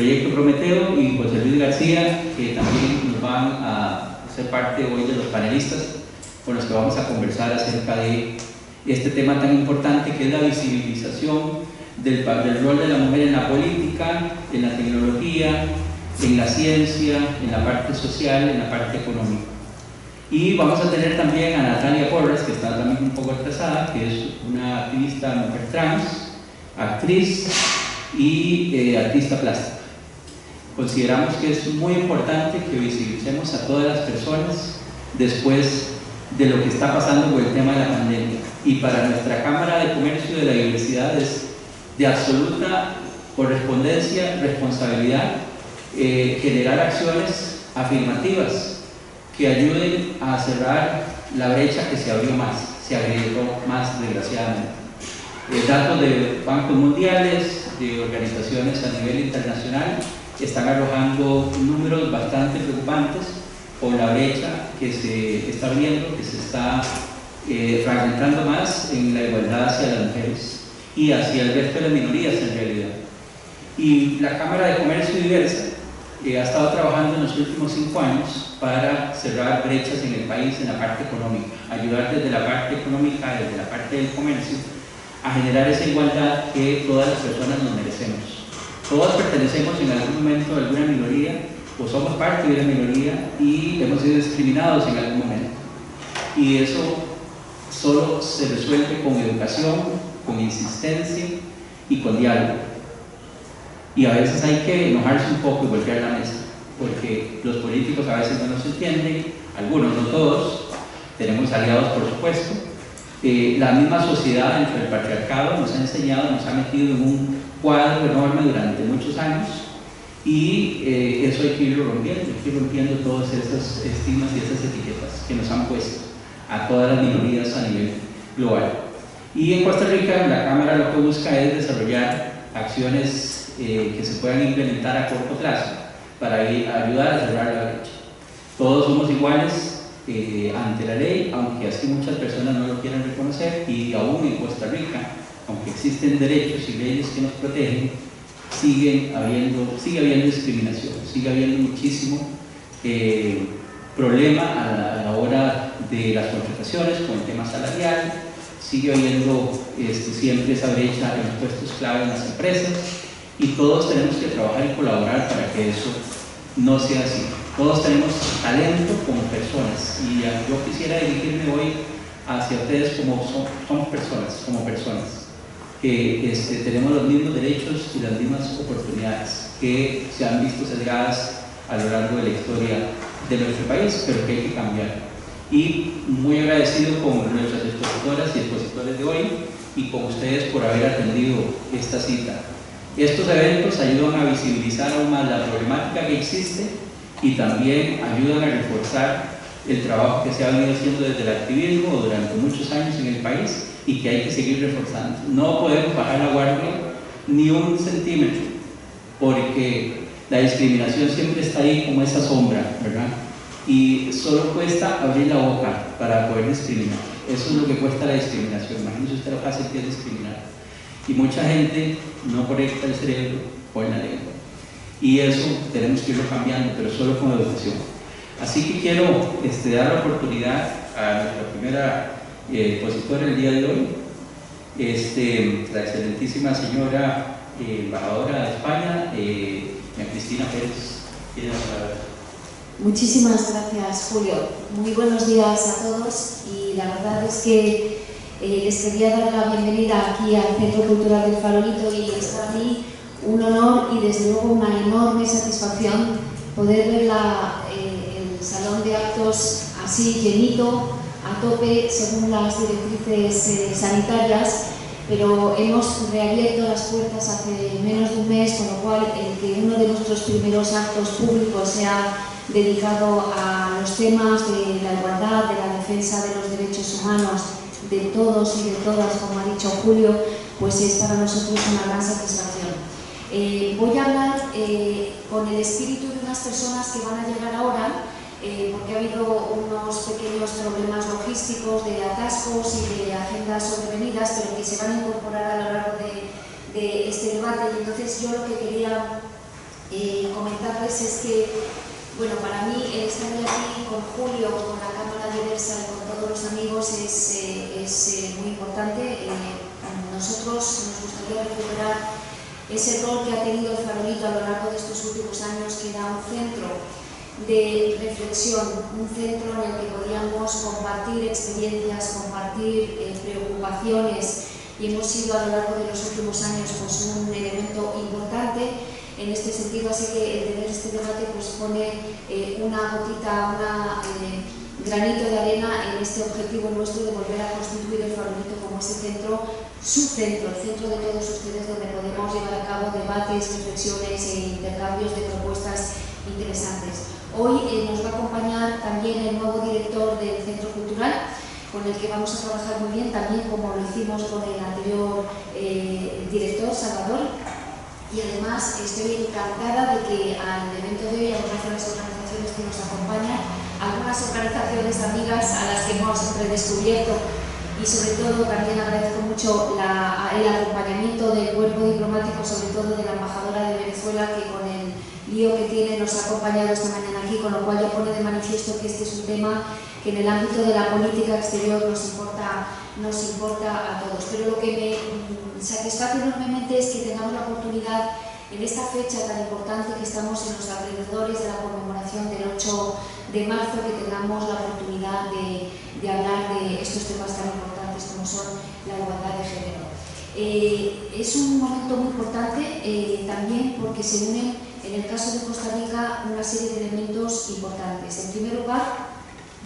Proyecto Prometeo y José Luis García, que también nos van a ser parte hoy de los panelistas con los que vamos a conversar acerca de este tema tan importante que es la visibilización del, del, rol de la mujer en la política, en la tecnología, en la ciencia, en la parte social, en la parte económica. Y vamos a tener también a Natalia Porras, que está también un poco atrasada, que es una activista mujer trans, actriz y eh, artista plástica. Consideramos que es muy importante que visibilicemos a todas las personas después de lo que está pasando con el tema de la pandemia. Y para nuestra Cámara de Comercio de la Diversidad es de absoluta correspondencia, responsabilidad, eh, generar acciones afirmativas que ayuden a cerrar la brecha que se abrió más, se abrió más desgraciadamente. Eh, datos de bancos mundiales, de organizaciones a nivel internacional, están arrojando números bastante preocupantes por la brecha que se está abriendo, que se está eh, fragmentando más en la igualdad hacia las mujeres y hacia el resto de las minorías en realidad. Y la Cámara de Comercio Diversa eh, ha estado trabajando en los últimos cinco años para cerrar brechas en el país en la parte económica, ayudar desde la parte económica, desde la parte del comercio, a generar esa igualdad que todas las personas nos merecemos. Todos pertenecemos en algún momento a alguna minoría o somos parte de una minoría y hemos sido discriminados en algún momento. Y eso solo se resuelve con educación, con insistencia y con diálogo. Y a veces hay que enojarse un poco y voltear la mesa, porque los políticos a veces no nos entienden, algunos, no todos, tenemos aliados por supuesto. Eh, la misma sociedad dentro del patriarcado nos ha enseñado, nos ha metido en un cuadro enorme durante muchos años y eh, eso hay que irlo rompiendo, hay que ir rompiendo todas esas estigmas y esas etiquetas que nos han puesto a todas las minorías a nivel global. Y en Costa Rica la Cámara lo que busca es desarrollar acciones eh, que se puedan implementar a corto plazo para ayudar a cerrar la brecha. Todos somos iguales eh, ante la ley, aunque así muchas personas no lo quieran reconocer y aún en Costa Rica, aunque existen derechos y leyes que nos protegen, sigue habiendo, sigue habiendo discriminación, sigue habiendo muchísimo eh, problema a la, hora de las contrataciones con el tema salarial, sigue habiendo este, siempre esa brecha en los puestos clave en las empresas y todos tenemos que trabajar y colaborar para que eso no sea así. Todos tenemos talento como personas y yo quisiera dirigirme hoy hacia ustedes como somos personas, como personas que este, tenemos los mismos derechos y las mismas oportunidades que se han visto sesgadas a lo largo de la historia de nuestro país, pero que hay que cambiar. Y muy agradecido con nuestras expositoras y expositores de hoy y con ustedes por haber atendido esta cita. Estos eventos ayudan a visibilizar aún más la problemática que existe y también ayudan a reforzar el trabajo que se ha venido haciendo desde el activismo durante muchos años en el país y que hay que seguir reforzando. No podemos bajar la guardia ni un centímetro, porque la discriminación siempre está ahí como esa sombra, ¿verdad? Y solo cuesta abrir la boca para poder discriminar. Eso es lo que cuesta la discriminación. Imagínense usted lo fácil que es discriminar. Y mucha gente no conecta el cerebro con la lengua. Y eso tenemos que irlo cambiando, pero solo con educación. Así que quiero este, dar la oportunidad a nuestra primera eh, expositora el día de hoy, este, la excelentísima señora eh, embajadora de España, eh, Cristina Pérez. Muchísimas gracias, Julio. Muy buenos días a todos y la verdad es que eh, les quería dar la bienvenida aquí al Centro Cultural del Farolito y es para mí un honor y desde luego una enorme satisfacción poder ver el salón de actos así llenito, a tope, según las directrices eh, sanitarias, pero hemos reabierto las puertas hace menos de un mes, con lo cual el que uno de nuestros primeros actos públicos sea dedicado a los temas de la igualdad, de la defensa de los derechos humanos de todos y de todas, como ha dicho Julio, pues es para nosotros una gran satisfacción. Eh, voy a hablar eh, con el espíritu de unas personas que van a llegar ahora, eh, porque ha habido unos pequeños problemas logísticos de atascos y de agendas sobrevenidas, pero que se van a incorporar a lo largo de, este debate. Y entonces yo lo que quería comentarles es que bueno, para mí estar aquí con Julio, con la Cámara Diversa y con todos los amigos es, eh, eh, muy importante. Eh, nosotros nos gustaría recuperar ese rol que ha tenido el farolito a lo largo de estos últimos años, que era un centro de reflexión, un centro en el que podíamos compartir experiencias, compartir preocupaciones. Y hemos sido a lo largo de los últimos años pues, un elemento importante. En este sentido, así que el tener este debate pues, pone eh, una gotita, un eh, granito de arena en este objetivo nuestro de volver a constituir el como ese centro, su centro, el centro de todos ustedes donde podemos llevar a cabo debates, reflexiones e intercambios de propuestas interesantes. Hoy eh, nos va a acompañar también el nuevo director del Centro Cultural, con el que vamos a trabajar muy bien, también como lo hicimos con el anterior director, Salvador, y además estoy encantada de que al evento de hoy, además de las organizaciones que nos acompañan, algunas organizaciones amigas a las que hemos redescubierto y sobre todo también agradezco mucho el acompañamiento del cuerpo diplomático, sobre todo de la embajadora de Venezuela, que con el lío que tiene nos ha acompañado esta mañana aquí, con lo cual ya pone de manifiesto que este es un tema que en el ámbito de la política exterior nos importa, nos importa a todos. Pero lo que me satisface enormemente es que tengamos la oportunidad en esta fecha tan importante que estamos en los alrededores de la conmemoración del 8 de marzo, que tengamos la oportunidad de, hablar de estos temas tan importantes como son la igualdad de género. Eh, es un momento muy importante eh, también porque se unen, en el caso de Costa Rica, una serie de elementos importantes. En primer lugar,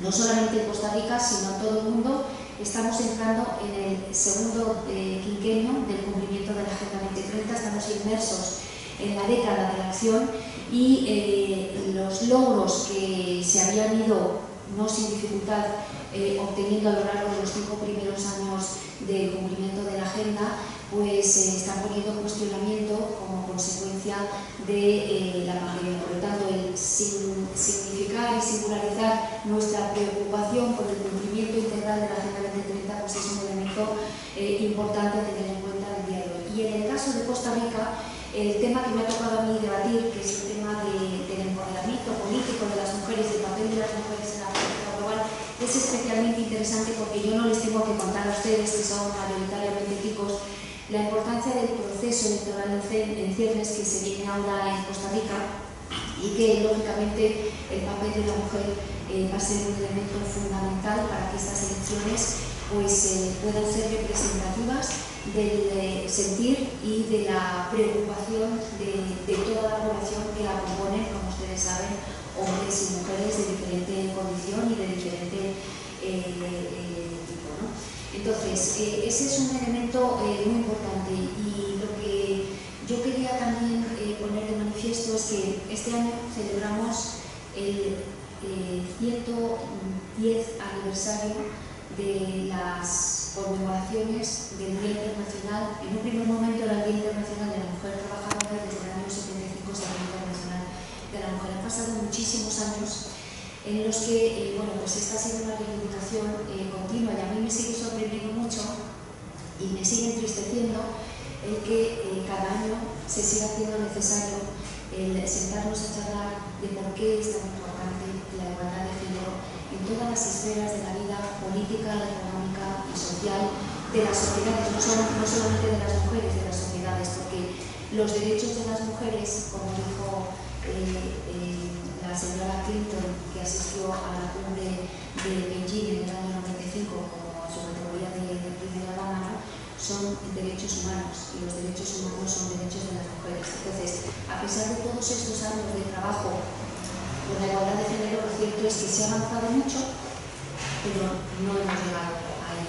no solamente en Costa Rica, sino en todo el mundo, Estamos entrando en el segundo eh, quinquenio del cumplimiento de la Agenda 2030, estamos inmersos en la década de la acción y los logros que se habían ido, no sin dificultad, eh, obteniendo a lo largo de los cinco primeros años de cumplimiento de la agenda, pues se están poniendo en cuestionamiento como consecuencia de la mayoría. Por lo tanto, el significar y singularizar nuestra preocupación por el cumplimiento integral de la Agenda 2030 pues es un elemento eh, importante a tener en cuenta el día de hoy. Y en el caso de Costa Rica, el tema que me ha tocado a mí debatir, que es el tema del empoderamiento político de las mujeres, el papel de las mujeres en la política global, es especialmente interesante porque yo no les tengo que contar a ustedes, que son mayoritariamente chicos, la importancia del proceso electoral en ciernes que se viene ahora en Costa Rica y que lógicamente el papel de la mujer eh, va a ser un elemento fundamental para que estas elecciones pues, eh, puedan ser representativas del eh, sentir y de la preocupación de, toda la población que la compone, como ustedes saben, hombres y mujeres de diferente condición y de diferente tipo. ¿no? Entonces, ese es un elemento muy importante y lo que yo quería también poner de manifiesto es que este año celebramos el 110 aniversario de las conmemoraciones del Día Internacional. En un primer momento era el Día Internacional de la Mujer Trabajadora desde el año 75 es el Día Internacional de la Mujer. Han pasado muchísimos años en los que, eh, bueno, pues esta ha sido una reivindicación eh, continua y a mí me sigue sorprendiendo mucho y me sigue entristeciendo el que eh, cada año se siga haciendo necesario el sentarnos a charlar de por qué es tan importante la igualdad de todas las esferas de la vida política, económica y social de las sociedades, no, solamente de las mujeres, de las sociedades, porque los derechos de las mujeres, como dijo eh, eh, la señora Clinton, que asistió a la cumbre de Beijing en el año 95 como su categoría de, de primera dama, son derechos humanos y los derechos humanos son derechos de las mujeres. Entonces, a pesar de todos estos años de trabajo con la igualdad de género, lo cierto es que se ha avanzado mucho, pero no hemos llegado ahí.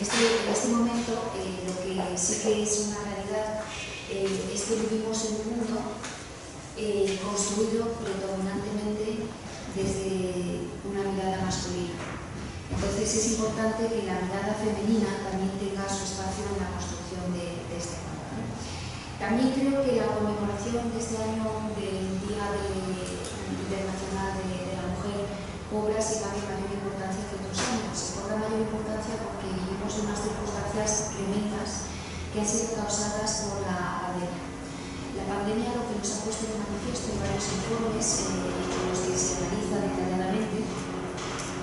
Este, en, este, momento, eh, lo que sí que es una realidad eh, es que vivimos en un mundo eh, construido predominantemente desde una mirada masculina. Entonces es importante que la mirada femenina también tenga su espacio en la construcción de, de este mundo. También creo que la conmemoración de este año del Día Internacional de, la Mujer cobra si cabe mayor importancia que otros años. Se cobra mayor importancia porque vivimos unas circunstancias tremendas que han sido causadas por la pandemia. La pandemia lo que nos ha puesto de manifiesto en varios informes eh, en los que se analiza detalladamente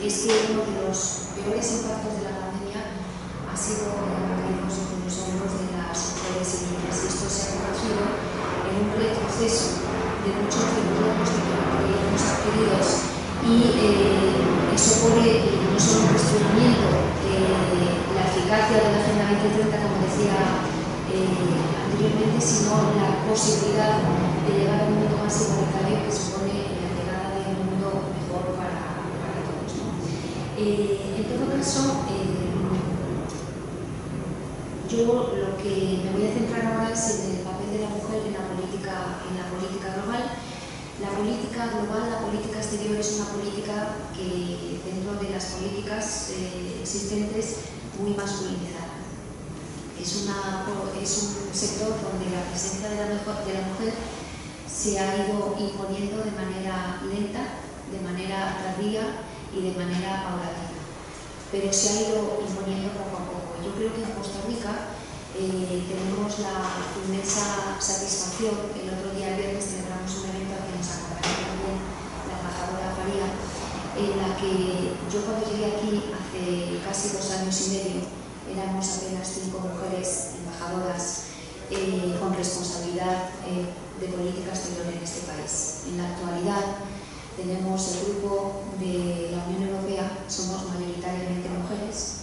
es que uno de los peores impactos de la pandemia ha sido sobre los hombros de las mujeres y niñas. Esto se ha producido en un retroceso de muchos de los logros que creíamos adquiridos y eh, eso pone eh, no solo un cuestionamiento eh, la eficacia de la Agenda 2030, como decía anteriormente, sino la posibilidad de llegar a un mundo más igualitario que supone la llegada de un mundo mejor para eh, en todo caso, eh, yo lo que me voy a centrar ahora es en el papel de la mujer en la política, en la política global. La política global, la política exterior es una política que dentro de las políticas eh, existentes muy masculinizada. Es, una, es un sector donde la presencia de la, de la mujer se ha ido imponiendo de manera lenta, de manera tardía y de manera paulatina, pero se ha ido imponiendo poco a. Yo creo que en Costa Rica eh, tenemos la inmensa satisfacción, el otro día, el viernes, celebramos un evento al que nos acompañó también la embajadora Faría, en la que yo cuando llegué aquí hace casi dos años y medio, éramos apenas cinco mujeres embajadoras eh, con responsabilidad eh, de política exterior en este país. En la actualidad, tenemos el grupo de la Unión Europea, somos mayoritariamente mujeres,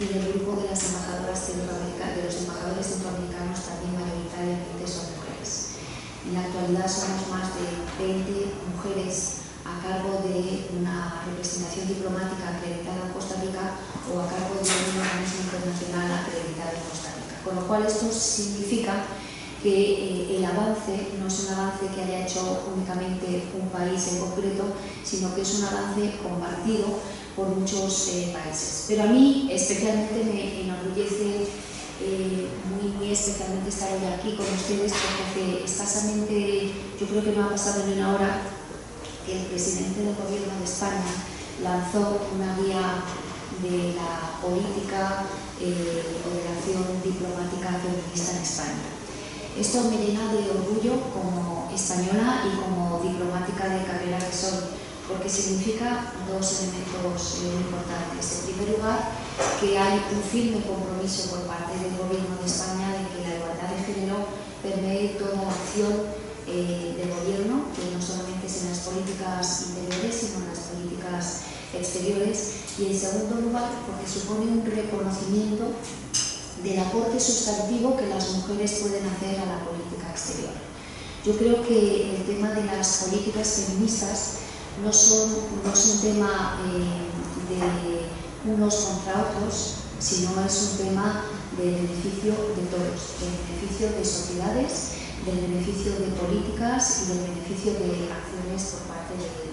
y el grupo de las embajadoras de los embajadores centroamericanos también mayoritariamente son mujeres. En la actualidad somos más de 20 mujeres a cargo de una representación diplomática acreditada en Costa Rica o a cargo de un organismo internacional acreditado en Costa Rica. Con lo cual esto significa que eh, el avance no es un avance que haya hecho únicamente un país en concreto, sino que es un avance compartido por muchos eh, países. Pero a mí especialmente me enorgullece eh, muy, muy especialmente estar hoy aquí con ustedes porque escasamente, yo creo que no ha pasado ni una hora, que el presidente del gobierno de España lanzó una guía de la política o de la acción diplomática feminista en España. Esto me llena de orgullo como española y como diplomática de carrera que soy, porque significa dos elementos importantes. En primer lugar, que hay un firme compromiso por parte del Gobierno de España de que la igualdad de género permee toda acción eh, del Gobierno, que no solamente es en las políticas interiores, sino en las políticas exteriores. Y en segundo lugar, porque supone un reconocimiento del aporte sustantivo que las mujeres pueden hacer a la política exterior. Yo creo que el tema de las políticas feministas no, son, no es un tema eh, de unos contra otros, sino es un tema del beneficio de todos, del beneficio de sociedades, del beneficio de políticas y del beneficio de acciones por parte de,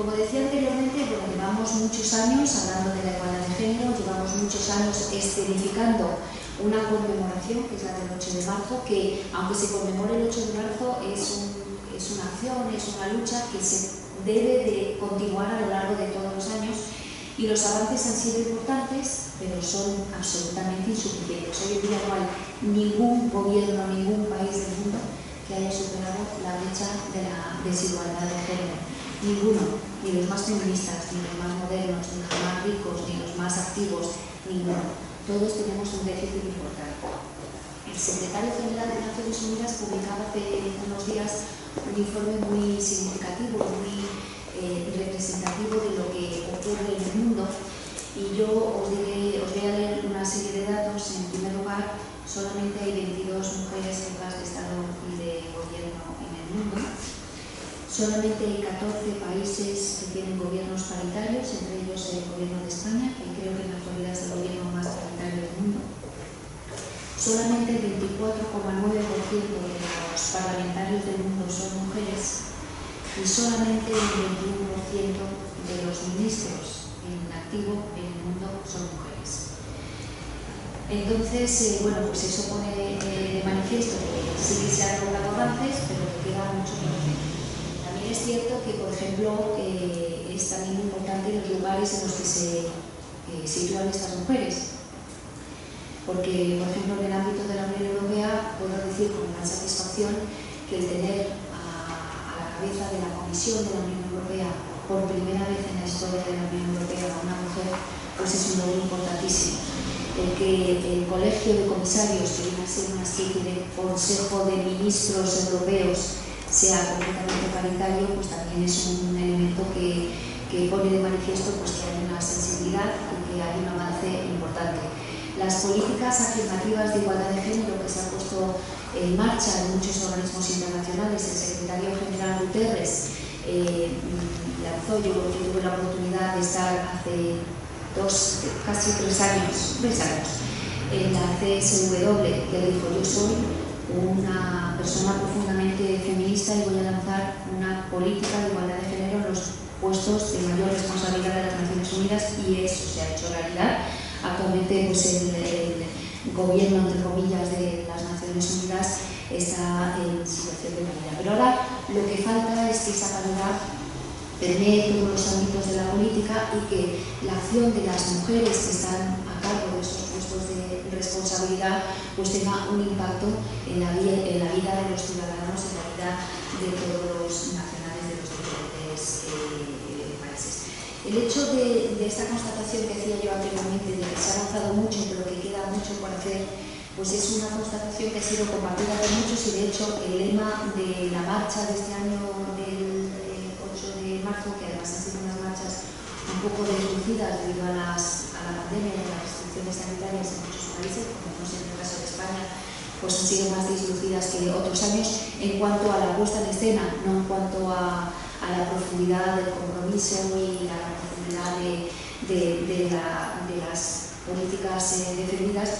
como decía anteriormente, bueno, llevamos muchos años hablando de la igualdad de género, llevamos muchos años escenificando una conmemoración, que es la del 8 de marzo, que aunque se conmemore el 8 de marzo, es, un, es una acción, es una lucha que se debe de continuar a lo largo de todos los años y los avances han sido importantes, pero son absolutamente insuficientes. Hoy en día no hay ningún gobierno, ningún país del mundo que haya superado la brecha de la desigualdad de género. Ninguno ni los más feministas, ni los más modernos, ni los más ricos, ni los más activos, ninguno. Todos tenemos un déficit importante. El secretario general de Naciones Unidas publicaba hace unos días un informe muy significativo, muy eh, representativo de lo que ocurre en el mundo. Y yo os, voy a leer una serie de datos. En primer lugar, solamente hay 22 mujeres jefas de Estado y de gobierno en el mundo. Solamente hay 14 países que tienen gobiernos paritarios, entre ellos el gobierno de España, que creo que en la actualidad es el gobierno más paritario del mundo. Solamente el 24,9% de los parlamentarios del mundo son mujeres y solamente el 21% de los ministros en activo en el mundo son mujeres. Entonces, eh, bueno, pues eso pone eh, de manifiesto que sí que se han logrado avances, pero que queda mucho por hacer. También es cierto que, por ejemplo, eh, es también importante los lugares en los que se sitúan estas mujeres porque, por ejemplo, en el ámbito de la Unión Europea puedo decir con gran satisfacción que el tener a, la cabeza de la Comisión de la Unión Europea por primera vez en la historia de la Unión Europea a una mujer, pues es un logro importantísimo. El que el Colegio de Comisarios, que viene a ser una especie de Consejo de Ministros Europeos, sea completamente paritario, pues también es un elemento que, que pone de manifiesto pues, que hay una sensibilidad y que hay un avance importante las políticas afirmativas de igualdad de género que se han puesto en marcha en muchos organismos internacionales, el secretario general Guterres eh, lanzó, yo, tuve la oportunidad de estar hace dos, casi tres años, tres años, en la CSW, que dijo, yo soy una persona profundamente feminista y voy a lanzar una política de igualdad de género en los puestos de mayor responsabilidad de las Naciones Unidas y eso se ha hecho realidad Actualmente pues, el, gobierno, entre comillas, de las Naciones Unidas está en situación de paridad. Pero ahora lo que falta es que esa paridad permee todos los ámbitos de la política y que la acción de las mujeres que están a cargo de esos puestos de responsabilidad pues tenga un impacto en la, vida, en la vida de los ciudadanos, en la vida de todos los nacionales de los diferentes eh, el hecho de, esta constatación que hacía yo anteriormente, de que se ha avanzado mucho, pero que queda mucho por hacer, pues es una constatación que ha sido compartida por muchos y de hecho el lema de la marcha de este año del 8 de marzo, que además han sido unas marchas un poco deslucidas debido a, la pandemia y a las restricciones sanitarias en muchos países, como no sé en el caso de España, pues han sido más dislucidas que otros años. En cuanto a la puesta en escena, no en cuanto a a la profundidad del compromiso y a la profundidad de, las políticas eh, defendidas,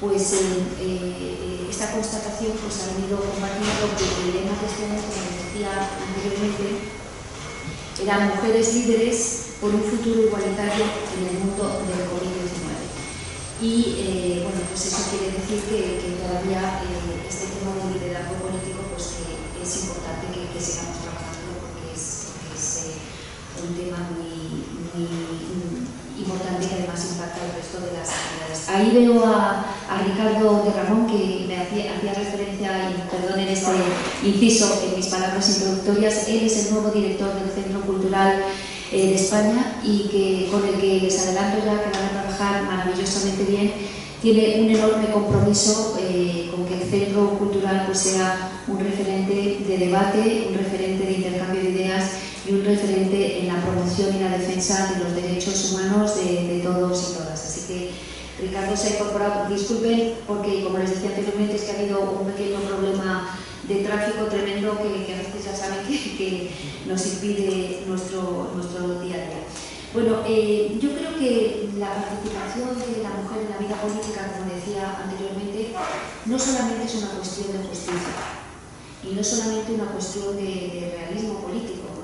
pues eh, eh, esta constatación pues, ha venido compartiendo que el lema de este año, como decía anteriormente, eran mujeres líderes por un futuro igualitario en el mundo del COVID-19. Y bueno, pues eso quiere decir que, todavía este tema del liderazgo político pues, es importante que, sigamos un tema muy, importante que además impacta el resto de las actividades. Ahí veo a, Ricardo de Ramón que me hacía, referencia, y perdonen este inciso en mis palabras introductorias, él es el nuevo director del Centro Cultural eh, de España y que con el que les adelanto ya que van a trabajar maravillosamente bien tiene un enorme compromiso eh, con que el Centro Cultural pues, sea un referente de debate, un referente de intercambio y un referente en la promoción y la defensa de los derechos humanos de, todos y todas. Así que Ricardo se ha incorporado, disculpen porque como les decía anteriormente es que ha habido un pequeño problema de tráfico tremendo que, a veces ya saben que, nos impide nuestro, nuestro día a día. Bueno, eh, yo creo que la participación de la mujer en la vida política, como decía anteriormente, no solamente es una cuestión de justicia y no solamente una cuestión de realismo político,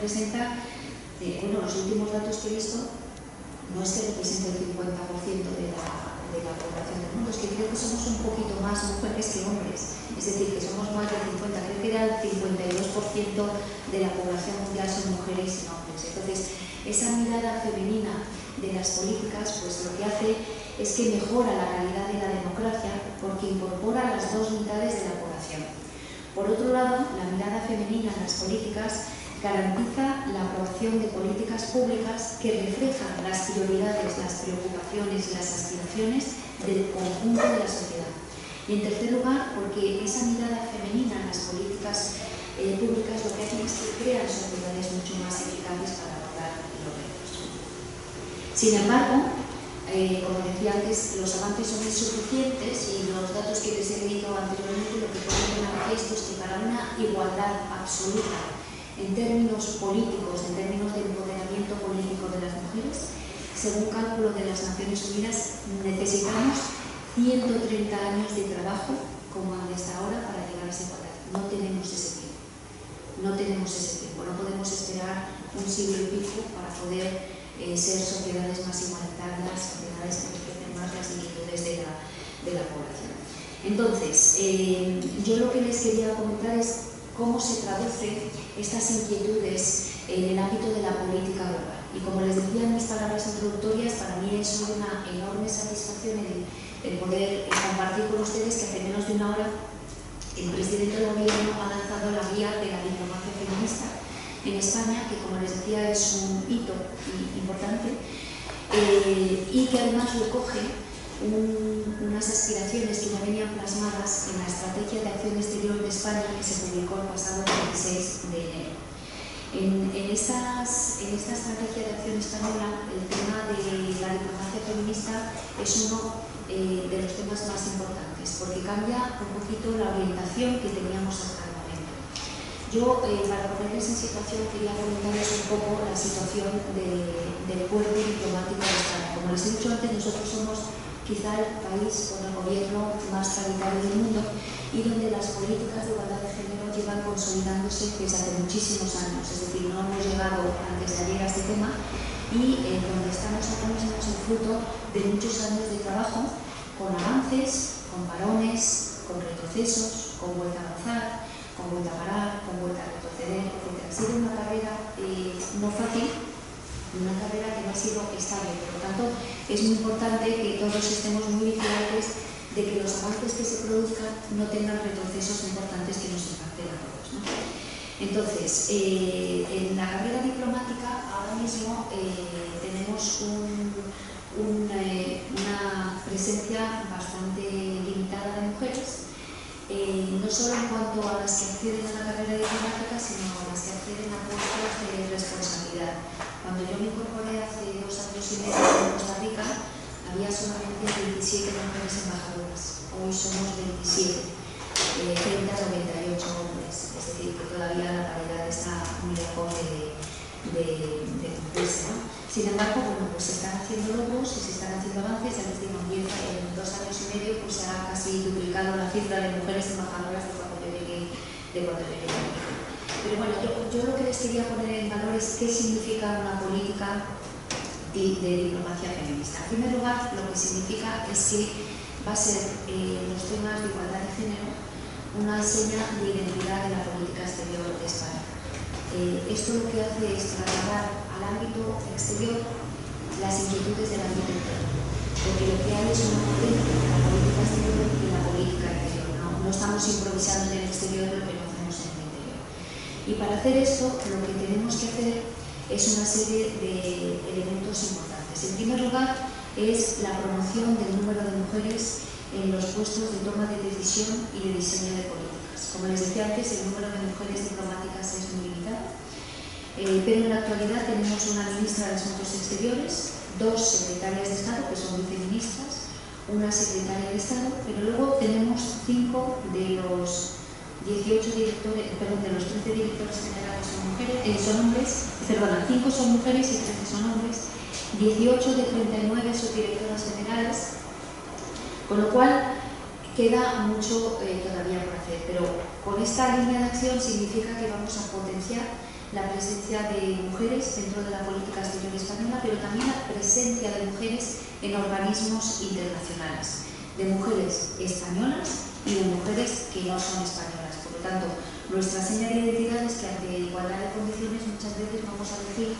representa, eh, bueno, los últimos datos que he visto, no es que represente el 50% de la, de la población del mundo, es que creo que somos un poquito más mujeres que hombres, es decir, que somos más del 50, creo que era el 52% de la población mundial son mujeres y hombres. Entonces, esa mirada femenina de las políticas, pues lo que hace es que mejora la calidad de la democracia porque incorpora las dos mitades de la población. Por otro lado, la mirada femenina en las políticas garantiza la aprobación de políticas públicas que reflejan las prioridades, las preocupaciones y las aspiraciones del conjunto de la sociedad. Y en tercer lugar, porque esa mirada femenina en las políticas eh, públicas lo que hacen es que crean sociedades mucho más eficaces para abordar los retos. Sin embargo, eh, como decía antes, los avances son insuficientes y los datos que les he leído anteriormente lo que ponen de es que para una igualdad absoluta en términos políticos, en términos de empoderamiento político de las mujeres, según cálculo de las Naciones Unidas, necesitamos 130 años de trabajo como hasta ahora para llegar a esa igualdad. No tenemos ese tiempo. No tenemos ese tiempo. No podemos esperar un siglo y pico para poder eh, ser sociedades más igualitarias, sociedades que respeten más las inquietudes de la, de la población. Entonces, eh, yo lo que les quería comentar es cómo se traducen estas inquietudes en el ámbito de la política global. Y como les decía en mis palabras introductorias, para mí es una enorme satisfacción el, el poder compartir con ustedes que hace menos de una hora el presidente del gobierno ha lanzado la guía de la diplomacia feminista en España, que como les decía es un hito importante, eh, y que además recoge unas aspiraciones que ya venían plasmadas en la Estrategia de Acción Exterior de España que se publicó el pasado 26 de enero. En, en, estas, en esta estrategia de acción española, el tema de la diplomacia feminista es uno eh, de los temas más importantes, porque cambia un poquito la orientación que teníamos hasta yo, eh, para ponerles en situación, quería comentarles un poco la situación del cuerpo diplomático de España. Como les he dicho antes, nosotros somos quizá el país con el gobierno más paritario del mundo y donde las políticas de igualdad de género llevan consolidándose desde hace muchísimos años. Es decir, no hemos llegado antes de ayer a este tema y eh, donde estamos ahora mismo es el fruto de muchos años de trabajo con avances, con varones, con retrocesos, con vuelta a avanzar, con vuelta a parar, con vuelta a retroceder, etc. Ha sido una carrera eh, no fácil, una carrera que no ha sido estable. Por lo tanto, es muy importante que todos estemos muy vigilantes de que los avances que se produzcan no tengan retrocesos importantes que nos impacten a todos. Entonces, eh, en la carrera diplomática ahora mismo eh, tenemos eh, una presencia bastante limitada de mujeres no solo en cuanto a las que acceden a la carrera diplomática, sino a las que acceden a puestos de responsabilidad. Cuando yo me incorporé hace dos años y medio en Costa Rica, había solamente 27 mujeres embajadoras. Hoy somos 27, eh, frente a 98 hombres. Es decir, que todavía la paridad está muy lejos de, de, cumplirse. Sin embargo, bueno, pues se están haciendo logros y se están haciendo avances. Digo, en dos años y medio pues se ha casi duplicado la cifra de mujeres embajadoras de cuando yo llegué, de cuando yo Pero bueno, yo, lo que les quería poner en valor es qué significa una política de, de diplomacia feminista. En primer lugar, lo que significa es que va a ser eh, los temas de igualdad de género una seña de identidad de la política exterior de España. Eh, esto lo que hace es trasladar al ámbito exterior las inquietudes del ámbito interno. Porque lo que hay es una potencia entre la política exterior y la política interior. ¿no? no estamos improvisando en el exterior lo que no hacemos en el interior. Y para hacer esto, lo que tenemos que hacer es una serie de elementos importantes. En primer lugar, es la promoción del número de mujeres en los puestos de toma de decisión y de diseño de políticas. Como les decía antes, el número de mujeres diplomáticas es muy limitado eh, pero en la actualidad tenemos una ministra de Asuntos Exteriores, dos secretarias de Estado, que son viceministras, una secretaria de Estado, pero luego tenemos cinco de los 18 directores, perdón, de los 13 directores generales son mujeres, eh, son hombres, perdón, 5 son mujeres y 13 son hombres, 18 de 39 son directoras generales, con lo cual queda mucho eh, todavía por hacer, pero con esta línea de acción significa que vamos a potenciar la presencia de mujeres dentro de la política exterior española, pero también la presencia de mujeres en organismos internacionales, de mujeres españolas y de mujeres que no son españolas. Lo tanto, nuestra señal de identidad es que ante igualdad de condiciones muchas veces vamos a decir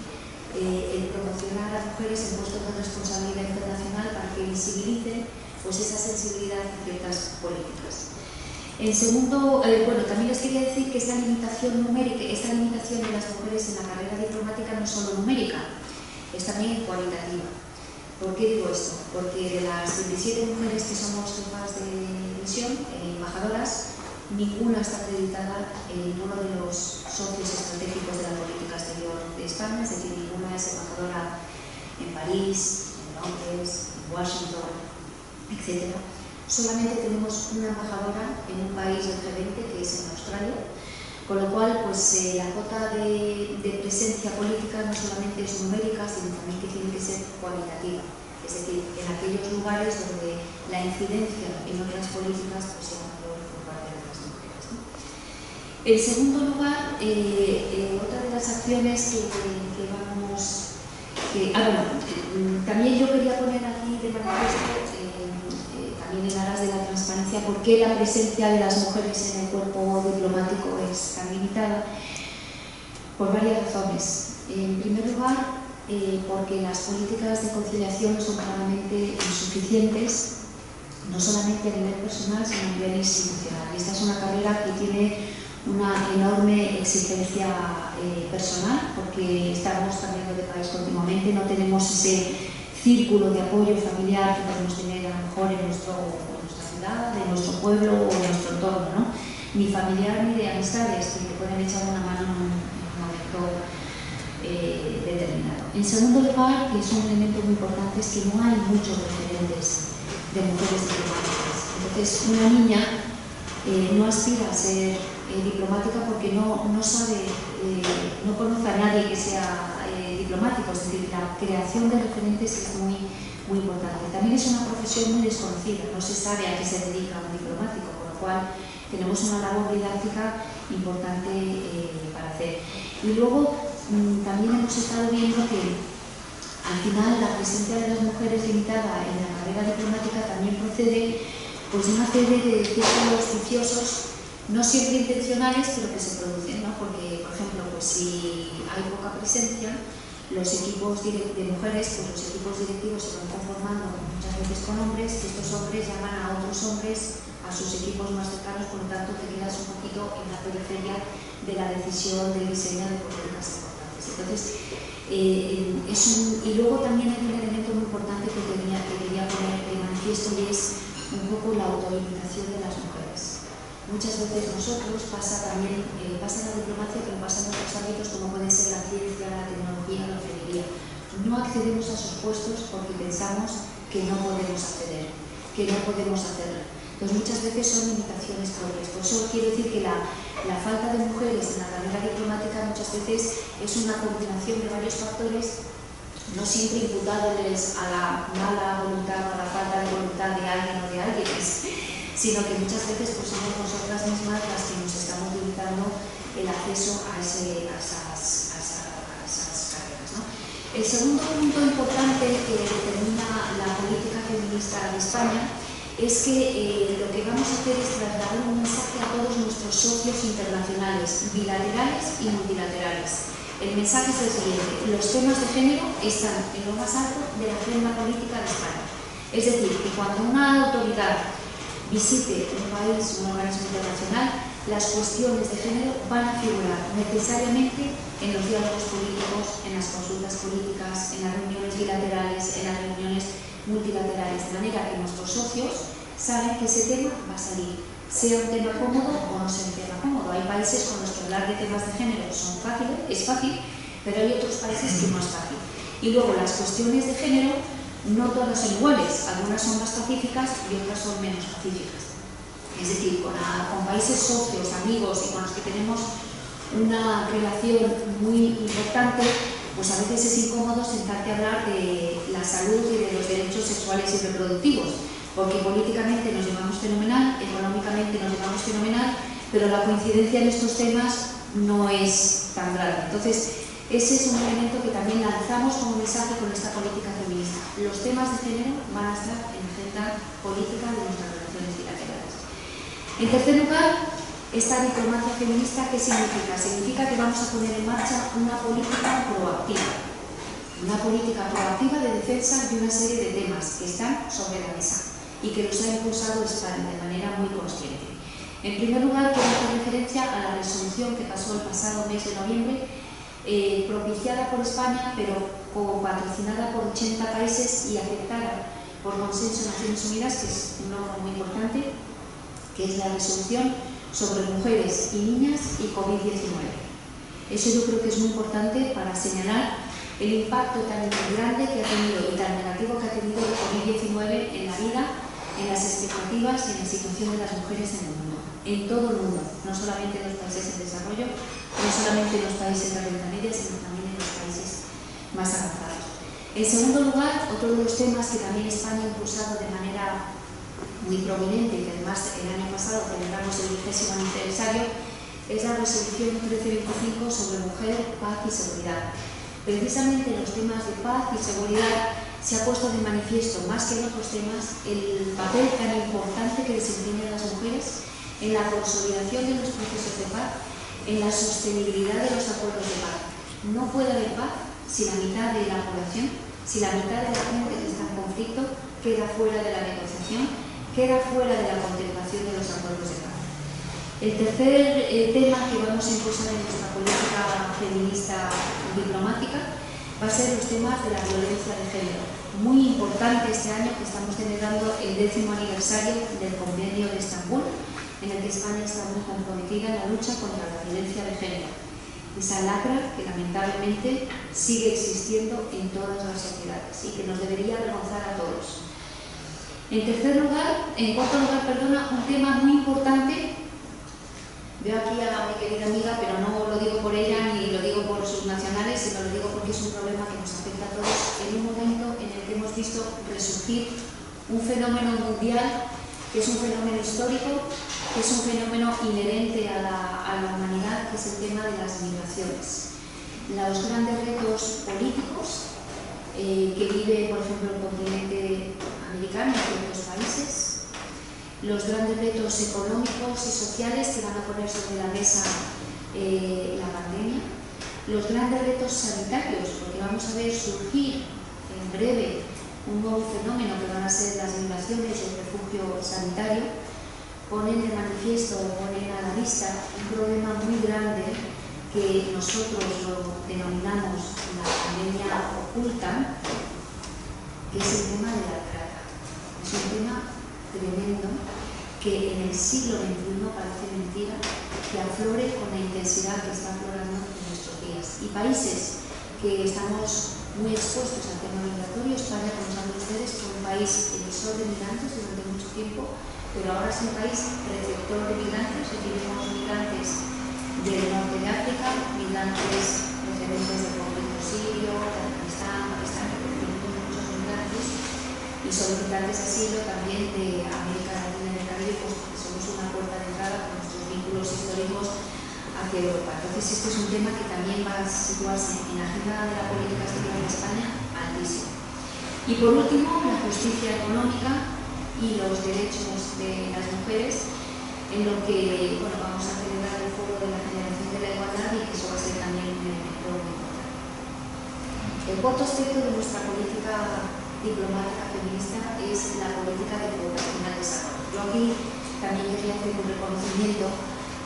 eh, el promocionar a mujeres en puestos de responsabilidad internacional para que visibilicen pues, esa sensibilidad en ciertas políticas. En segundo, eh, bueno, también les quería decir que esta limitación numérica, esta limitación de las mujeres en la carrera diplomática no es solo numérica, es también cualitativa. ¿Por qué digo esto? Porque de las 27 mujeres que somos jefas de comisión, eh, embajadoras, ninguna está acreditada en uno de los socios estratégicos de la política exterior de España, es decir, ninguna es embajadora en París, en Londres, en Washington, etc. Solamente tenemos una embajadora en un país del G20 que es en Australia, con lo cual pues, eh, la cota de, de presencia política no solamente es numérica, sino también que tiene que ser cualitativa es decir, en aquellos lugares donde la incidencia en otras políticas pues, sea mayor por parte de las mujeres. ¿no? En segundo lugar, eh, eh, otra de las acciones que, vamos... Que, ah, bueno, mm, también yo quería poner aquí de manifiesto, eh, también en aras de la transparencia, por qué la presencia de las mujeres en el cuerpo diplomático es tan limitada, por varias razones. En primer lugar, eh, porque las políticas de conciliación son claramente insuficientes, no solamente a nivel personal, sino a nivel institucional. Esta es una carrera que tiene una enorme exigencia eh, personal, porque estamos cambiando de país continuamente, no tenemos ese círculo de apoyo familiar que podemos tener a lo mejor en, nuestro, en nuestra ciudad, en nuestro pueblo o en nuestro entorno, ¿no? ni familiar ni de amistades que te pueden echar una mano en un momento eh, determinado. En segundo lugar, que es un elemento muy importante, es que no hay muchos referentes de mujeres diplomáticas. Entonces, una niña eh, no aspira a ser eh, diplomática porque no, no sabe, eh, no conoce a nadie que sea eh, diplomático, es decir, la creación de referentes es muy, muy importante. También es una profesión muy desconocida, no se sabe a qué se dedica un diplomático, con lo cual tenemos una labor didáctica importante para hacer. Y luego, Mm, también hemos estado viendo que al final la presencia de las mujeres limitada en la carrera diplomática también procede pues, de una serie de círculos viciosos, no siempre intencionales, pero que se producen, ¿no? porque, por ejemplo, pues, si hay poca presencia, los equipos de mujeres, pues los equipos directivos se van conformando muchas veces con hombres, y estos hombres llaman a otros hombres a sus equipos más cercanos, por lo tanto te quedas un poquito en la periferia de la decisión del diseño de políticas entonces, eh, es un, y luego también hay un elemento muy importante que quería poner de manifiesto y es un poco la autolimitación de las mujeres. Muchas veces nosotros pasa también, eh, pasa en la diplomacia, pero pasa en otros ámbitos como puede ser la ciencia, la tecnología, la ingeniería. No accedemos a sus puestos porque pensamos que no podemos acceder, que no podemos hacerlo pues muchas veces son limitaciones propias. Por eso quiero decir que la, la falta de mujeres en la carrera diplomática muchas veces es una combinación de varios factores no siempre imputables a la mala voluntad o a la falta de voluntad de alguien o de alguien, sino que muchas veces pues, somos nosotras mismas las que nos estamos limitando el acceso a, ese, a, esas, a, esas, a esas, carreras. ¿no? El segundo punto importante que determina la política feminista de España es que eh, lo que vamos a hacer es trasladar un mensaje a todos nuestros socios internacionales, bilaterales y multilaterales. El mensaje es el siguiente, los temas de género están en lo más alto de la agenda política de España. Es decir, que cuando una autoridad visite un país, un organismo internacional, las cuestiones de género van a figurar necesariamente en los diálogos políticos, en las consultas políticas, en las reuniones bilaterales, en las reuniones multilaterales, de manera que nuestros socios saben que ese tema va a salir, sea un tema cómodo o no sea un tema cómodo. Hay países con los que hablar de temas de género son fáciles, es fácil, pero hay otros países que no es fácil. Y luego las cuestiones de género no todas son iguales, algunas son más pacíficas y otras son menos pacíficas. Es decir, con, con países socios, amigos y con los que tenemos una relación muy importante, pues a veces es incómodo sentarte a hablar de la salud y de los derechos sexuales y reproductivos, porque políticamente nos llevamos fenomenal, económicamente nos llevamos fenomenal, pero la coincidencia en estos temas no es tan grande. Entonces, ese es un elemento que también lanzamos como mensaje con esta política feminista. Los temas de género van a estar en agenda política de nuestras relaciones bilaterales. En tercer lugar, esta diplomacia feminista, ¿qué significa? Significa que vamos a poner en marcha una política proactiva, una política proactiva de defensa de una serie de temas que están sobre la mesa y que los ha impulsado España de manera muy consciente. En primer lugar, quiero hacer referencia a la resolución que pasó el pasado mes de noviembre, eh, propiciada por España, pero patrocinada por 80 países y aceptada por Consenso de Naciones Unidas, que es un órgano muy importante, que es la resolución sobre mujeres y niñas y COVID-19. Eso yo creo que es muy importante para señalar el impacto tan grande que ha tenido y tan negativo que ha tenido el COVID-19 en la vida, en las expectativas y en la situación de las mujeres en el mundo, en todo el mundo, no solamente en los países en desarrollo, no solamente en los países de renta media, sino también en los países más avanzados. En segundo lugar, otro de los temas que también España ha impulsado de manera muy prominente, que además el año pasado celebramos el vigésimo aniversario, es la resolución 1325 sobre mujer, paz y seguridad. Precisamente en los temas de paz y seguridad se ha puesto de manifiesto, más que en otros temas, el papel tan importante que desempeñan las mujeres en la consolidación de los procesos de paz, en la sostenibilidad de los acuerdos de paz. No puede haber paz si la mitad de la población, si la mitad de la gente que está en conflicto queda fuera de la negociación, queda fuera de la contemplación de los acuerdos de paz. El tercer eh, tema que vamos a impulsar en nuestra política feminista diplomática va a ser los temas de la violencia de género. Muy importante este año que estamos celebrando el décimo aniversario del convenio de Estambul, en el que España está muy comprometida en la lucha contra la violencia de género. Esa lacra que lamentablemente sigue existiendo en todas las sociedades y que nos debería avergonzar a todos. En tercer lugar, en cuarto lugar, perdona, un tema muy importante Veo aquí a mi querida amiga, pero no lo digo por ella ni lo digo por sus nacionales, sino lo digo porque es un problema que nos afecta a todos en un momento en el que hemos visto resurgir un fenómeno mundial que es un fenómeno histórico, es un fenómeno inherente a la, humanidad, que es el tema de las migraciones. Los grandes retos políticos eh, que vive, por ejemplo, el continente americano en ciertos países, los grandes retos económicos y sociales que van a poner sobre la mesa eh, la pandemia, los grandes retos sanitarios, porque vamos a ver surgir en breve un nuevo fenómeno que van a ser las migraciones y el refugio sanitario, ponen de manifiesto, ponen a la vista un problema muy grande que nosotros lo denominamos la pandemia oculta, que es el tema de la trata. Es un tema tremendo que en el siglo XXI parece mentira que aflore con la intensidad que está aflorando en nuestros días. Y países que estamos muy expuestos al tema migratorio, España, como saben ustedes, fue un país emisor de migrantes durante mucho tiempo, pero ahora es un país receptor de migrantes, y tenemos migrantes del norte de África, migrantes procedentes del conflicto sirio, Afganistán, Pakistán, muchos migrantes, y solicitantes de asilo también de América Latina y del Caribe, pues somos una puerta de entrada con nuestros vínculos históricos hacia Europa. Entonces, este es un tema que también va a situarse en la agenda de la política exterior de España altísimo. Y por último, la justicia económica y los derechos de las mujeres, en lo que bueno, vamos a celebrar el foro de la generación de la igualdad y que eso va a ser también un importante. El cuarto aspecto de nuestra política diplomática feminista es la política de cooperación al desarrollo. Yo aquí también quería hacer un reconocimiento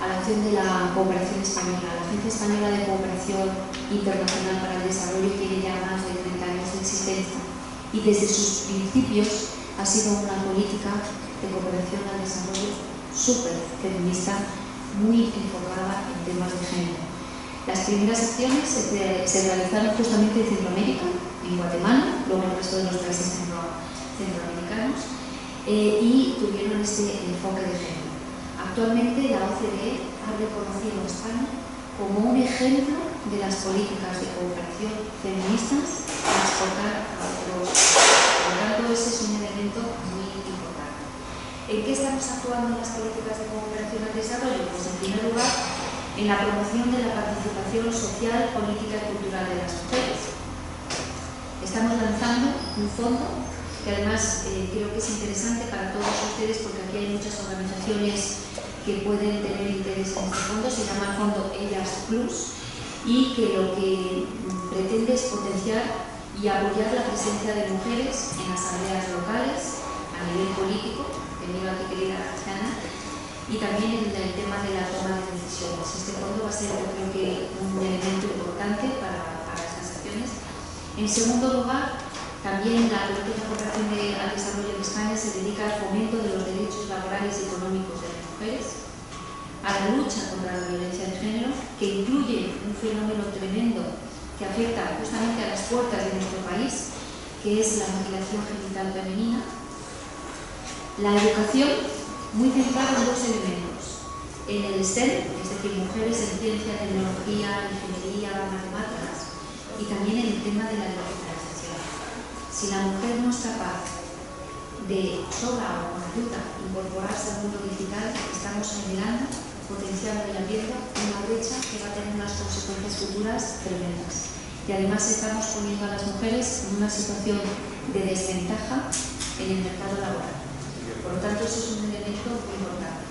a la acción de la cooperación española. La Agencia Española de Cooperación Internacional para el Desarrollo tiene ya más de 30 años de existencia y desde sus principios ha sido una política de cooperación al desarrollo súper feminista, muy enfocada en temas de género. Las primeras acciones se, se realizaron justamente en Centroamérica, en Guatemala, luego en el resto de los países centroamericanos, eh, y tuvieron este enfoque de género. Actualmente la OCDE ha reconocido a España como un ejemplo de las políticas de cooperación feministas a exportar a otros. Tanto, ese es un elemento muy importante. ¿En qué estamos actuando en las políticas de cooperación al desarrollo? Pues en primer lugar, en la promoción de la participación social, política y cultural de las mujeres Estamos lanzando un fondo que además eh, creo que es interesante para todos ustedes porque aquí hay muchas organizaciones que pueden tener interés en este fondo, se llama el Fondo Ellas Plus y que lo que pretende es potenciar y apoyar la presencia de mujeres en asambleas locales a nivel político, tenido aquí querida Ana, y también en el tema de la toma de decisiones. Este fondo va a ser, yo creo que, un elemento importante para en segundo lugar, también la política de cooperación al desarrollo de España se dedica al fomento de los derechos laborales y económicos de mujeres, a la lucha contra la violencia de género, que incluye un fenómeno tremendo que afecta justamente a las puertas de nuestro país, que es la mutilación genital femenina. La educación, muy centrada en dos elementos. En el STEM, es decir, mujeres en ciencia, tecnología, ingeniería, matemáticas, y también en el tema de la digitalización. Si la mujer no es capaz de sola o con ayuda incorporarse al mundo digital, estamos generando potencial y abriendo una brecha que va a tener unas consecuencias futuras tremendas. Y además estamos poniendo a las mujeres en una situación de desventaja en el mercado laboral. Por lo tanto, eso es un elemento muy importante.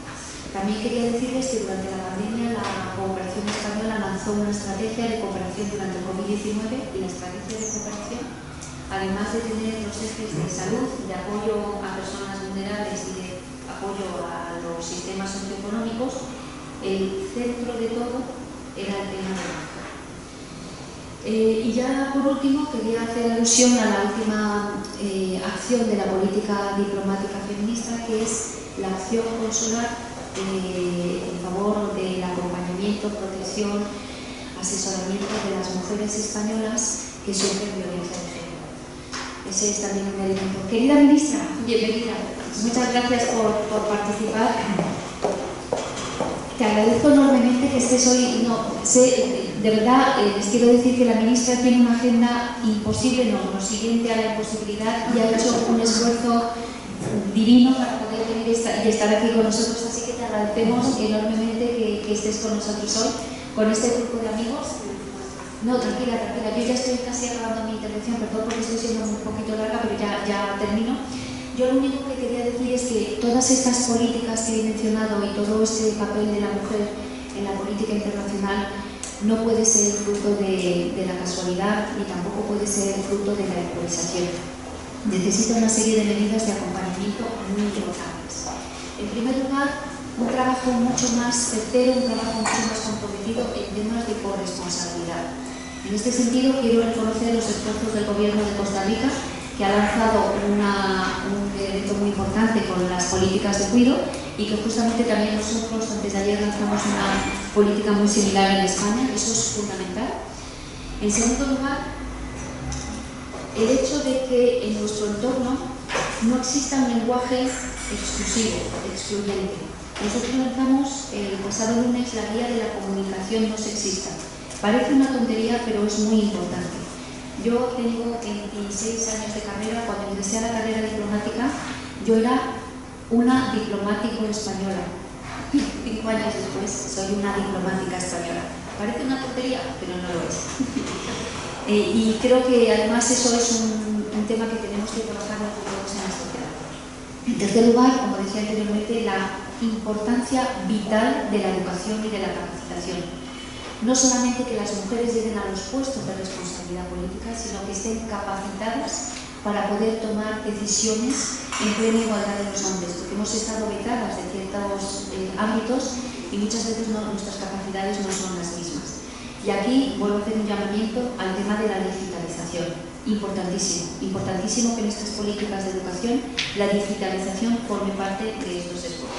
También quería decirles que durante la pandemia la cooperación española lanzó una estrategia de cooperación durante el COVID-19 y la estrategia de cooperación, además de tener los ejes de salud, de apoyo a personas vulnerables y de apoyo a los sistemas socioeconómicos, el centro de todo era el tema de la. Eh, y ya por último quería hacer alusión a la última eh, acción de la política diplomática feminista, que es la acción consular eh, en favor del acompañamiento, protección, asesoramiento de las mujeres españolas que sufren violencia de género. Ese es también un elemento. Querida ministra, bienvenida. Muchas gracias por participar te agradezco enormemente que estés hoy. No, sé, de verdad, eh, les quiero decir que la ministra tiene una agenda imposible, no, lo siguiente a la imposibilidad y ha hecho un esfuerzo divino para poder venir y estar aquí con nosotros. Así que te agradecemos enormemente que, estés con nosotros hoy, con este grupo de amigos. No, tranquila, tranquila. Yo ya estoy casi acabando mi intervención, perdón porque estoy siendo un poquito larga, pero ya, ya termino. Yo lo único que quería decir es que todas estas políticas que he mencionado y todo este papel de la mujer en la política internacional no puede ser fruto de, la casualidad ni tampoco puede ser fruto de la improvisación. Necesita una serie de medidas de acompañamiento muy importantes. En primer lugar, un trabajo mucho más certero, un trabajo mucho más comprometido en temas de corresponsabilidad. En este sentido, quiero reconocer los esfuerzos del Gobierno de Costa Rica que ha lanzado un evento muy importante con las políticas de cuido y que justamente también nosotros antes de ayer lanzamos una política muy similar en España, eso es fundamental. En segundo lugar, el hecho de que en nuestro entorno no exista un lenguaje exclusivo, excluyente. Nosotros lanzamos el pasado lunes la guía de la comunicación no sexista. Parece una tontería, pero es muy importante. Yo tengo 26 años de carrera, cuando ingresé a la carrera diplomática, yo era una diplomático española. Cinco años después soy una diplomática española. Parece una tontería, pero no lo es. eh, y creo que además eso es un, un tema que tenemos que trabajar todos en la sociedad. En tercer lugar, como decía anteriormente, la importancia vital de la educación y de la capacitación no solamente que las mujeres lleguen a los puestos de responsabilidad política, sino que estén capacitadas para poder tomar decisiones en plena igualdad de los hombres, porque hemos estado vetadas de ciertos eh, ámbitos y muchas veces nuestras capacidades no son las mismas. Y aquí vuelvo a hacer un llamamiento al tema de la digitalización. Importantísimo, importantísimo que en estas políticas de educación la digitalización forme parte de estos esfuerzos.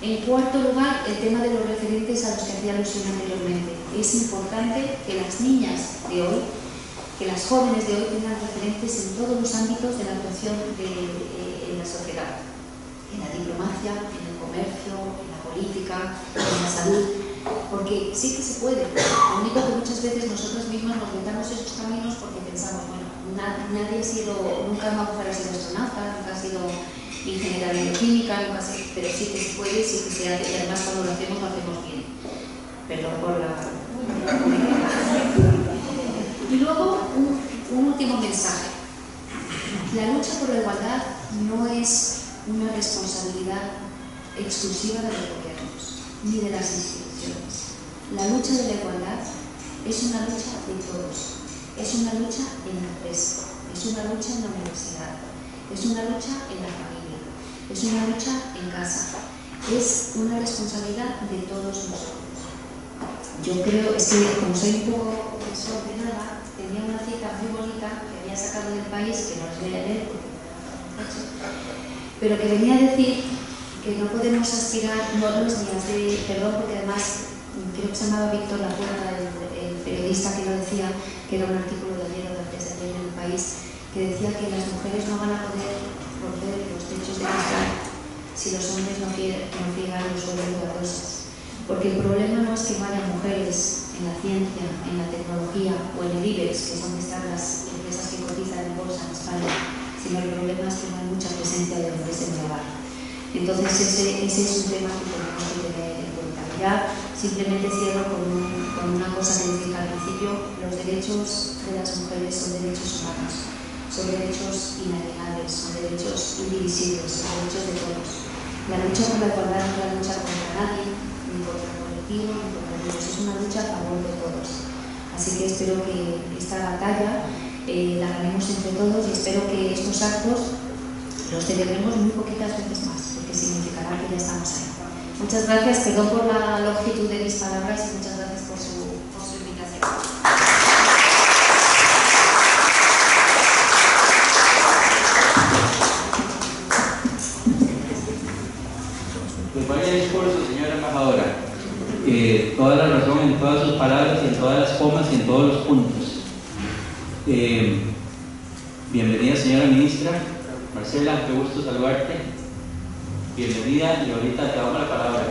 En cuarto lugar, el tema de los referentes a los que hacía alusión anteriormente. Es importante que las niñas de hoy, que las jóvenes de hoy tengan referentes en todos los ámbitos de la actuación de, eh, en la sociedad, en la diplomacia, en el comercio, en la política, en la salud, porque sí que se puede. Lo único que muchas veces nosotros mismos nos metamos esos caminos porque pensamos, bueno, nadie ha sido, nunca mujer ha sido astronauta, nunca ha sido ingeniera bioquímica, nunca sé, pero sí que se puede, sí que se hace, y además cuando lo hacemos, lo hacemos bien. Perdón por la... Y luego, un, un último mensaje. La lucha por la igualdad no es una responsabilidad exclusiva de los gobiernos ni de las instituciones. La lucha de la igualdad es una lucha de todos. Es una lucha en la empresa, es una lucha en la universidad, es una lucha en la familia es una lucha en casa, es una responsabilidad de todos nosotros. Yo creo, es que como soy un poco desordenada, tenía una cita muy bonita que había sacado del país, que no os voy a leer pero que venía a decir que no podemos aspirar, no los días de, perdón, porque además creo que se llamaba Víctor Lapuerta, el, el, periodista que lo decía, que era un artículo de ayer o de antes de ayer en el país, que decía que las mujeres no van a poder los techos de cristal si los hombres no, no friegan los suelos de. Porque el problema no es que haya mujeres en la ciencia, en la tecnología o en el IBEX, que es donde están las empresas que cotizan en bolsa en España, sino el problema es que no hay mucha presencia de hombres en el hogar. Entonces ese, ese es un tema que tenemos que tener en cuenta. Ya simplemente cierro con, un, con una cosa que decía al principio, los derechos de las mujeres son derechos humanos, son derechos inalienables, son derechos indivisibles, son derechos de todos. La lucha por la igualdad no es la lucha contra nadie, ni contra el colectivo, ni contra Dios, es una lucha a favor de todos. Así que espero que esta batalla eh, la ganemos entre todos y espero que estos actos los celebremos muy poquitas veces más, porque significará que ya estamos ahí. Muchas gracias, perdón por la longitud de mis palabras y muchas gracias por su, por su invitación. Toda la razón en todas sus palabras y en todas las comas y en todos los puntos. Eh, bienvenida, señora ministra. Marcela, qué gusto saludarte. Bienvenida y ahorita te damos la palabra.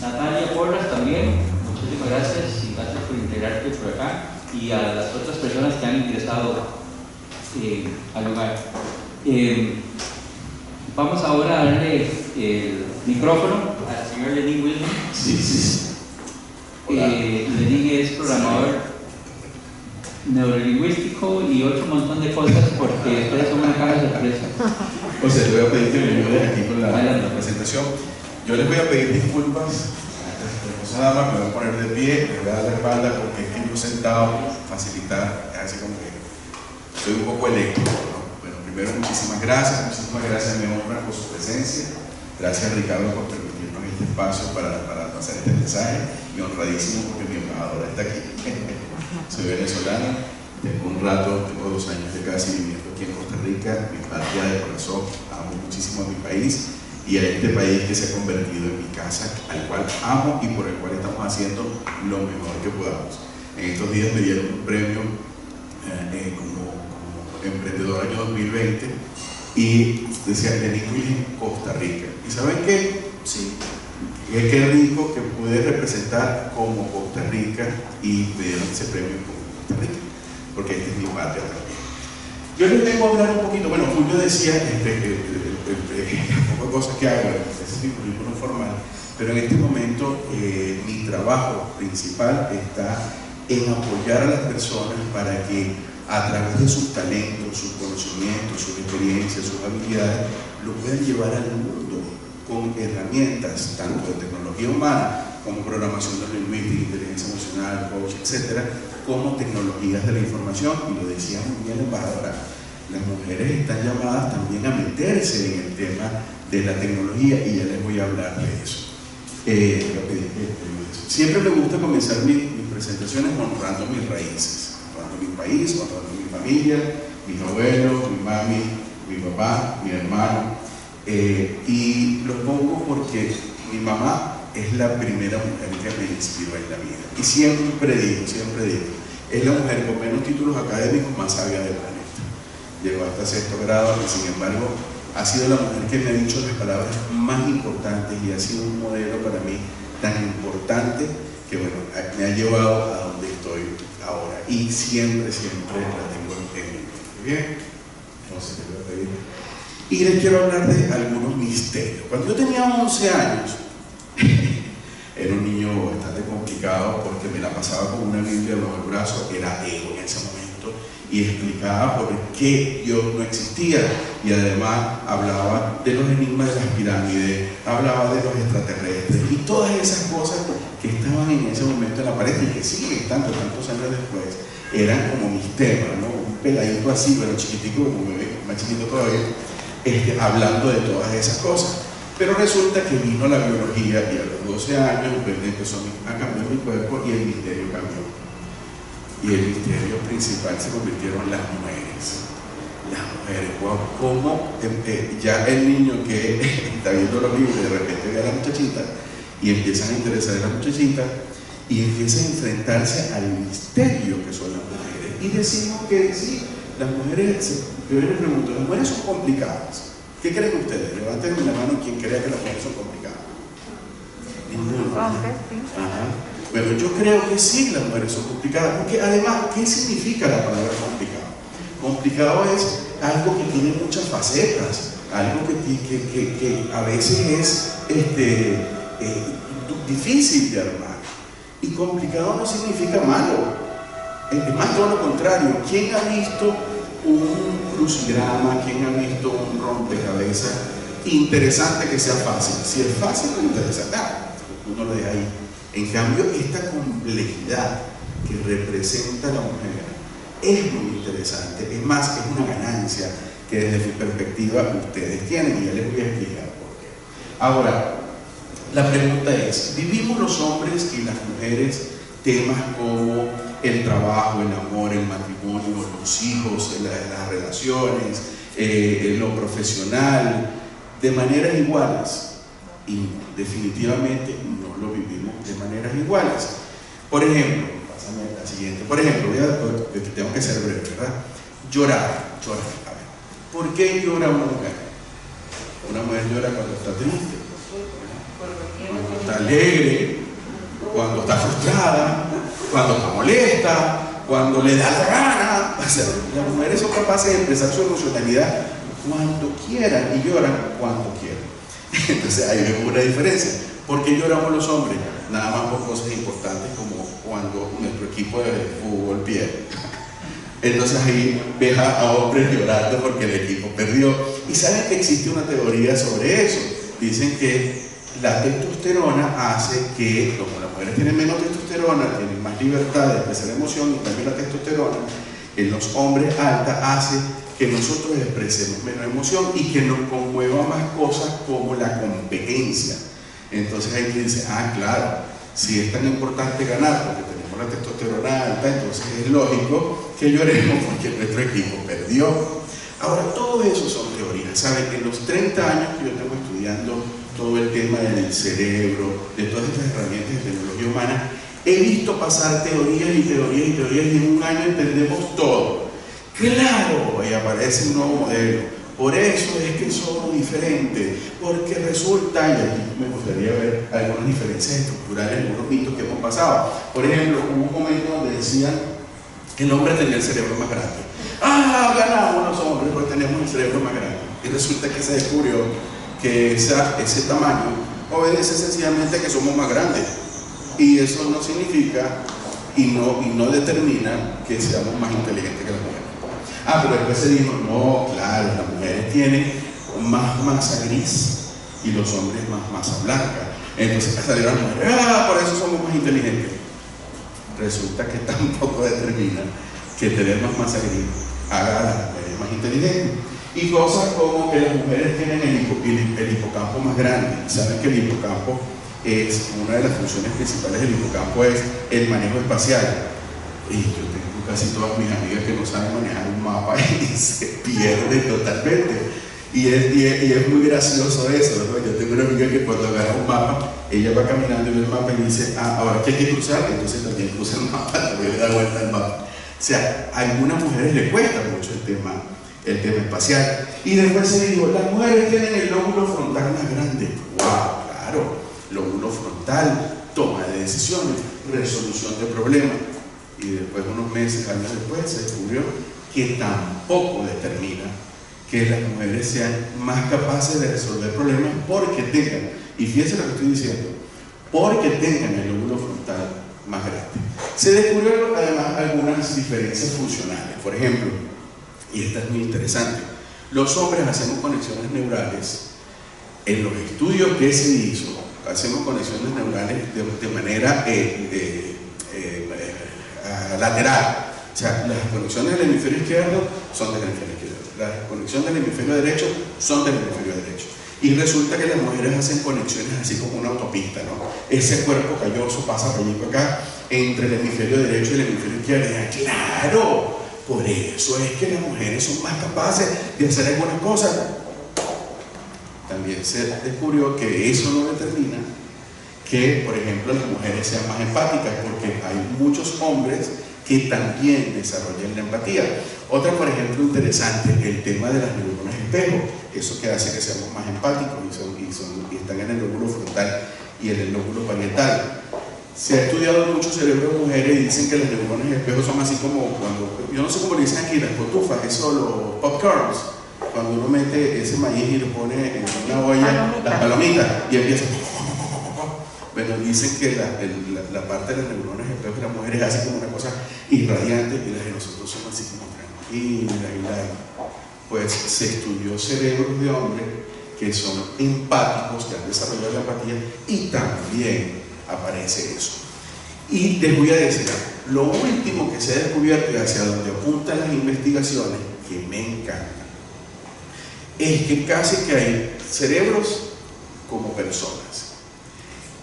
Natalia Porras también, muchísimas gracias y gracias por integrarte por acá y a las otras personas que han ingresado eh, al lugar. Eh, vamos ahora a darle el micrófono al señor Lenín Williams. Sí, sí. Eh, Lenín es programador neurolingüístico y otro montón de cosas porque ustedes son una caja de sorpresa. O sea, le voy a pedir que me ayude aquí con la, la presentación. Yo les voy a pedir disculpas a esta hermosa dama, me voy a poner de pie, le voy a dar la espalda porque es que yo sentado facilitar, así como que soy un poco eléctrico. ¿no? Bueno, primero muchísimas gracias, muchísimas gracias, me honra por su presencia. Gracias Ricardo por permitirnos este espacio para, para pasar este mensaje y honradísimo porque mi embajadora está aquí. Soy venezolano, tengo un rato, tengo dos años de casi viviendo aquí en Costa Rica, mi patria de corazón, amo muchísimo a mi país y a este país que se ha convertido en mi casa, al cual amo y por el cual estamos haciendo lo mejor que podamos. En estos días me dieron un premio eh, eh, como, como emprendedor año 2020 y decía Denis Williams, Costa Rica. ¿Y saben qué? Sí, qué, qué rico que pude representar como Costa Rica y me dieron ese premio como Costa Rica, porque esta es mi patria también. Yo les vengo a hablar un poquito, bueno, Julio decía este, poco de cosas que hago, es mi currículum formal, pero en este momento eh, mi trabajo principal está en apoyar a las personas para que a través de sus talentos, sus conocimientos, sus experiencias, sus habilidades, lo puedan llevar al mundo con herramientas, tanto de tecnología humana, como programación de lingüística, inteligencia emocional, coach, etcétera, como tecnologías de la información, y lo decía muy bien la embajadora, las mujeres están llamadas también a meterse en el tema de la tecnología, y ya les voy a hablar de eso. Eh, siempre me gusta comenzar mi- mis presentaciones honrando mis raíces, honrando mi país, honrando mi familia, mis abuelos, mi mami, mi papá, mi hermano, eh, y lo pongo porque mi mamá es la primera mujer que me inspiró en la vida. Y siempre digo, siempre digo, es la mujer con menos títulos académicos más sabia del planeta. Llegó hasta sexto grado y sin embargo ha sido la mujer que me ha dicho las palabras más importantes y ha sido un modelo para mí tan importante que bueno, me ha llevado a donde estoy ahora. Y siempre, siempre la tengo en mente. Bien, entonces Y les quiero hablar de algunos misterios. Cuando yo tenía 11 años, era un niño bastante complicado porque me la pasaba con una Biblia bajo el brazo, era ego en ese momento, y explicaba por qué Dios no existía. Y además hablaba de los enigmas de las pirámides, hablaba de los extraterrestres y todas esas cosas que estaban en ese momento en la pared y que siguen estando tantos años después, eran como mis temas, ¿no? Un peladito así, pero chiquitico, como bebé, más chiquito todavía, este, hablando de todas esas cosas. Pero resulta que vino la biología y a los 12 años pues, empezó a cambiar mi cuerpo y el misterio cambió. Y el misterio principal se convirtieron las mujeres. Las mujeres, wow, cómo eh, eh, ya el niño que está viendo los libros de repente ve a la muchachita y empiezan a interesar en la muchachita y empiezan a enfrentarse al misterio que son las mujeres. Y decimos que sí, las mujeres, yo les pregunto, las mujeres son complicadas. ¿Qué creen ustedes? Levanten la mano quien crea que las mujeres son complicadas. Ajá. Bueno, yo creo que sí, las mujeres son complicadas, porque además, ¿qué significa la palabra complicado? Complicado es algo que tiene muchas facetas, algo que, que, que, a veces es este, eh, difícil de armar. Y complicado no significa malo, es más todo lo contrario. ¿Quién ha visto un crucigrama? ¿Quién ha visto un rompecabezas interesante que sea fácil? Si es fácil, no interesa nada. Uno lo deja ahí. En cambio, esta complejidad que representa la mujer es muy interesante. Es más, es una ganancia que desde mi perspectiva ustedes tienen y ya les voy a explicar por qué. Ahora, la pregunta es, ¿vivimos los hombres y las mujeres temas como el trabajo, el amor, el matrimonio, los hijos, las relaciones, eh, lo profesional, de maneras iguales? Y definitivamente no lo vivimos de maneras iguales. Por ejemplo, pásame la siguiente. Por ejemplo, voy a, tengo que ser breve, ¿verdad? Llorar, llorar. ¿Por qué llora una mujer? Una mujer llora cuando está triste, cuando está alegre, cuando está frustrada, cuando está molesta, cuando le da la gana. Las mujeres son capaces de expresar su emocionalidad cuando quieran y lloran cuando quieran. Entonces ahí vemos una diferencia. ¿Por qué lloramos los hombres? Nada más por cosas importantes como cuando nuestro equipo de fútbol pierde. Entonces ahí ves a hombres llorando porque el equipo perdió. Y saben que existe una teoría sobre eso. Dicen que la testosterona hace que, como las mujeres tienen menos testosterona, tienen más libertad de expresar emoción, y también la testosterona en los hombres alta hace que nosotros expresemos menos emoción y que nos conmueva más cosas como la competencia. Entonces ahí dice, ah, claro, si es tan importante ganar porque tenemos la testosterona alta, entonces es lógico que lloremos porque nuestro equipo perdió. Ahora, todo eso son teorías. Saben que en los 30 años que yo tengo estudiando todo el tema del cerebro, de todas estas herramientas de tecnología humana, he visto pasar teorías y teorías y teorías y en un año entendemos todo. Claro, y aparece un nuevo modelo. Por eso es que somos diferentes, porque resulta, y aquí me gustaría ver algunas diferencias estructurales, algunos mitos que hemos pasado. Por ejemplo, hubo un momento donde decían que el hombre tenía el cerebro más grande. Ah, ganamos los hombres porque tenemos el cerebro más grande. Y resulta que se descubrió que ese tamaño obedece sencillamente a que somos más grandes. Y eso no significa y no, y no determina que seamos más inteligentes que las mujeres. Ah, pero después se dijo, no, claro, las mujeres tienen más masa gris y los hombres más masa blanca. Entonces salieron las mujeres, ah, por eso somos más inteligentes. Resulta que tampoco determina que tener más masa gris haga a las mujeres más inteligentes. Y cosas como que las mujeres tienen el, hipocampo más grande. Saben que el hipocampo es una de las funciones principales del hipocampo es el manejo espacial. Y yo tengo casi todas mis amigas que no saben manejar un mapa y se pierden totalmente. Y es, muy gracioso eso, Yo tengo una amiga que cuando agarra un mapa, ella va caminando y ve el mapa y dice, ah, ahora que hay que cruzar, entonces también cruza el mapa, también le da vuelta al mapa. O sea, a algunas mujeres les cuesta mucho el tema, el tema espacial. Y después se dijo, las mujeres tienen el lóbulo frontal más grande. ¡Wow! Claro, lóbulo frontal, toma de decisiones, resolución de problemas y después, unos meses, años después, se descubrió que tampoco determina que las mujeres sean más capaces de resolver problemas porque tengan, y fíjense lo que estoy diciendo, porque tengan el lóbulo frontal más grande. Se descubrieron además algunas diferencias funcionales. Por ejemplo, y esta es muy interesante, los hombres hacemos conexiones neurales. En los estudios que se hizo, hacemos conexiones neurales de, manera eh, eh, eh, lateral. O sea, las conexiones del hemisferio izquierdo son del hemisferio izquierdo. Las conexiones del hemisferio derecho son del hemisferio derecho. Y resulta que las mujeres hacen conexiones así como una autopista, ¿no? Ese cuerpo calloso pasa por allí acá, entre el hemisferio derecho y el hemisferio izquierdo. Y, claro, por eso es que las mujeres son más capaces de hacer algunas cosas. también se descubrió que eso no determina que, por ejemplo, las mujeres sean más empáticas, porque hay muchos hombres que también desarrollan la empatía. Otra, por ejemplo, interesante, el tema de las neuronas espejo, eso que hace que seamos más empáticos y, son, y, y están en el lóbulo frontal y en el lóbulo parietal. Se ha estudiado mucho cerebro de mujeres y dicen que las neuronas espejo son así como cuando, yo no sé cómo le dicen aquí, las cotufas, eso, los popcorns, cuando uno mete ese maíz y lo pone en una olla, las palomitas, y empieza bueno, dicen que la, el, la, la, parte de las neuronas espejo de la mujer es así como una cosa irradiante y las de nosotros son así como tranquilas y la, Pues se estudió cerebros de hombres que son empáticos, que han desarrollado la empatía y también aparece eso. Y les voy a decir lo último que se ha descubierto y hacia donde apuntan las investigaciones, que me encanta, es que casi que hay cerebros como personas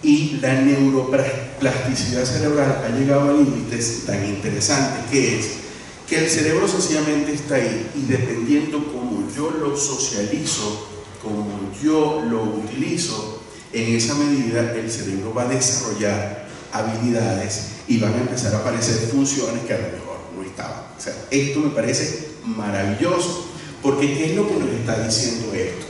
y la neuroplasticidad cerebral ha llegado a límites tan interesantes que es que el cerebro sencillamente está ahí y dependiendo cómo yo lo socializo, como yo lo utilizo, en esa medida el cerebro va a desarrollar habilidades y van a empezar a aparecer funciones que a lo mejor no estaban. O sea, esto me parece maravilloso, porque ¿qué es lo que nos está diciendo esto?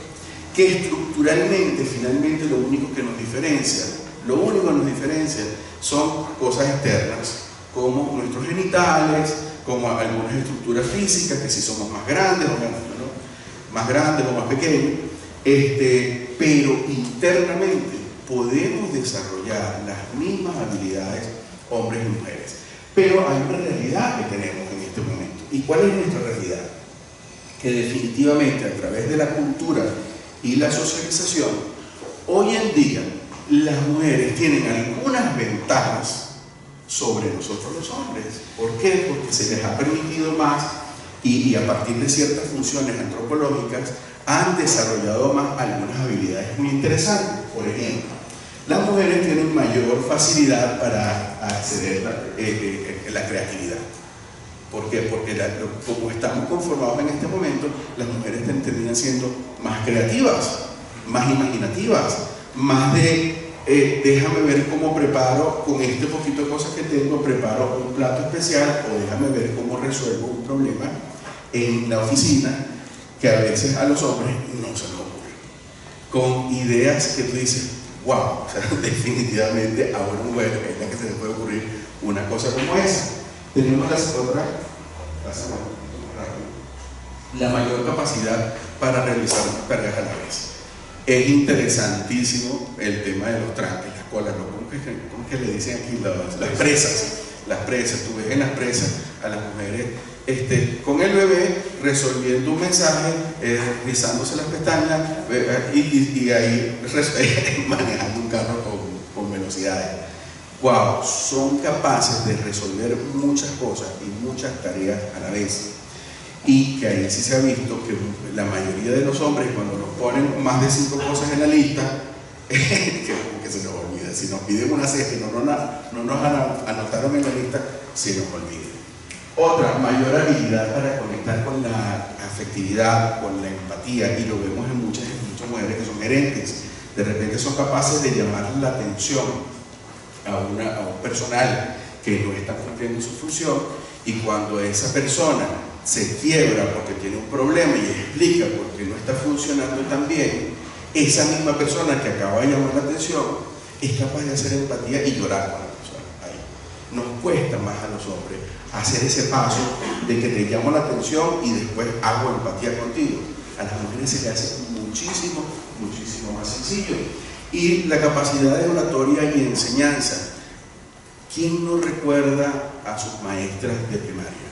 Que estructuralmente, finalmente, lo único que nos diferencia lo único que nos diferencia son cosas externas, como nuestros genitales, como algunas estructuras físicas, que si somos más grandes o menos, ¿no? más grandes o más pequeños, este, pero internamente podemos desarrollar las mismas habilidades hombres y mujeres. Pero hay una realidad que tenemos en este momento. ¿Y cuál es nuestra realidad? Que definitivamente a través de la cultura y la socialización, hoy en día las mujeres tienen algunas ventajas sobre nosotros los hombres. ¿Por qué? Porque se les ha permitido más y, y, a partir de ciertas funciones antropológicas han desarrollado más algunas habilidades muy interesantes. Por ejemplo, las mujeres tienen mayor facilidad para acceder a la, eh, eh, la creatividad. ¿Por qué? Porque la, como estamos conformados en este momento, las mujeres terminan siendo más creativas, más imaginativas, más de eh, déjame ver cómo preparo con este poquito de cosas que tengo, preparo un plato especial o déjame ver cómo resuelvo un problema en la oficina que a veces a los hombres no se les ocurre. Con ideas que tú dices, wow, o sea, definitivamente a una mujer es la que se le puede ocurrir una cosa como esa. Tenemos la otra, la mayor capacidad para realizar cargas a la vez. Es interesantísimo el tema de los tranques, las colas, ¿no? ¿Cómo, que, ¿Cómo que le dicen aquí? Las, las, presas. Las presas, tú ves en las presas a las mujeres este, con el bebé resolviendo un mensaje, eh, rizándose las pestañas eh, y, y, ahí manejando un carro con, velocidades. Wow, son capaces de resolver muchas cosas y muchas tareas a la vez y que ahí sí se ha visto que la mayoría de los hombres cuando nos ponen más de cinco cosas en la lista, que, que, se nos olvida, si nos piden una y no, no, no nos anotaron en la lista, se nos olvida. Otra, mayor habilidad para conectar con la afectividad, con la empatía, y lo vemos en muchas, en muchas mujeres que son gerentes, de repente son capaces de llamar la atención a un personal que no está cumpliendo su función, y cuando esa persona se quiebra porque tiene un problema y explica por qué no está funcionando tan bien, esa misma persona que acaba de llamar la atención es capaz de hacer empatía y llorar con la persona. Ahí. Nos cuesta más a los hombres hacer ese paso de que te llamo la atención y después hago empatía contigo. A las mujeres se le hace muchísimo, muchísimo más sencillo. Y la capacidad de oratoria y enseñanza. ¿Quién no recuerda a sus maestras de primaria?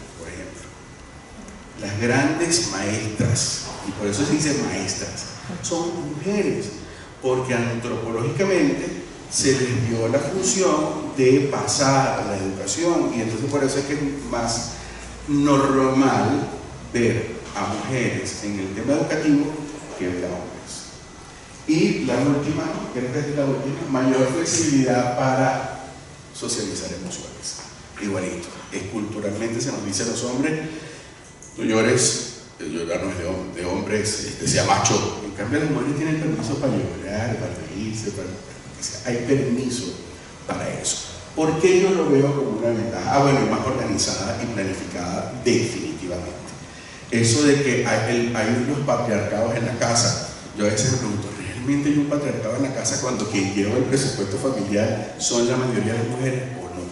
las grandes maestras, y por eso se dice maestras, son mujeres, porque antropológicamente se les dio la función de pasar la educación, y entonces por eso es que es más normal ver a mujeres en el tema educativo que ver a hombres. Y la última, creo que es la última, mayor flexibilidad para socializar emociones. Igualito, es culturalmente se nos dice a los hombres no llores, llorar no es de, de hombres, este, sea macho, En cambio, las mujeres tienen permiso para llorar, para reírse, para... hay permiso para eso. ¿Por qué yo lo veo como una ventaja? Ah, bueno, más organizada y planificada, definitivamente. Eso de que hay, unos patriarcados en la casa, yo a veces me pregunto, ¿realmente hay un patriarcado en la casa cuando quien lleva el presupuesto familiar son la mayoría de las mujeres o no?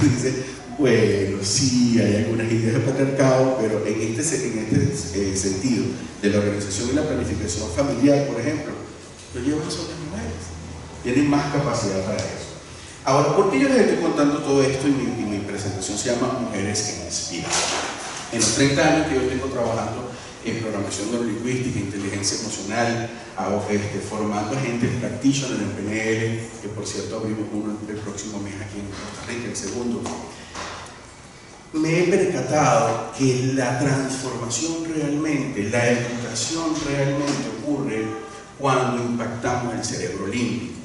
Dices, bueno, sí, hay algunas ideas de patriarcado, pero en este, este eh, sentido de la organización y la planificación familiar, por ejemplo, lo llevan mujeres. Tienen más capacidad para eso. Ahora, ¿por qué yo les estoy contando todo esto y mi, presentación se llama Mujeres que Inspiran? En los 30 años que yo tengo trabajando en programación neurolingüística, inteligencia emocional, hago, este, formando gente practitioner en PNL, que por cierto abrimos uno el próximo mes aquí en Costa Rica, el segundo. Me he percatado que la transformación realmente, la educación realmente ocurre cuando impactamos el cerebro límbico.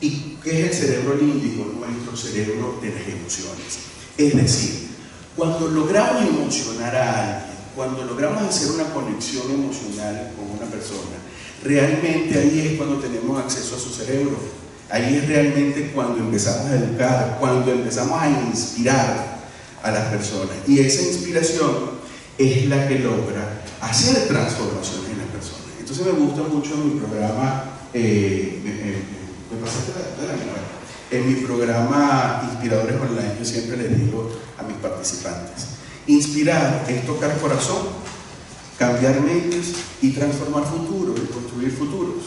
¿Y qué es el cerebro límbico? Nuestro cerebro de las emociones. Es decir, cuando logramos emocionar a alguien, cuando logramos hacer una conexión emocional con una persona, realmente ahí es cuando tenemos acceso a su cerebro. Ahí es realmente cuando empezamos a educar, cuando empezamos a inspirar a las personas. Y esa inspiración es la que logra hacer transformaciones en las personas. Entonces me gusta mucho mi programa, eh, en mi programa Inspiradores Online yo siempre les digo a mis participantes, inspirar es tocar corazón, cambiar mentes y transformar futuros y construir futuros.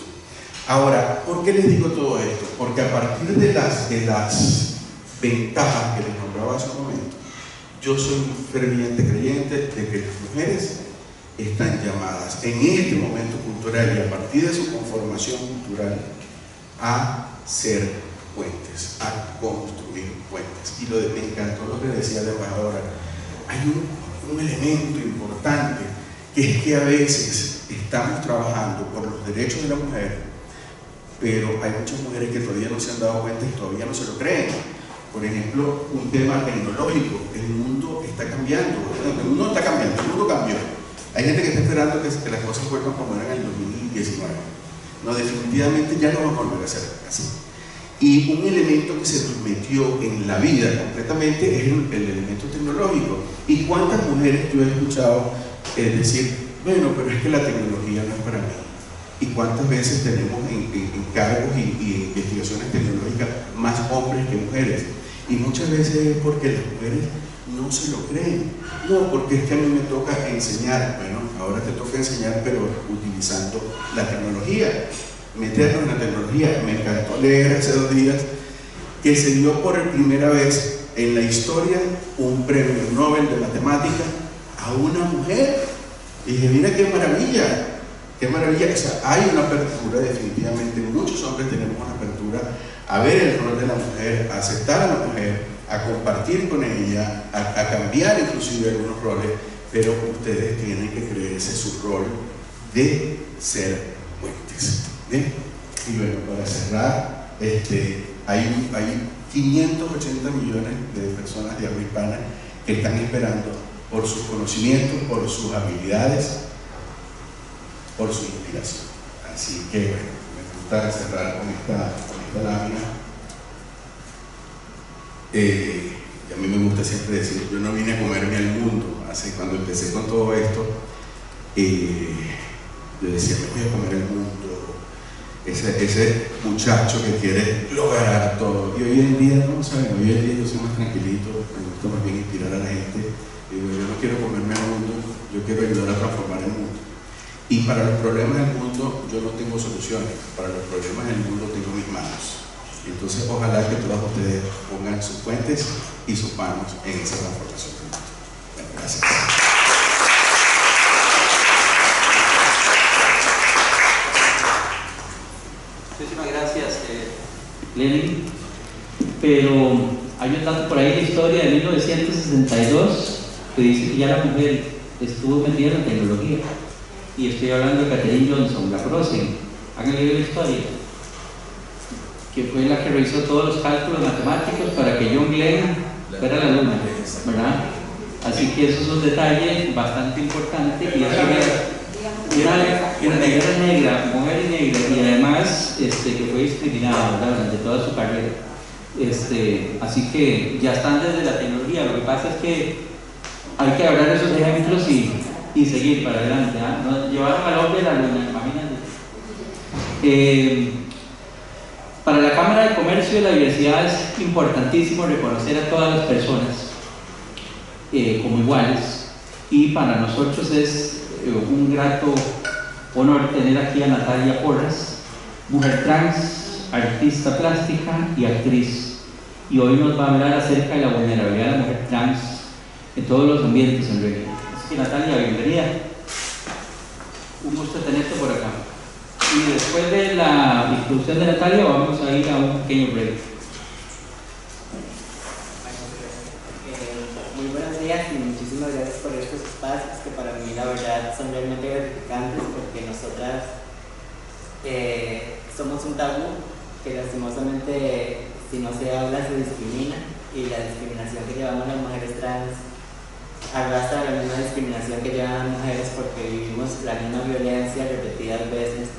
Ahora, ¿por qué les digo todo esto? Porque a partir de las, de las ventajas que les nombraba hace un momento, yo soy un ferviente creyente de que las mujeres están llamadas en este momento cultural y a partir de su conformación cultural a ser puentes, a construir puentes. Y lo de, me encantó lo que decía la embajadora. Hay un, elemento importante que es que a veces estamos trabajando por los derechos de la mujer, pero hay muchas mujeres que todavía no se han dado cuenta y todavía no se lo creen. Por ejemplo, un tema tecnológico. El mundo está cambiando. El mundo está cambiando, el mundo cambió. Hay gente que está esperando que, que las cosas vuelvan como eran en el 2019. No, definitivamente ya no va a volver a ser así. Y un elemento que se nos metió en la vida completamente es el, el elemento tecnológico. ¿Y cuántas mujeres yo he escuchado eh, decir, bueno, pero es que la tecnología no es para mí? ¿Y cuántas veces tenemos en, en, en cargos y, y, investigaciones tecnológicas más hombres que mujeres? Y muchas veces es porque las mujeres no se lo creen. No, porque es que a mí me toca enseñar. Bueno, ahora te toca enseñar, pero utilizando la tecnología meternos en la tecnología. Me encantó leer hace dos días que se dio por primera vez en la historia un premio Nobel de Matemática a una mujer. Y dije, mira qué maravilla, qué maravilla. O sea, hay una apertura, definitivamente, muchos hombres tenemos una apertura a ver el rol de la mujer, a aceptar a la mujer, a compartir con ella, a, a cambiar inclusive algunos roles, pero ustedes tienen que creerse su rol de ser puentes. Y bueno, para cerrar, este, hay, hay 580 millones de personas de habla hispana que están esperando por sus conocimientos, por sus habilidades, por su inspiración. Así que bueno, me gusta cerrar con esta, con esta lámina. Eh, y a mí me gusta siempre decir, yo no vine a comerme al mundo. Así cuando empecé con todo esto, eh, yo decía, me voy a comer el mundo, ese, ese, muchacho que quiere lograr todo. Y hoy en día, no saben, hoy en día yo soy más tranquilito, me gusta más bien inspirar a la gente. Yo no quiero comerme al mundo, yo quiero ayudar a transformar el mundo. Y para los problemas del mundo yo no tengo soluciones, para los problemas del mundo tengo mis manos. Entonces ojalá que todos ustedes pongan sus puentes y sus manos en esa transformación. Gracias. Muchísimas gracias, eh, Lenin. Pero hay un dato por ahí de historia de 1962 que dice que ya la mujer estuvo metida en la tecnología. Y estoy hablando de Catherine Johnson, la conocen. ¿Han leído la historia? Que fue la que realizó todos los cálculos matemáticos para que John Glenn fuera la luna, ¿verdad? Así que eso es un detalle bastante importante y eso Era, era negra, negra, mujer y negra, y además este, que fue discriminada ¿verdad? durante toda su carrera. Este, así que ya están desde la tecnología. Lo que pasa es que hay que hablar de esos ejemplos y, y seguir para adelante. Nos llevaron al hombre a la luna, imagínate. Eh, para la Cámara de Comercio y la Diversidad es importantísimo reconocer a todas las personas eh, como iguales y para nosotros es eh, un grato honor tener aquí a Natalia Porras, mujer trans, artista plástica y actriz. Y hoy nos va a hablar acerca de la vulnerabilidad de la mujer trans en todos los ambientes en realidad. Así que Natalia, bienvenida. Un gusto tenerte por acá. Y después de la introducción de Natalia vamos a ir a un pequeño break. Muy buenos días y muchísimas gracias por estos espacios que para mí la verdad son realmente gratificantes porque nosotras eh, somos un tabú que lastimosamente si no se habla se discrimina y la discriminación que llevamos las mujeres trans arrastra la misma discriminación que llevan las mujeres porque vivimos la misma violencia repetidas veces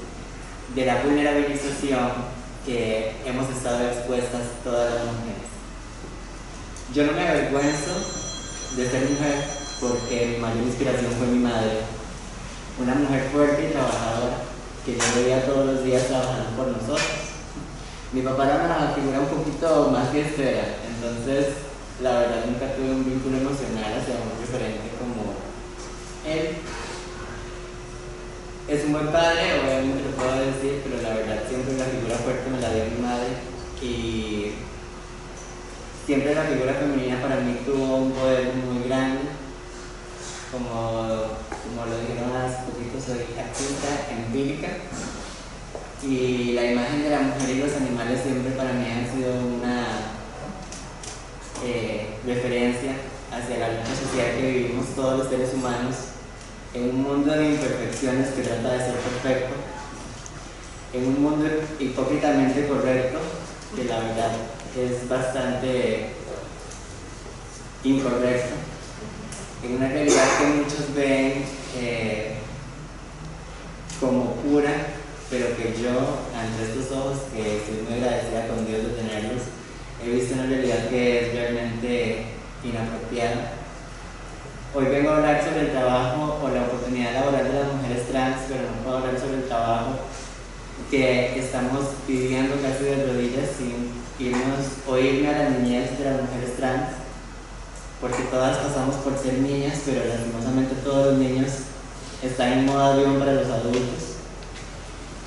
de la vulnerabilización que hemos estado expuestas todas las mujeres. Yo no me avergüenzo de ser mujer porque mi mayor inspiración fue mi madre, una mujer fuerte y trabajadora que yo veía todos los días trabajando por nosotros. Mi papá era una figura un poquito más fiestera, entonces la verdad nunca tuve un vínculo emocional hacia un referente como él. Es un buen padre, obviamente lo puedo decir, pero la verdad siempre la figura fuerte me la dio mi madre y siempre la figura femenina para mí tuvo un poder muy grande. Como, como lo dijeron hace poquito, soy artista empírica. Y la imagen de la mujer y los animales siempre para mí ha sido una eh, referencia hacia la lucha social que vivimos todos los seres humanos en un mundo de imperfecciones que trata de ser perfecto, en un mundo hipócritamente correcto que la verdad es bastante incorrecto, en una realidad que muchos ven eh, como pura, pero que yo, ante estos ojos, que estoy muy agradecida con Dios de tenerlos, he visto una realidad que es realmente inapropiada. Hoy vengo a hablar sobre el trabajo o la oportunidad laboral de las mujeres trans, pero no puedo hablar sobre el trabajo que estamos pidiendo casi de rodillas sin irnos o irme a la niñez de las mujeres trans, porque todas pasamos por ser niñas, pero lastimosamente todos los niños están en modo avión para los adultos.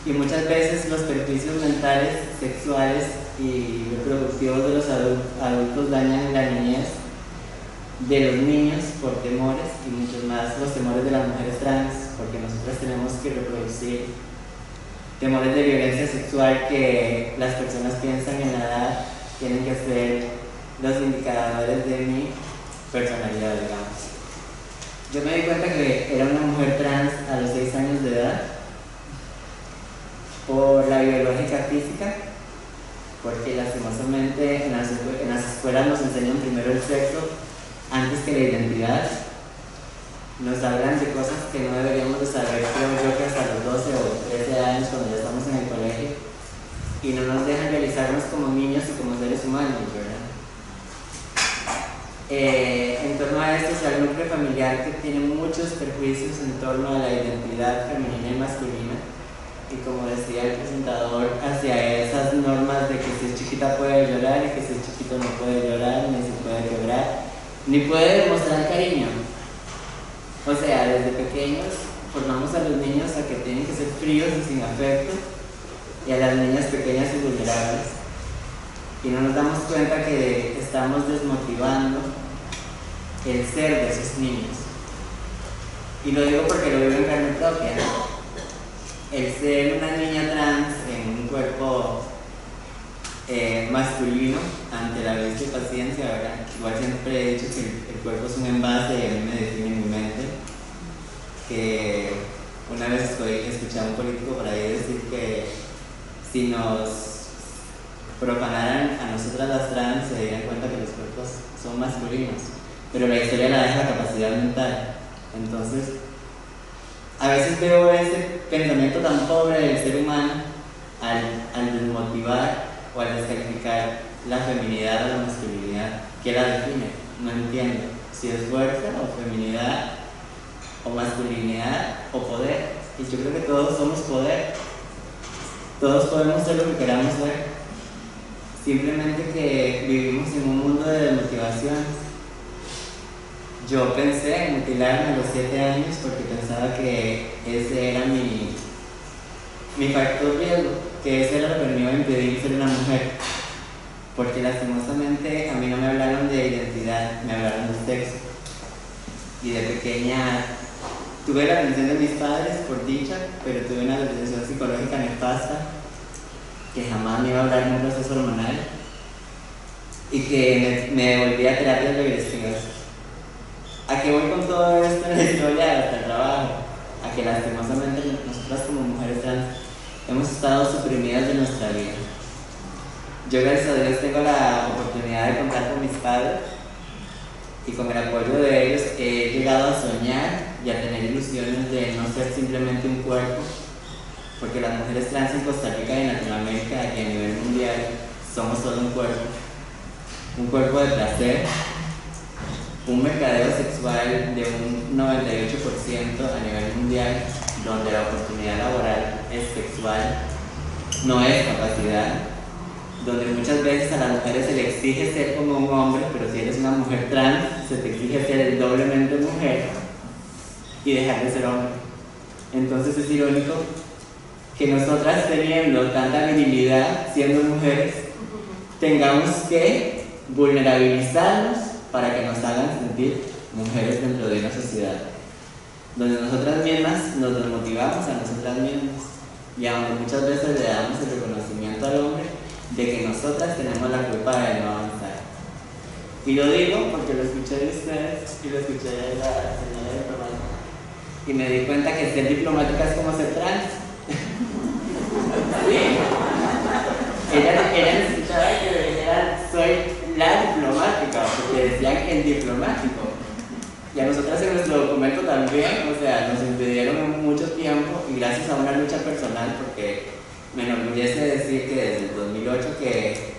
Y muchas veces los perjuicios mentales, sexuales y reproductivos de los adultos dañan la niñez de los niños por temores y muchos más los temores de las mujeres trans, porque nosotras tenemos que reproducir temores de violencia sexual que las personas piensan en la edad tienen que ser los indicadores de mi personalidad, digamos. Yo me di cuenta que era una mujer trans a los 6 años de edad por la biológica física, porque lastimosamente en las, escuelas nos enseñan primero el sexo antes que la identidad. Nos hablan de cosas que no deberíamos de saber, creo yo que hasta los 12 o 13 años cuando ya estamos en el colegio y no nos dejan realizarnos como niños y como seres humanos. Eh, en torno a esto se el núcleo familiar que tiene muchos perjuicios en torno a la identidad femenina y masculina y como decía el presentador, hacia esas normas de que si es chiquita puede llorar y que si es chiquito no puede llorar, ni se puede quebrar, ni puede demostrar cariño. O sea, desde pequeños formamos a los niños a que tienen que ser fríos y sin afecto y a las niñas pequeñas y vulnerables. Y no nos damos cuenta que estamos desmotivando el ser de esos niños. Y lo digo porque lo vivo en carne propia. El ser una niña trans en un cuerpo eh, masculino ante la vez de paciencia. Igual siempre he dicho que el cuerpo es un envase y a mí me define en mi mente. Que una vez escuché a un político por ahí decir que si nos profanaran a nosotras las trans se darían cuenta que los cuerpos son masculinos, pero la historia la deja la capacidad mental. Entonces, a veces veo ese pensamiento tan pobre del ser humano al, al desmotivar o al descalificar la feminidad o la masculinidad. ¿Qué la define? No entiendo. Si es fuerza o feminidad o masculinidad o poder. Y yo creo que todos somos poder. Todos podemos ser lo que queramos ser. Simplemente que vivimos en un mundo de desmotivaciones. Yo pensé en mutilarme a los 7 años porque pensaba que ese era mi, mi factor riesgo, que ese era lo que me iba a impedir ser una mujer. Porque lastimosamente a mí no me hablaron de identidad, me hablaron de sexo. Y de pequeña tuve la atención de mis padres, por dicha, pero tuve una depresión psicológica nefasta que jamás me iba a hablar de un proceso hormonal y que me, me devolvía a terapias regresivas. ¿A qué voy con todo esto en la historia hasta el trabajo? A que lastimosamente nosotras como mujeres trans hemos estado suprimidas de nuestra vida. Yo gracias a Dios tengo la oportunidad de contar con mis padres y con el apoyo de ellos he llegado a soñar y a tener ilusiones de no ser simplemente un cuerpo, porque las mujeres trans en Costa Rica y en Latinoamérica y a nivel mundial somos solo un cuerpo, un cuerpo de placer, un mercadeo sexual de un 98% a nivel mundial, donde la oportunidad laboral es sexual, no es capacidad, donde muchas veces a las mujeres se le exige ser como un hombre, pero si eres una mujer trans, se te exige ser el doblemente mujer y dejar de ser hombre. Entonces es irónico que nosotras teniendo tanta virilidad, siendo mujeres, tengamos que vulnerabilizarnos para que nos hagan sentir mujeres dentro de una sociedad, donde nosotras mismas nos desmotivamos a nosotras mismas y aunque muchas veces le damos el reconocimiento al hombre, de que nosotras tenemos la culpa de no avanzar. Y lo digo porque lo escuché de ustedes y lo escuché de la señora diplomática. Y me di cuenta que ser diplomática es como ser trans. sí. Ella, ella necesitaba que le dijeran, soy la diplomática, decían el diplomático. Y a nosotras en nuestro documento también, o sea, nos impidieron mucho tiempo y gracias a una lucha personal, porque me enorgullece decir que desde el 2008 que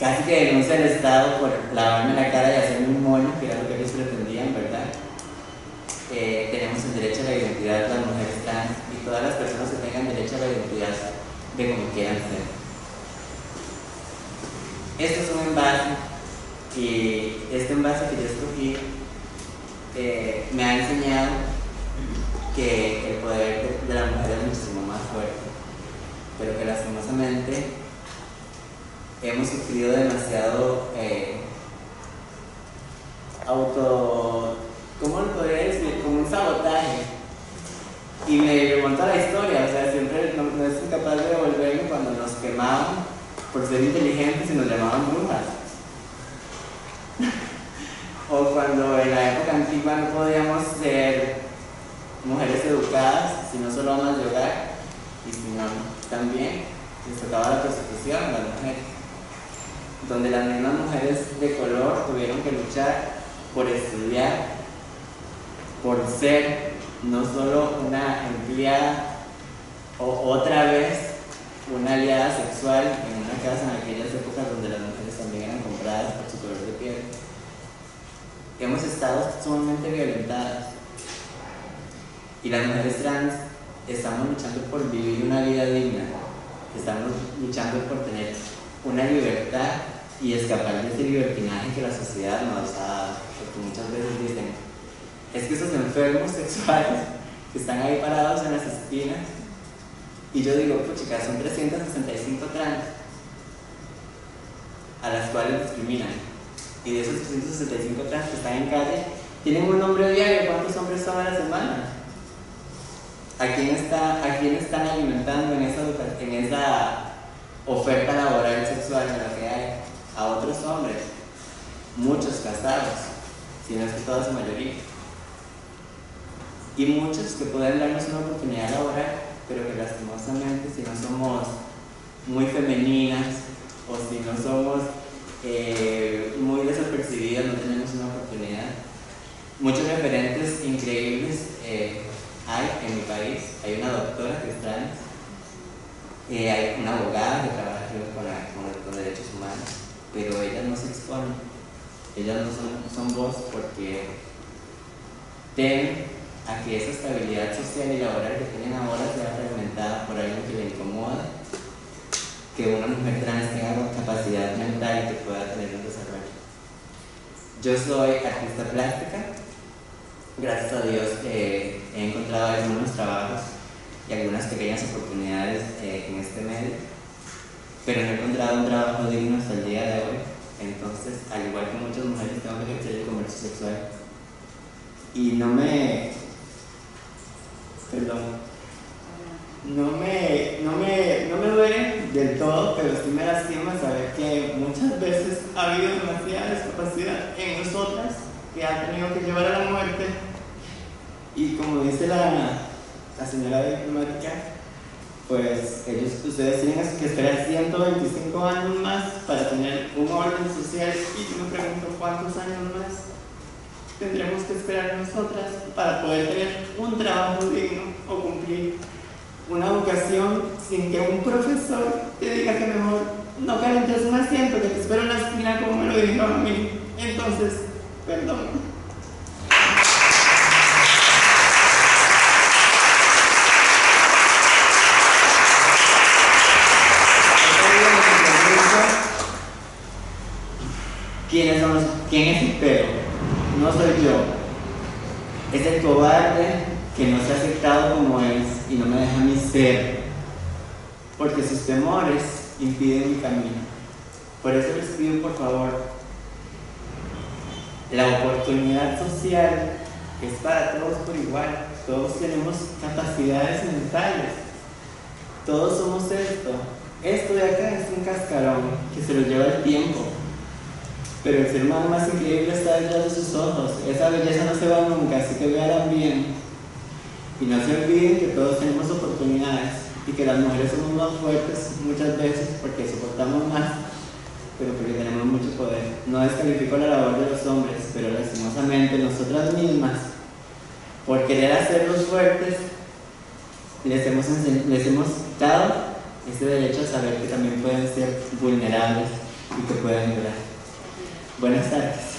casi que denuncia el Estado por lavarme la cara y hacerme un moño, que era lo que ellos pretendían, ¿verdad? Eh, tenemos el derecho a la identidad de las mujeres trans y todas las personas que tengan derecho a la identidad de como quieran ser. Esto es un envase y este envase que yo escogí eh, me ha enseñado que el poder de la mujer es muchísimo más fuerte pero que lastimosamente hemos sufrido demasiado eh, auto, ¿cómo lo podría decir? Como un sabotaje. Y me remonta la historia, o sea, siempre no, es capaz de devolverme cuando nos quemaban por ser inteligentes y nos llamaban brujas. O cuando en la época antigua no podíamos ser mujeres educadas, sino solo amas de hogar, y si no, también les tocaba la prostitución a las mujeres, donde las mismas mujeres de color tuvieron que luchar por estudiar, por ser no solo una empleada o otra vez una aliada sexual en una casa en aquellas épocas donde las mujeres también eran compradas su color de piel. Hemos estado sumamente violentadas y las mujeres trans estamos luchando por vivir una vida digna, estamos luchando por tener una libertad y escapar de ese libertinaje que la sociedad nos ha dado. Porque muchas veces dicen, es que esos enfermos sexuales que están ahí parados en las esquinas, y yo digo, pues chicas, son 365 trans a las cuales discriminan. Y de esos 365 trans que están en calle, tienen un nombre diario, ¿cuántos hombres son a la semana? ¿A quién, está, ¿A quién están alimentando en esa, en oferta laboral sexual en la que hay? A otros hombres, muchos casados, si no es que toda su mayoría. Y muchos que pueden darnos una oportunidad laboral, pero que lastimosamente si no somos muy femeninas o si no somos eh, muy desapercibidas no tenemos una oportunidad. Muchos referentes increíbles. Eh, hay en mi país, hay una doctora que es trans, eh, hay una abogada que trabaja con, derechos humanos, pero ellas no se exponen, ellas no son, son voz porque temen a que esa estabilidad social y laboral que tienen ahora sea fragmentada por algo que le incomoda, que una mujer trans tenga capacidad mental y que pueda tener un desarrollo. Yo soy artista plástica, gracias a Dios eh, he encontrado algunos trabajos y algunas pequeñas oportunidades eh, en este medio, pero no he encontrado un trabajo digno hasta el día de hoy. Entonces, al igual que muchas mujeres, tengo que ejercer el comercio sexual. Y no me. Perdón. No me, no, me, no me duele del todo, pero sí me lastima saber que muchas veces ha habido demasiada discapacidad en nosotras que ha tenido que llevar a la muerte. Y como dice la, la señora diplomática, pues ellos, ustedes tienen que esperar 125 años más para tener un orden social. Y yo me pregunto cuántos años más tendremos que esperar nosotras para poder tener un trabajo digno o cumplir una educación sin que un profesor te diga que mejor no calentes un asiento, que te espero en la esquina como me lo dijeron a mí. Entonces, perdón. ¿Quiénes son los, ¿Quién es el perro? No soy yo. Es el cobarde que no se ha aceptado como es y no me deja mi ser. Porque sus temores impiden mi camino. Por eso les pido por favor, la oportunidad social es para todos por igual. Todos tenemos capacidades mentales. Todos somos esto. Esto de acá es un cascarón que se lo lleva el tiempo pero el ser humano más increíble está detrás de sus ojos. Esa belleza no se va nunca, así que vean bien. Y no se olviden que todos tenemos oportunidades y que las mujeres somos más fuertes muchas veces porque soportamos más, pero porque tenemos mucho poder. No descalifico la labor de los hombres, pero lastimosamente nosotras mismas, por querer hacerlos fuertes, les hemos, les hemos dado ese derecho a saber que también pueden ser vulnerables y que pueden llorar. Buenas tardes.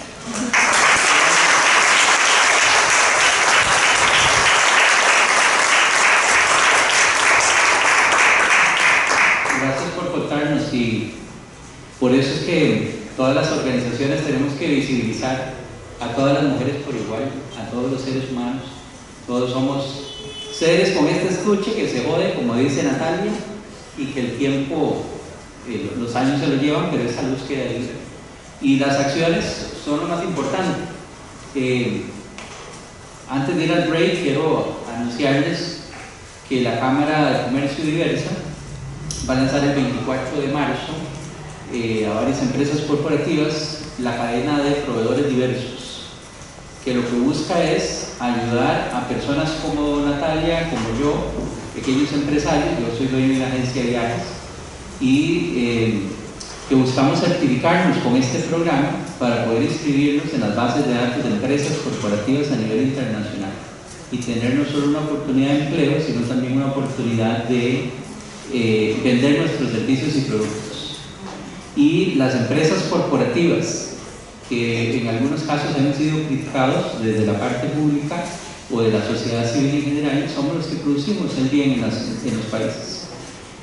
Gracias por contarnos y por eso es que todas las organizaciones tenemos que visibilizar a todas las mujeres por igual, a todos los seres humanos. Todos somos seres con este escuche que se jode, como dice Natalia, y que el tiempo, eh, los años se lo llevan, pero esa luz queda ahí y las acciones son lo más importante. Eh, antes de ir al break, quiero anunciarles que la Cámara de Comercio Diversa va a lanzar el 24 de marzo eh, a varias empresas corporativas la cadena de proveedores diversos, que lo que busca es ayudar a personas como Natalia, como yo, pequeños empresarios, yo soy dueño de una agencia de viajes, y eh, que buscamos certificarnos con este programa para poder inscribirnos en las bases de datos de empresas corporativas a nivel internacional y tener no solo una oportunidad de empleo, sino también una oportunidad de eh, vender nuestros servicios y productos. Y las empresas corporativas, que en algunos casos han sido criticados desde la parte pública o de la sociedad civil en general, somos los que producimos el bien en, en los países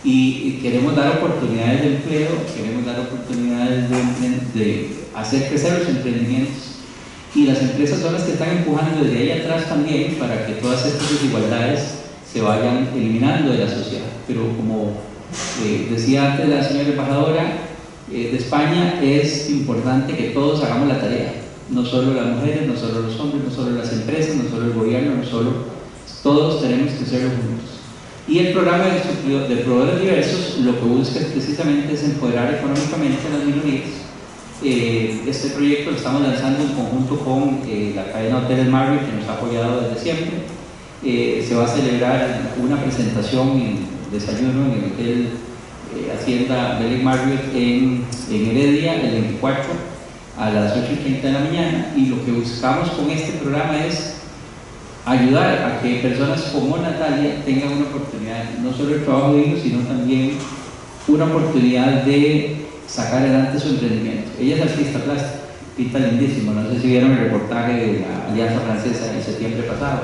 y queremos dar oportunidades de empleo, queremos dar oportunidades de, de, hacer crecer los emprendimientos y las empresas son las que están empujando desde ahí atrás también para que todas estas desigualdades se vayan eliminando de la sociedad. Pero como eh, decía antes la señora embajadora eh, de España, es importante que todos hagamos la tarea, no solo las mujeres, no solo los hombres, no solo las empresas, no solo el gobierno, no solo, todos tenemos que hacerlo juntos. Y el programa de, proveedores diversos lo que busca precisamente es empoderar económicamente a las minorías. Eh, este proyecto lo estamos lanzando en conjunto con eh, la cadena Hoteles Marriott que nos ha apoyado desde siempre. Eh, se va a celebrar una presentación en desayuno en el Hotel Hacienda Belén Marriott en, en Heredia el 24 a las 8.30 de la mañana y lo que buscamos con este programa es ayudar a que personas como Natalia tengan una oportunidad, no solo el trabajo ellos, sino también una oportunidad de sacar adelante su emprendimiento. Ella es artista plástica, pinta lindísimo, no sé si vieron el reportaje de la Alianza Francesa en septiembre pasado.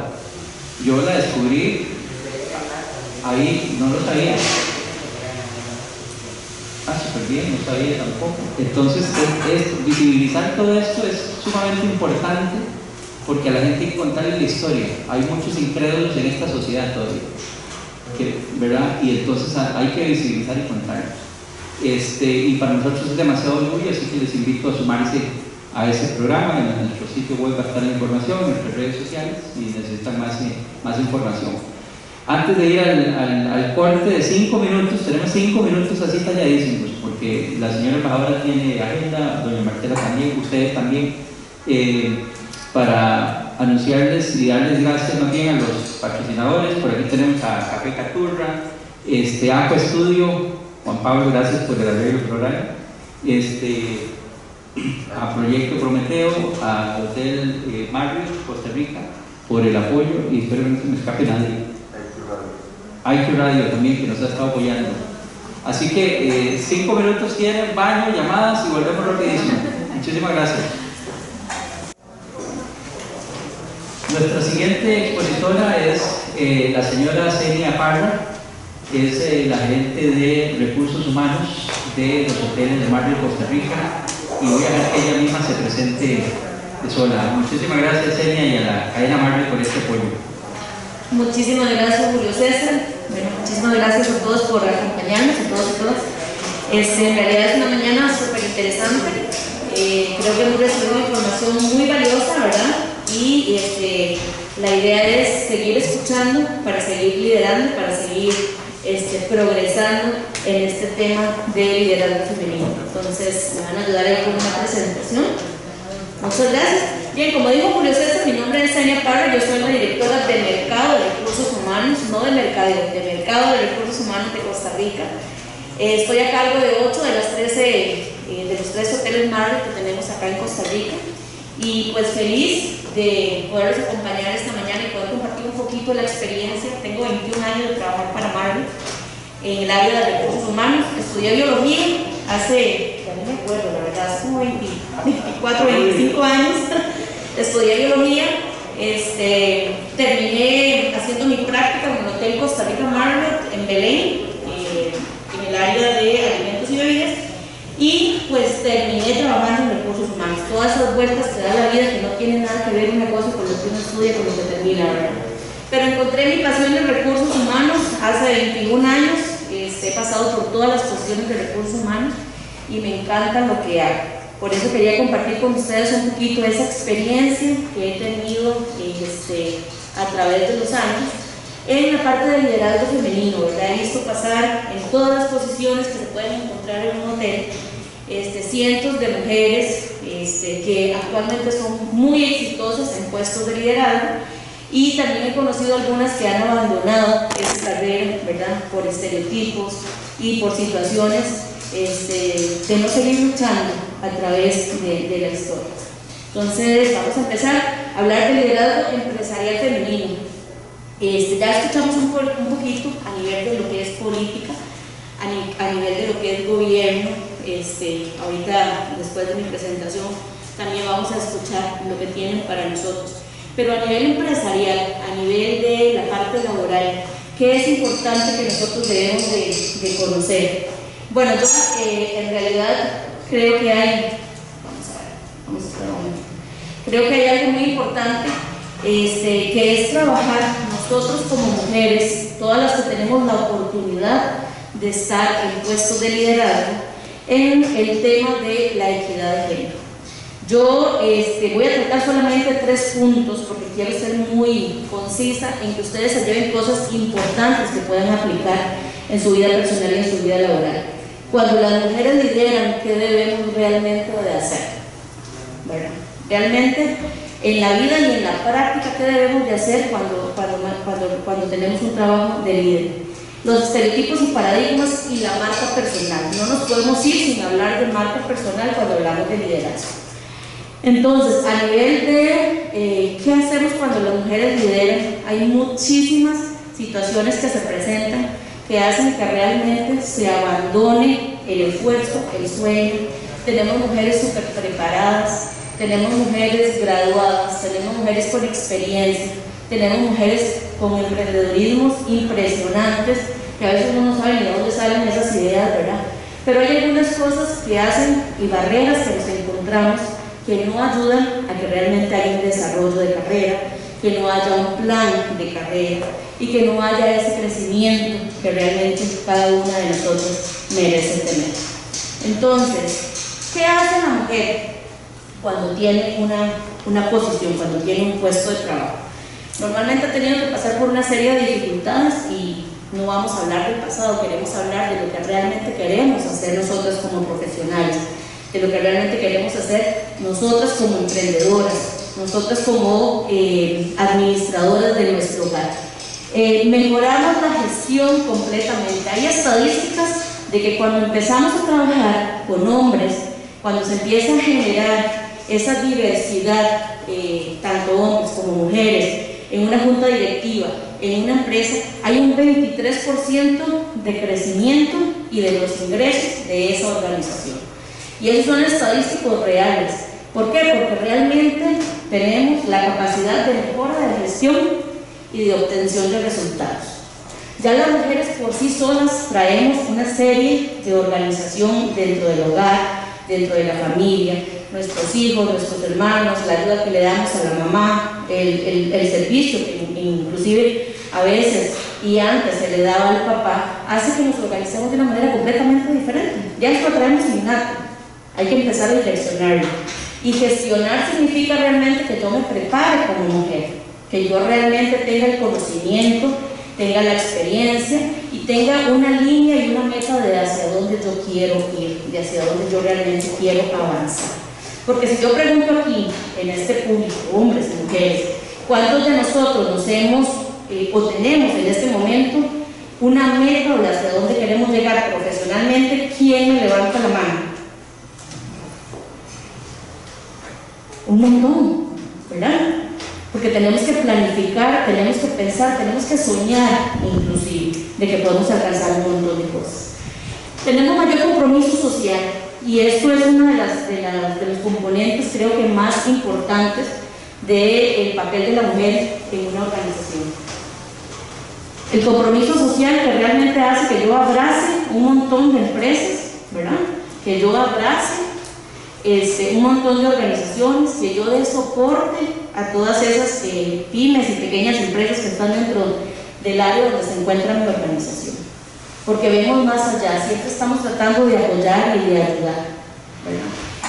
Yo la descubrí ahí, no lo sabía. Ah, súper bien, no sabía tampoco. Entonces, es, visibilizar todo esto es sumamente importante porque a la gente hay que contarle la historia. Hay muchos incrédulos en esta sociedad todavía, ¿verdad? Y entonces hay que visibilizar y contar. Este, y para nosotros es demasiado orgullo, así que les invito a sumarse a ese programa. En nuestro sitio web va a estar la información, en nuestras redes sociales, y necesitan más, más información. Antes de ir al, corte de cinco minutos, tenemos cinco minutos así talladísimos, porque la señora embajadora tiene agenda, doña Martela también, ustedes también, eh, para anunciarles y darles gracias también a los patrocinadores. Por aquí tenemos a Café Caturra, este, Aqua Estudio, Juan Pablo, gracias por el arreglo programa, este, a Proyecto Prometeo, a Hotel eh, Marriott, Costa Rica, por el apoyo y espero que no se me escape nadie. IQ Radio también que nos ha estado apoyando. Así que eh, cinco minutos tienen, baño, llamadas y volvemos rapidísimo. Muchísimas gracias. Nuestra siguiente expositora es eh, la señora Celia Parra, que es eh, la gerente de recursos humanos de los hoteles de Mar Costa Rica, y voy a ver que ella misma se presente sola. Muchísimas gracias Celia y a la cadena Marvel por este apoyo. Muchísimas gracias, Julio César. Bueno, muchísimas gracias a todos por acompañarnos, a todos y todas. Este, en realidad es una mañana súper interesante. Eh, creo que hemos recibido información muy valiosa, ¿verdad? Y este, la idea es seguir escuchando para seguir liderando, para seguir este, progresando en este tema de liderazgo femenino. Entonces, me van a ayudar ahí con una presentación. Muchas gracias. Bien, como dijo Julio César, mi nombre es Tania Parra, yo soy la directora de Mercado de Recursos Humanos, no de Mercadeo, de Mercado de Recursos Humanos de Costa Rica. Eh, estoy a cargo de 8 de, las 13, eh, de los 3 hoteles Marriott que tenemos acá en Costa Rica y pues feliz de poderles acompañar esta mañana y poder compartir un poquito la experiencia. Tengo 21 años de trabajar para Marriott en el área de recursos humanos, estudié biología hace, no me acuerdo, la verdad, hace como 24, 25 años. estudié biología, este, terminé haciendo mi práctica en el Hotel Costa Rica Marriott en Belén, eh, en el área de alimentos y bebidas, y pues terminé trabajando en recursos humanos. Todas esas vueltas que da la vida que no tienen nada que ver una cosa con lo que uno estudia, con lo que termina, Pero encontré mi pasión en recursos humanos hace 21 años, este, he pasado por todas las posiciones de recursos humanos y me encanta lo que hago. Por eso quería compartir con ustedes un poquito esa experiencia que he tenido este, a través de los años en la parte del liderazgo femenino, He visto pasar en todas las posiciones que se pueden encontrar en un hotel este, cientos de mujeres este, que actualmente son muy exitosas en puestos de liderazgo y también he conocido algunas que han abandonado esa carrera, ¿verdad? Por estereotipos y por situaciones este, de no seguir luchando a través de, la historia. Entonces, vamos a empezar a hablar de liderazgo empresarial femenino. Este, ya escuchamos un, un, poquito a nivel de lo que es política, a, nivel de lo que es gobierno. Este, ahorita, después de mi presentación, también vamos a escuchar lo que tienen para nosotros. Pero a nivel empresarial, a nivel de la parte laboral, ¿qué es importante que nosotros debemos de, de conocer? Bueno, yo en realidad creo que hay, vamos a ver, vamos a esperar un creo que hay algo muy importante, este, que es trabajar nosotros como mujeres, todas las que tenemos la oportunidad de estar en puestos de liderazgo, en el tema de la equidad de género. Yo este, voy a tratar solamente tres puntos porque quiero ser muy concisa en que ustedes se lleven cosas importantes que puedan aplicar en su vida personal y en su vida laboral cuando las mujeres lideran, ¿qué debemos realmente de hacer? Realmente en la vida y en la práctica, ¿qué debemos de hacer cuando, cuando, cuando, tenemos un trabajo de líder? Los estereotipos y paradigmas y la marca personal. No nos podemos ir sin hablar de marca personal cuando hablamos de liderazgo. Entonces, a nivel de eh, qué hacemos cuando las mujeres lideran, hay muchísimas situaciones que se presentan que hacen que realmente se abandone el esfuerzo, el sueño. Tenemos mujeres súper preparadas, tenemos mujeres graduadas, tenemos mujeres con experiencia, tenemos mujeres con emprendedorismos impresionantes, que a veces uno no sabe de dónde salen esas ideas, ¿verdad? Pero hay algunas cosas que hacen y barreras que nos encontramos que no ayudan a que realmente haya un desarrollo de carrera, que no haya un plan de carrera y que no haya ese crecimiento que realmente cada una de nosotros merece tener. Entonces, ¿qué hace la mujer cuando tiene una, una posición, cuando tiene un puesto de trabajo? Normalmente ha tenido que pasar por una serie de dificultades y no vamos a hablar del pasado, queremos hablar de lo que realmente queremos hacer nosotros como profesionales de lo que realmente queremos hacer nosotras como emprendedoras, nosotras como eh, administradoras de nuestro hogar. Eh, mejoramos la gestión completamente. Hay estadísticas de que cuando empezamos a trabajar con hombres, cuando se empieza a generar esa diversidad, eh, tanto hombres como mujeres, en una junta directiva, en una empresa, hay un 23% de crecimiento y de los ingresos de esa organización. Y esos son estadísticos reales. ¿Por qué? Porque realmente tenemos la capacidad de mejora de gestión y de obtención de resultados. Ya las mujeres por sí solas traemos una serie de organización dentro del hogar, dentro de la familia, nuestros hijos, nuestros hermanos, la ayuda que le damos a la mamá, el, servicio que inclusive a veces y antes se le daba al papá, hace que nos organicemos de una manera completamente diferente. Ya esto lo traemos innato. Hay que empezar a direccionarlo. Y gestionar significa realmente que yo me prepare como mujer, que yo realmente tenga el conocimiento, tenga la experiencia y tenga una línea y una meta de hacia dónde yo quiero ir, de hacia dónde yo realmente quiero avanzar. Porque si yo pregunto aquí, en este público, hombres y mujeres, ¿cuántos de nosotros nos hemos eh, o tenemos en este momento una meta o hacia dónde queremos llegar profesionalmente? ¿Quién me levanta la mano? Un montón, ¿verdad? Porque tenemos que planificar, tenemos que pensar, tenemos que soñar inclusive de que podemos alcanzar un montón de cosas. Tenemos mayor compromiso social y esto es uno de, las, de, los componentes creo que más importantes del papel de la mujer en una organización. El compromiso social que realmente hace que yo abrace un montón de empresas, ¿verdad? Que yo abrace este, un montón de organizaciones, que yo dé soporte a todas esas eh, pymes y pequeñas empresas que están dentro del área donde se encuentra mi organización. Porque vemos más allá, siempre estamos tratando de apoyar y de ayudar.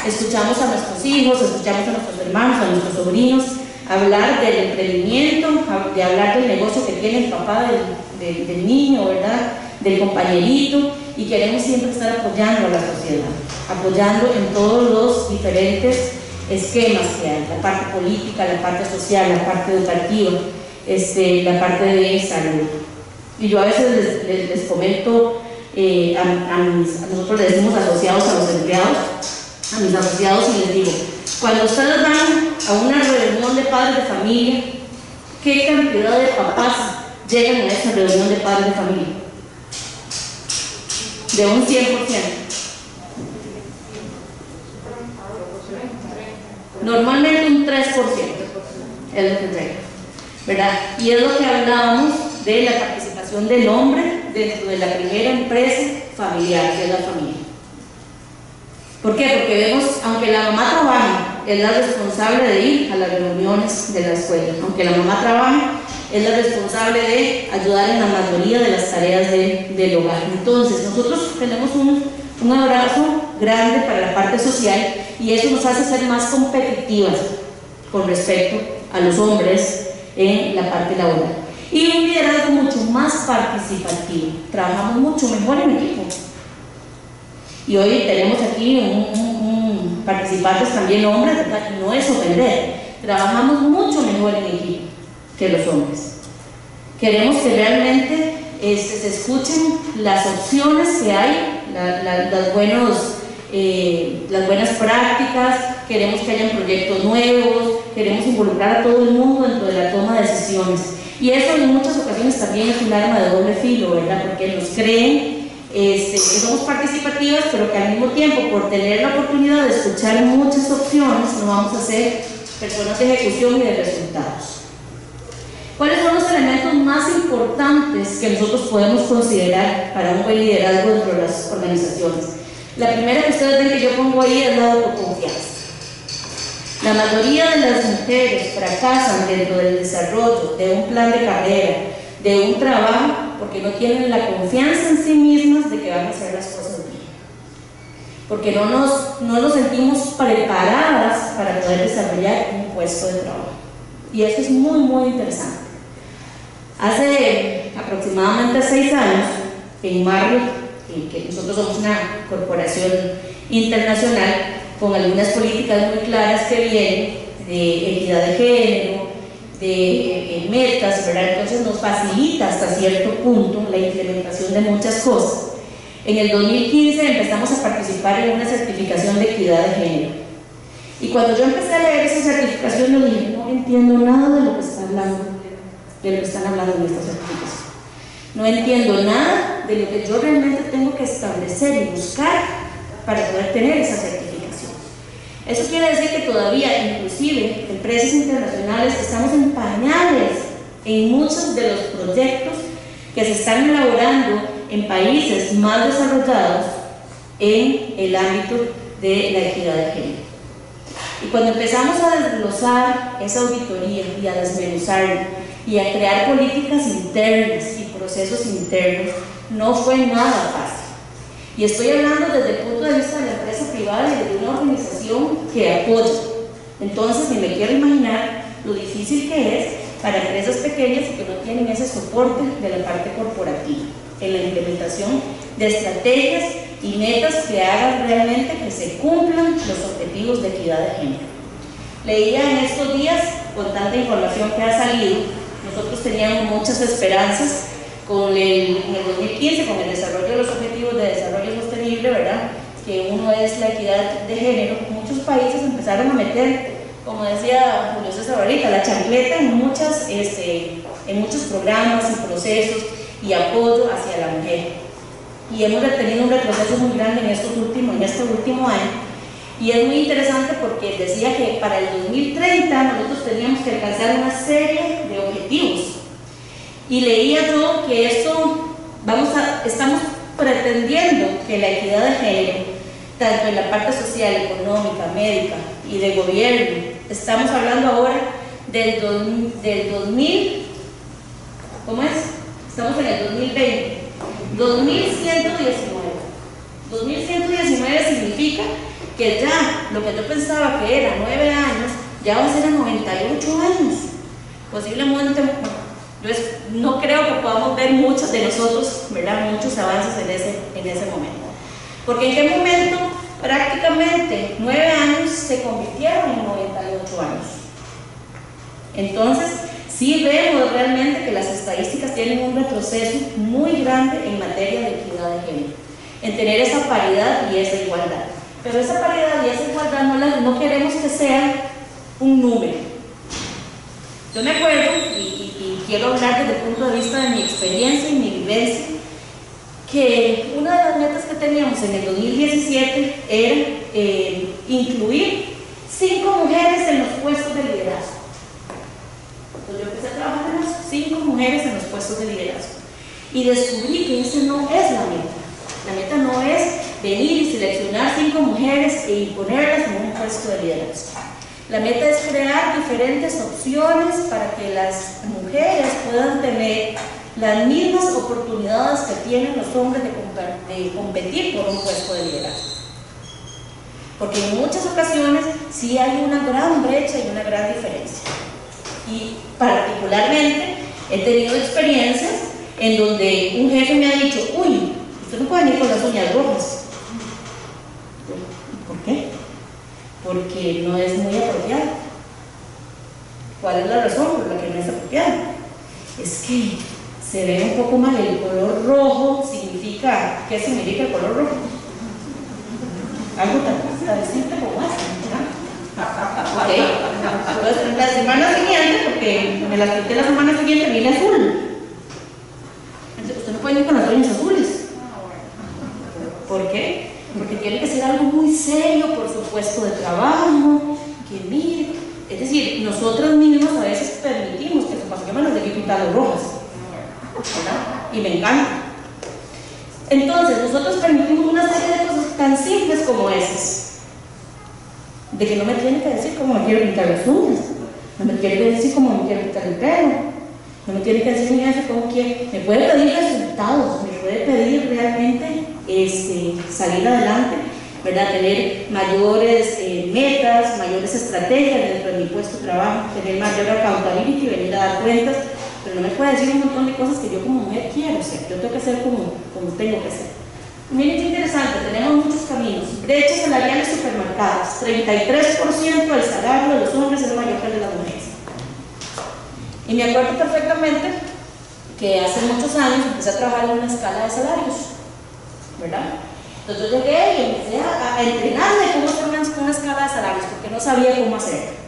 Escuchamos a nuestros hijos, escuchamos a nuestros hermanos, a nuestros sobrinos, hablar del emprendimiento, de hablar del negocio que tiene el papá del, del niño, ¿verdad? Del compañerito, y queremos siempre estar apoyando a la sociedad apoyando en todos los diferentes esquemas que hay, la parte política, la parte social, la parte educativa, este, la parte de salud. Y yo a veces les, comento, eh, a, nosotros le decimos asociados a los empleados, a mis asociados y les digo, cuando ustedes van a una reunión de padres de familia, ¿qué cantidad de papás llegan a esa reunión de padres de familia? De un 100%. Normalmente un 3% es lo que ¿verdad? Y es lo que hablábamos de la participación del hombre dentro de la primera empresa familiar, que es la familia. ¿Por qué? Porque vemos, aunque la mamá trabaja, es la responsable de ir a las reuniones de la escuela. Aunque la mamá trabaja, es la responsable de ayudar en la mayoría de las tareas del hogar. Entonces, nosotros tenemos un, un abrazo grande para la parte social y eso nos hace ser más competitivas con respecto a los hombres en la parte laboral. Y un liderazgo mucho más participativo. Trabajamos mucho mejor en equipo. Y hoy tenemos aquí un, participantes también hombres, no es ofender. Trabajamos mucho mejor en equipo que los hombres. Queremos que realmente este, se escuchen las opciones que hay, los buenos eh, las buenas prácticas, queremos que hayan proyectos nuevos, queremos involucrar a todo el mundo dentro de la toma de decisiones. Y eso en muchas ocasiones también es un arma de doble filo, ¿verdad? Porque nos creen este, que somos participativas, pero que al mismo tiempo, por tener la oportunidad de escuchar muchas opciones, no vamos a ser personas de ejecución y de resultados. ¿Cuáles son los elementos más importantes que nosotros podemos considerar para un buen liderazgo dentro de las organizaciones? La primera que ustedes ven que yo pongo ahí es la autoconfianza. La mayoría de las mujeres fracasan dentro del desarrollo de un plan de carrera, de un trabajo, porque no tienen la confianza en sí mismas de que van a hacer las cosas bien. Porque no nos, no nos sentimos preparadas para poder desarrollar un puesto de trabajo. Y eso es muy, muy interesante. Hace aproximadamente seis años, en Marriott, que nosotros somos una corporación internacional con algunas políticas muy claras que vienen de equidad de género, de eh, metas, ¿verdad? Entonces nos facilita hasta cierto punto la implementación de muchas cosas. En el 2015 empezamos a participar en una certificación de equidad de género. Y cuando yo empecé a leer esa certificación, yo dije, no entiendo nada de lo que están hablando, de lo que están hablando en esta certificación. No entiendo nada de lo que yo realmente tengo que establecer y buscar para poder tener esa certificación. Eso quiere decir que todavía, inclusive, empresas internacionales, estamos en pañales en muchos de los proyectos que se están elaborando en países más desarrollados en el ámbito de la equidad de género. Y cuando empezamos a desglosar esa auditoría y a desmenuzar y a crear políticas internas y procesos internos, no fue nada fácil. Y estoy hablando desde el punto de vista de la empresa privada y de una organización que apoya. Entonces, ni me quiero imaginar lo difícil que es para empresas pequeñas que no tienen ese soporte de la parte corporativa en la implementación de estrategias y metas que hagan realmente que se cumplan los objetivos de equidad de género. Leía en estos días, con tanta información que ha salido, nosotros teníamos muchas esperanzas con el, en el 2015, con el desarrollo de los objetivos de desarrollo sostenible, ¿verdad? Que uno es la equidad de género, muchos países empezaron a meter, como decía Julio César ahorita, la chancleta en, muchas, este, en muchos programas y procesos y apoyo hacia la mujer. Y hemos tenido un retroceso muy grande en, estos últimos, en este último año. Y es muy interesante porque decía que para el 2030 nosotros teníamos que alcanzar una serie de objetivos y leía yo que esto, vamos a, estamos pretendiendo que la equidad de género, tanto en la parte social, económica, médica y de gobierno, estamos hablando ahora del, del 2000, ¿cómo es? Estamos en el 2020, 2119. 2119 significa que ya lo que yo pensaba que era 9 años, ya va a ser a 98 años. Posiblemente no creo que podamos ver muchos de nosotros, ¿verdad? Muchos avances en ese, en ese momento. Porque en qué momento prácticamente nueve años se convirtieron en 98 años. Entonces, sí vemos realmente que las estadísticas tienen un retroceso muy grande en materia de equidad de género, en tener esa paridad y esa igualdad. Pero esa paridad y esa igualdad no, no queremos que sea un número. Yo me acuerdo, y, quiero hablar desde el punto de vista de mi experiencia y mi vivencia, que una de las metas que teníamos en el 2017 era eh, incluir cinco mujeres en los puestos de liderazgo. Entonces yo empecé a trabajar en eso, cinco mujeres en los puestos de liderazgo. Y descubrí que esa no es la meta. La meta no es venir y seleccionar cinco mujeres e imponerlas en un puesto de liderazgo. La meta es crear diferentes opciones para que las mujeres puedan tener las mismas oportunidades que tienen los hombres de, competir por un puesto de liderazgo. Porque en muchas ocasiones sí hay una gran brecha y una gran diferencia. Y particularmente he tenido experiencias en donde un jefe me ha dicho, uy, usted no puede venir con las uñas rojas. ¿Por qué? porque no es muy apropiado. ¿Cuál es la razón por la que no es apropiado? Es que se ve un poco mal el color rojo, significa, ¿qué significa el color rojo? algo tan, decirte como esto, ¿ok? Entonces, la semana siguiente, porque me las quité la semana siguiente, viene azul. Entonces, usted no puede ir con las uñas azules. ¿Por qué? Porque tiene que ser algo muy serio por su puesto de trabajo, que mire. Es decir, nosotros mismos a veces permitimos que se pasen manos de que pintar las rojas. ¿verdad? Y me encanta. Entonces, nosotros permitimos una serie de cosas tan simples como esas. De que no me tiene que decir cómo me quiero pintar las uñas, no me tiene que decir cómo me quiero pintar el pelo, no me tiene que decir mi jefe cómo quiere. Me puede pedir resultados, me puede pedir realmente este, salir adelante, ¿verdad? tener mayores eh, metas, mayores estrategias dentro de mi puesto de trabajo, tener mayor accountability, venir a dar cuentas, pero no me puede decir un montón de cosas que yo como mujer quiero ser, yo tengo que ser como, como tengo que ser. Miren qué interesante, tenemos muchos caminos. Brechas salariales supermercados, 33% del salario de los hombres es mayor que el de las mujeres. Y me acuerdo perfectamente que hace muchos años empecé a trabajar en una escala de salarios, ¿verdad? Entonces yo llegué y empecé a, a entrenarme cómo hacer una, escala de salarios, porque no sabía cómo hacerlo.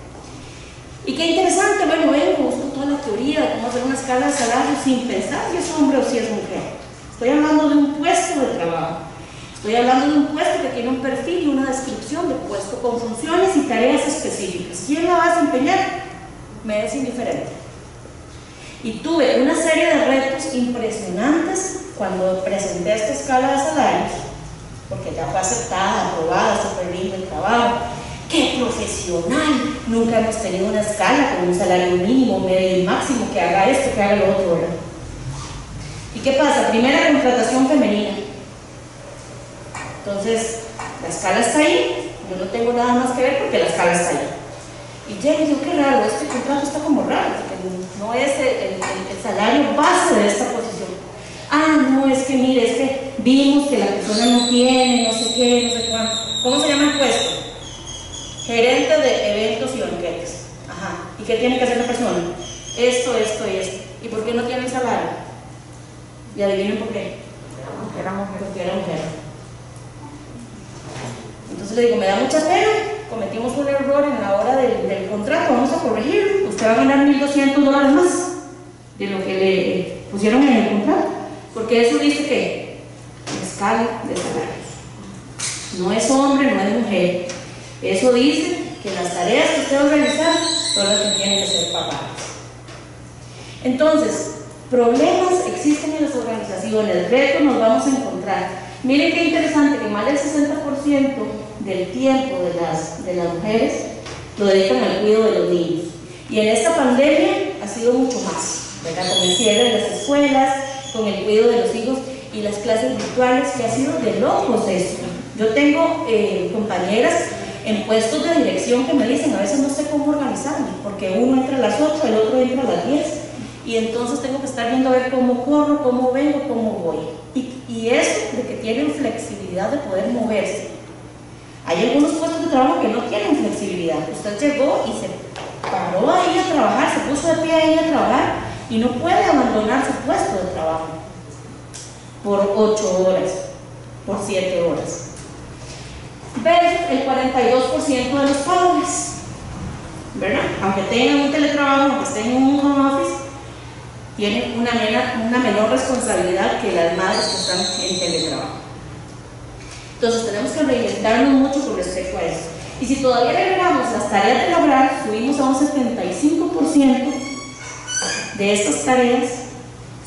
Y qué interesante, bueno, ven, me gustó toda la teoría de cómo hacer una escala de salarios sin pensar si es hombre o si es mujer. Estoy hablando de un puesto de trabajo. Estoy hablando de un puesto que tiene un perfil y una descripción de puesto con funciones y tareas específicas. ¿Quién la va a desempeñar? Me es indiferente. Y tuve una serie de retos impresionantes cuando presenté esta escala de salarios, porque ya fue aceptada, aprobada, súper lindo el trabajo. ¡Qué profesional! Nunca hemos tenido una escala con un salario mínimo, medio y máximo, que haga esto, que haga lo otro. ¿verdad? ¿Y qué pasa? Primera contratación femenina. Entonces, la escala está ahí, yo no tengo nada más que ver porque la escala está ahí. Y ya yo, qué raro, este contrato está como raro, porque no es el, el, el, salario base de esta posición. Ah, no, es que mire, es que vimos que la persona no tiene, no sé qué, no sé cuánto. ¿Cómo se llama el puesto? Gerente de eventos y banquetes. Ajá. ¿Y qué tiene que hacer la persona? Esto, esto y esto. ¿Y por qué no tiene el salario? Y adivinen por qué. Porque era mujer. Porque era mujer. Entonces le digo, me da mucha pena, cometimos un error en la hora del, contrato, vamos a corregirlo. Usted va a ganar 1.200 dólares más de lo que le pusieron en el contrato. Porque eso dice que escala de salarios. No es hombre, no es mujer. Eso dice que las tareas que usted va a realizar son las que tienen que ser pagadas. Entonces, problemas existen en las organizaciones, retos nos vamos a encontrar. Miren qué interesante que más del 60% del tiempo de las, de las mujeres lo dedican al cuidado de los niños. Y en esta pandemia ha sido mucho más, ¿verdad? Con el cierre de las escuelas, con el cuidado de los hijos y las clases virtuales, que ha sido de locos esto. Yo tengo eh, compañeras en puestos de dirección que me dicen, a veces no sé cómo organizarme, porque uno entra a las 8, el otro entra a las 10, y entonces tengo que estar viendo a ver cómo corro, cómo vengo, cómo voy. Y, eso de que tienen flexibilidad de poder moverse. Hay algunos puestos de trabajo que no tienen flexibilidad. Usted llegó y se paró ahí a trabajar, se puso de pie ahí a trabajar y no puede abandonar su puesto de trabajo por 8 horas, por 7 horas. Versus el 42% de los padres, ¿verdad? Aunque tengan un teletrabajo, aunque estén en un home office, tienen una, una menor responsabilidad que las madres que están en teletrabajo. Entonces tenemos que reinventarnos mucho con respecto a eso. Y si todavía agregamos las tareas del hogar, subimos a un 75% de estas tareas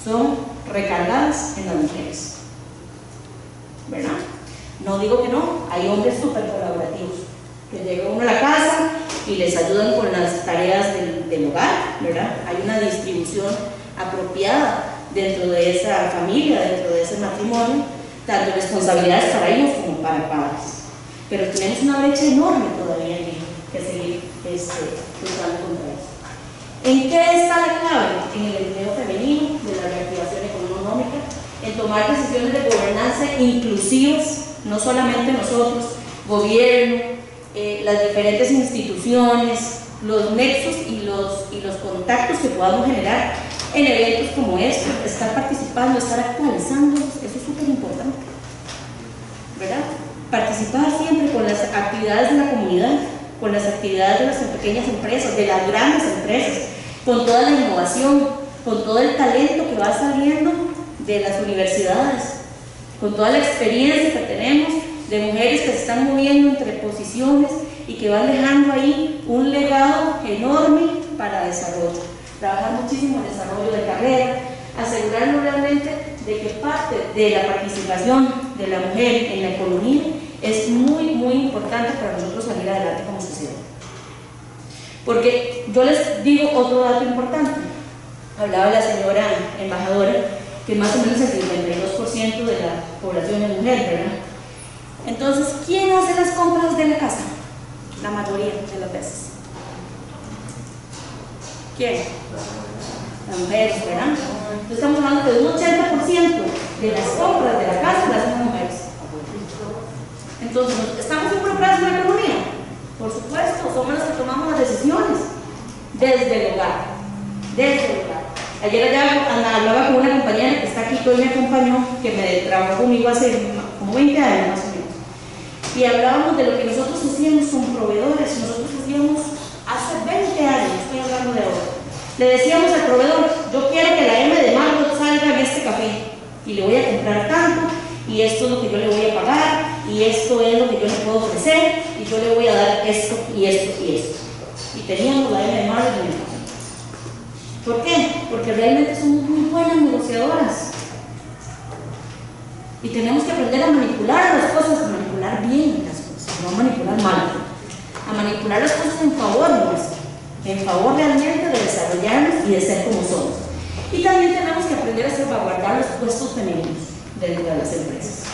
son recargadas en las mujeres. ¿Verdad? No digo que no, hay hombres súper colaborativos, que llega uno a la casa y les ayudan con las tareas del, del hogar, ¿verdad? Hay una distribución apropiada dentro de esa familia, dentro de ese matrimonio, tanto responsabilidades para ellos como para padres. Pero tenemos una brecha enorme todavía que seguir este, luchando contra eso. ¿En qué está la clave? En el empleo femenino, de la reactivación económica, en tomar decisiones de gobernanza inclusivas, no solamente nosotros, gobierno, eh, las diferentes instituciones, los nexos y los, y los contactos que podamos generar en eventos como este, estar participando, estar actualizando, eso es súper importante, ¿verdad? Participar siempre con las actividades de la comunidad, con las actividades de las pequeñas empresas, de las grandes empresas, con toda la innovación, con todo el talento que va saliendo de las universidades, con toda la experiencia que tenemos de mujeres que se están moviendo entre posiciones y que van dejando ahí un legado enorme para desarrollo. Trabajar muchísimo en desarrollo de carrera, asegurarnos realmente de que parte de la participación de la mujer en la economía es muy, muy importante para nosotros salir adelante como sociedad. Porque yo les digo otro dato importante. Hablaba la señora embajadora que más o menos el 52% de la población es mujer, ¿verdad? Entonces, ¿quién hace las compras de la casa? La mayoría de las veces. ¿Quién? Las mujeres, ¿verdad? Entonces estamos hablando de un 80% de las compras de la casa las hacen las mujeres. Entonces, ¿estamos involucrados en la economía? Por supuesto, somos los que tomamos las decisiones desde el hogar. Desde el hogar. Ayer allá hablaba con una compañera que está aquí, que hoy me acompañó, que me trabajó conmigo hace como 20 años más o menos. Y hablábamos de lo que nosotros hacíamos con proveedores. Nosotros hacíamos hace 20 años, estoy hablando de ahora. Le decíamos al proveedor, yo quiero que la M de Margot salga en este café y le voy a comprar tanto y esto es lo que yo le voy a pagar y esto es lo que yo le puedo ofrecer y yo le voy a dar esto y esto y esto. Y teníamos la M de Margot en el café. ¿Por qué? Porque realmente somos muy buenas negociadoras. Y tenemos que aprender a manipular las cosas, a manipular bien las cosas, no a manipular mal. A manipular las cosas en favor nuestro, en favor realmente de desarrollarnos y de ser como somos. Y también tenemos que aprender a salvaguardar los puestos femeninos dentro de las empresas.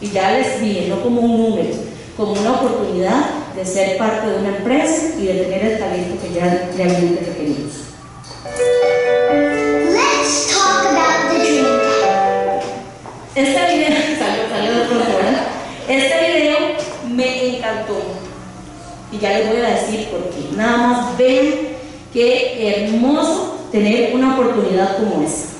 Y ya les dije, no como un número, como una oportunidad de ser parte de una empresa y de tener el talento que ya realmente requerimos. Let's talk about the dream time. Este video, salió, salió de pronto, ¿verdad? Este video me encantó. Y ya les voy a decir por qué. Nada más ven qué hermoso tener una oportunidad como esta.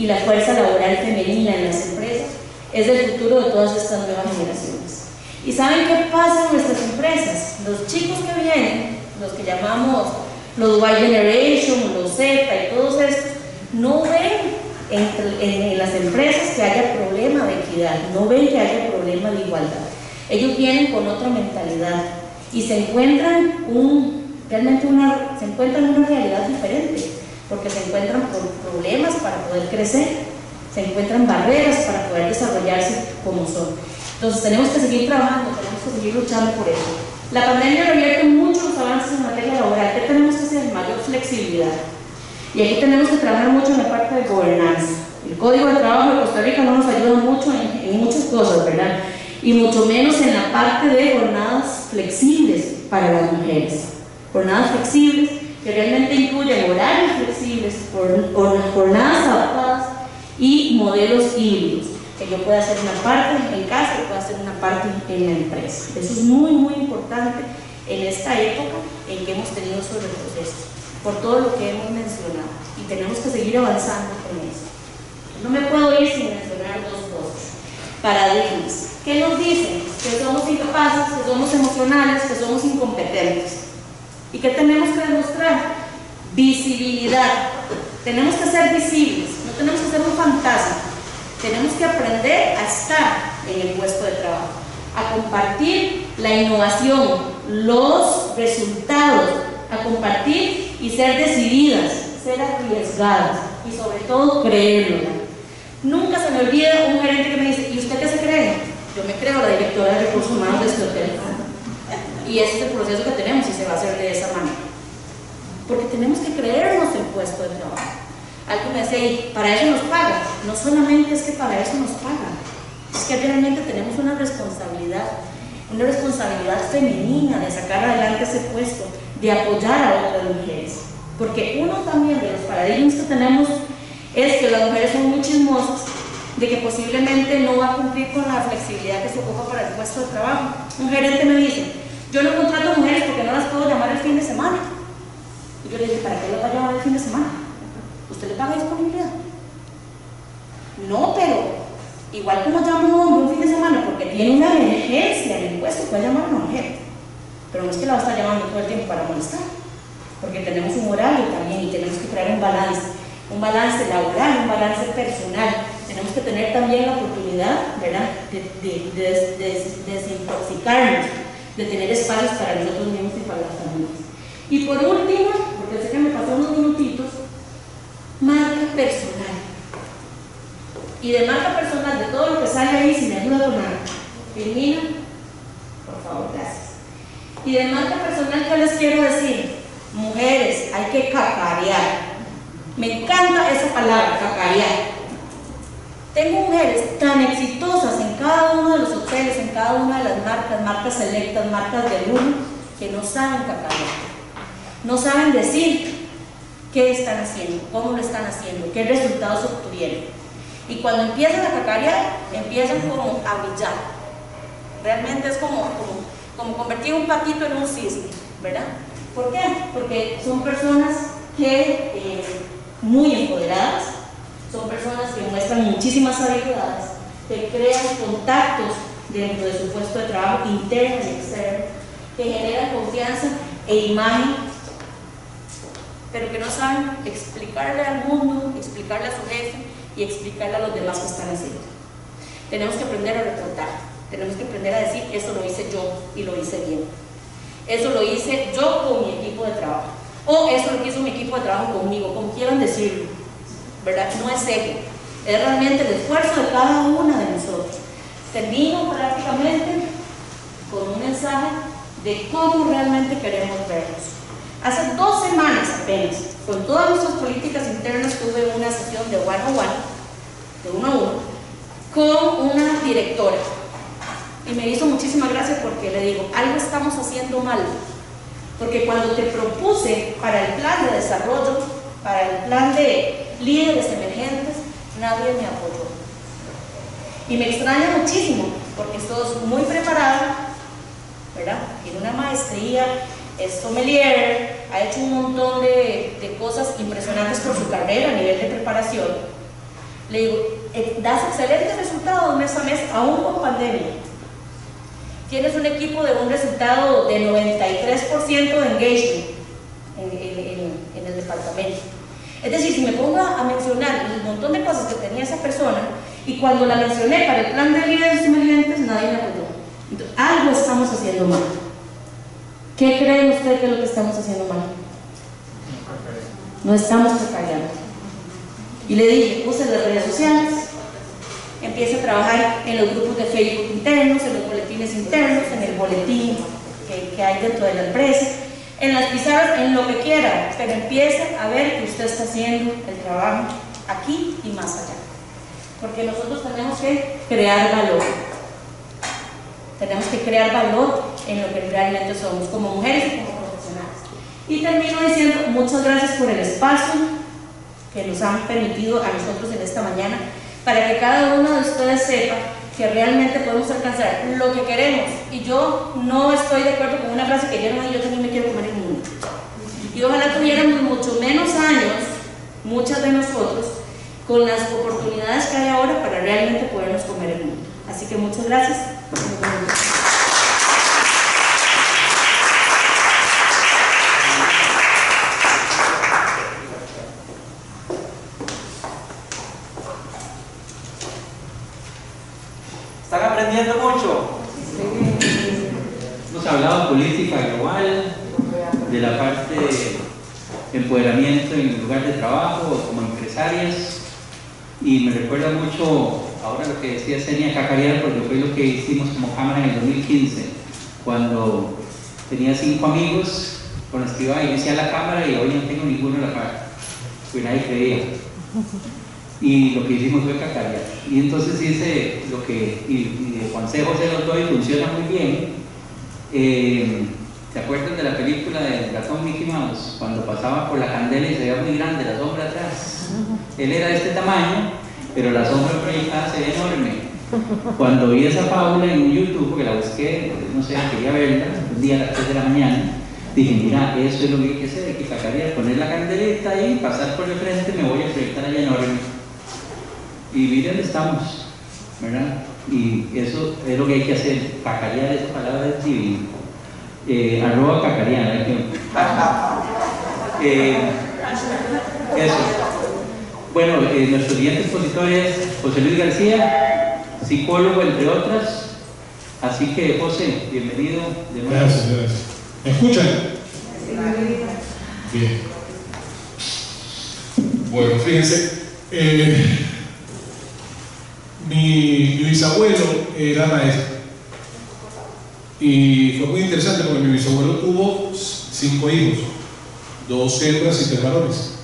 Y la fuerza laboral femenina en las empresas, es el futuro de todas estas nuevas generaciones. ¿Y saben qué pasa en nuestras empresas? Los chicos que vienen, los que llamamos los Y Generation, los Z y todos estos, no ven entre- en, en las empresas que haya problema de equidad, no ven que haya problema de igualdad. Ellos vienen con otra mentalidad y se encuentran un, realmente una, se encuentran una realidad diferente, porque se encuentran con problemas para poder crecer, se encuentran barreras para poder desarrollarse como son. Entonces tenemos que seguir trabajando, tenemos que seguir luchando por eso. La pandemia ha reabierto mucho los avances en materia laboral. ¿Qué tenemos que hacer? Mayor flexibilidad. Y aquí tenemos que trabajar mucho en la parte de gobernanza. El Código de Trabajo de Costa Rica no nos ayuda mucho en, en muchas cosas, ¿verdad? Y mucho menos en la parte de jornadas flexibles para las mujeres. Jornadas flexibles que realmente incluyen horarios flexibles, jornadas adaptadas y modelos híbridos, que yo pueda hacer una parte en casa y pueda hacer una parte en la empresa. Eso es muy, muy importante en esta época en que hemos tenido sobre procesos, por todo lo que hemos mencionado, y tenemos que seguir avanzando con eso. No me puedo ir sin mencionar dos cosas. Paradigmas. ¿Qué nos dicen? Que somos incapaces, que somos emocionales, que somos incompetentes. ¿Y qué tenemos que demostrar? Visibilidad. Tenemos que ser visibles, no tenemos que ser un fantasma. Tenemos que aprender a estar en el puesto de trabajo, a compartir la innovación, los resultados, a compartir y ser decididas, ser arriesgadas y sobre todo creerlo. Nunca se me olvida un gerente que me dice, ¿y usted qué se cree? Yo me creo la directora de recursos humanos de este hotel. Y ese es el proceso que tenemos y se va a hacer de esa manera. Porque tenemos que creernos el puesto de trabajo. Alguien me decía, y para eso nos pagan. No solamente es que para eso nos pagan, es que realmente tenemos una responsabilidad, una responsabilidad femenina de sacar adelante ese puesto, de apoyar a otras mujeres. Porque uno también de los paradigmas que tenemos es que las mujeres son muy chismosas, de que posiblemente no va a cumplir con la flexibilidad que se ocupa para el puesto de trabajo. Un gerente me dice, yo no contrato mujeres porque no las puedo llamar el fin de semana. Y yo le dije, ¿para qué las va a llamar el fin de semana? ¿Usted le paga disponibilidad? No, pero igual como llama un fin de semana porque tiene una emergencia en el puesto, puede llamar a una mujer. Pero no es que la va a estar llamando todo el tiempo para molestar, porque tenemos un horario también y tenemos que crear un balance, un balance laboral, un balance personal. Tenemos que tener también la oportunidad, ¿verdad?, de, de, de, de desintoxicarnos de tener espacios para nosotros mismos y para las familias. Y por último, porque sé que me pasó unos minutitos, personal. Y de marca personal, de todo lo que sale ahí, si me ayuda con algo. Por favor, gracias. Y de marca personal, ¿qué les quiero decir? Mujeres, hay que cacarear. Me encanta esa palabra, cacarear. Tengo mujeres tan exitosas en cada uno de los hoteles, en cada una de las marcas, marcas selectas, marcas de lujo, que no saben cacarear. No saben decir qué están haciendo, cómo lo están haciendo, qué resultados obtuvieron. Y cuando empiezan a cacarear, empiezan como a brillar. Realmente es como, como, como convertir un patito en un cisne, ¿verdad? ¿Por qué? Porque son personas que, eh, muy empoderadas, son personas que muestran muchísimas habilidades, que crean contactos dentro de su puesto de trabajo interno y externo, que generan confianza e imagen, pero que no saben explicarle al mundo, explicarle a su jefe y explicarle a los demás que están haciendo. Tenemos que aprender a reportar, tenemos que aprender a decir, eso lo hice yo y lo hice bien. Eso lo hice yo con mi equipo de trabajo. O eso lo hizo mi equipo de trabajo conmigo, como quieran decirlo. ¿verdad? No es ego, es realmente el esfuerzo de cada una de nosotros. Termino prácticamente con un mensaje de cómo realmente queremos vernos. Hace dos semanas apenas, con todas nuestras políticas internas, tuve una sesión de one on one, de uno a uno, con una directora. Y me hizo muchísima gracia porque le digo, algo estamos haciendo mal. Porque cuando te propuse para el plan de desarrollo, para el plan de líderes emergentes, nadie me apoyó. Y me extraña muchísimo, porque estoy muy preparada, ¿verdad? Tiene una maestría, es sommelier, ha hecho un montón de, de, cosas impresionantes por su carrera a nivel de preparación. Le digo, eh, das excelentes resultados mes a mes, aún con pandemia. Tienes un equipo de un resultado de 93% de engagement en, en, en, el departamento. Es decir, si me pongo a mencionar el montón de cosas que tenía esa persona y cuando la mencioné para el plan de líderes emergentes, nadie me apoyó. Algo estamos haciendo mal. ¿Qué creen que es lo que estamos haciendo mal? No estamos preparando. Y le dije, use las redes sociales, empiece a trabajar en los grupos de Facebook internos, en los boletines internos, en el boletín que, que hay dentro de la empresa, en las pizarras, en lo que quiera, pero empiece a ver que usted está haciendo el trabajo aquí y más allá. Porque nosotros tenemos que crear valor. Tenemos que crear valor en lo que realmente somos, como mujeres y como profesionales. Y termino diciendo muchas gracias por el espacio que nos han permitido a nosotros en esta mañana, para que cada uno de ustedes sepa que realmente podemos alcanzar lo que queremos. Y yo no estoy de acuerdo con una frase que dieron ahí, yo también me quiero comer el mundo. Y ojalá tuviéramos mucho menos años, muchas de nosotros, con las oportunidades que hay ahora para realmente podernos comer el mundo. Así que muchas gracias. ¿Están aprendiendo mucho? Hemos hablado de política global, de la parte de empoderamiento en el lugar de trabajo, como empresarias, y me recuerda mucho ahora lo que decía Senia Cacarial, porque fue lo que hicimos como cámara en el 2015, cuando tenía cinco amigos con los que iba a iniciar la cámara y hoy no tengo ninguno en la cámara, pues nadie creía y lo que hicimos fue cacarear. Y entonces hice lo que, y, y el consejo se lo doy, funciona muy bien. Eh, ¿Se acuerdan de la película del ratón Mickey Mouse? Cuando pasaba por la candela y se veía muy grande la sombra atrás. Él era de este tamaño, pero la sombra proyectada se ve enorme. Cuando vi esa fábula en YouTube, porque la busqué, no sé, quería verla, un día a las 3 de la mañana, dije, mira, eso es lo que hay que hacer, hay que cacarear, poner la candelita ahí, pasar por el frente, me voy a proyectar allá enorme y miren dónde estamos, ¿verdad? Y eso es lo que hay que hacer, cacarear esa palabra es divino. Eh, arroba cacarear, ¿eh? eh, eso. Bueno, eh, nuestro siguiente expositor es José Luis García, psicólogo entre otras. Así que, José, bienvenido de nuevo. Gracias, gracias. ¿Me escuchan? Bien. Bueno, fíjense, eh, mi, mi bisabuelo era maestro. Y fue muy interesante porque mi bisabuelo tuvo cinco hijos, dos hembras y tres varones.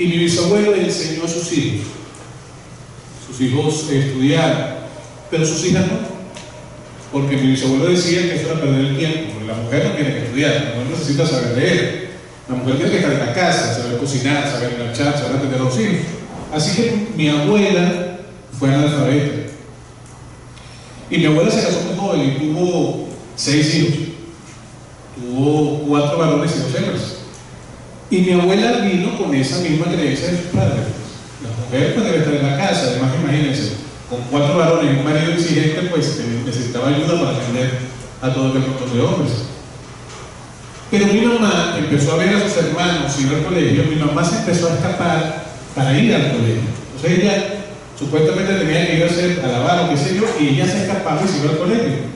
Y mi bisabuelo enseñó a sus hijos. Sus hijos estudiaron, pero sus hijas no. Porque mi bisabuelo decía que eso era perder el tiempo, porque la mujer no tiene que estudiar, la mujer necesita saber leer. La mujer tiene que estar en la casa, saber cocinar, saber planchar, saber atender a los hijos. Así que mi abuela fue analfabeta. Y mi abuela se casó muy joven y tuvo seis hijos. Tuvo cuatro varones y dos hembras. Y mi abuela vino con esa misma creencia de sus padres. La mujer pues estar en la casa, además imagínense, con cuatro varones y un marido exigente, pues necesitaba ayuda para atender a todo el montón de hombres. Pero mi mamá empezó a ver a sus hermanos ir al colegio, mi mamá se empezó a escapar para ir al colegio. Sea, ella supuestamente tenía que ir a hacer, a lavar o qué sé yo, y ella se escapaba y se iba al colegio.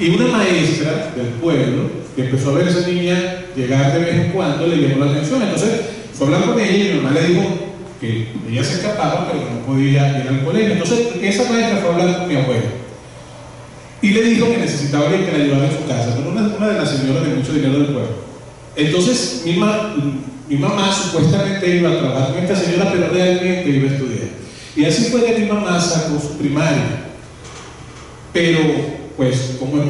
Y una maestra del pueblo, empezó a ver a esa niña llegar de vez en cuando, le llamó la atención. Entonces fue a hablar con ella y mi mamá le dijo que ella se escapaba, pero que no podía ir al colegio. Entonces esa maestra fue a hablar con mi abuela. Y le dijo que necesitaba alguien que la ayudara en su casa, pero una, de las señoras de mucho dinero del pueblo. Entonces mi, mi mamá supuestamente iba a trabajar con esta señora, pero realmente iba a estudiar. Y así fue que mi mamá sacó su primaria. Pero, pues, como es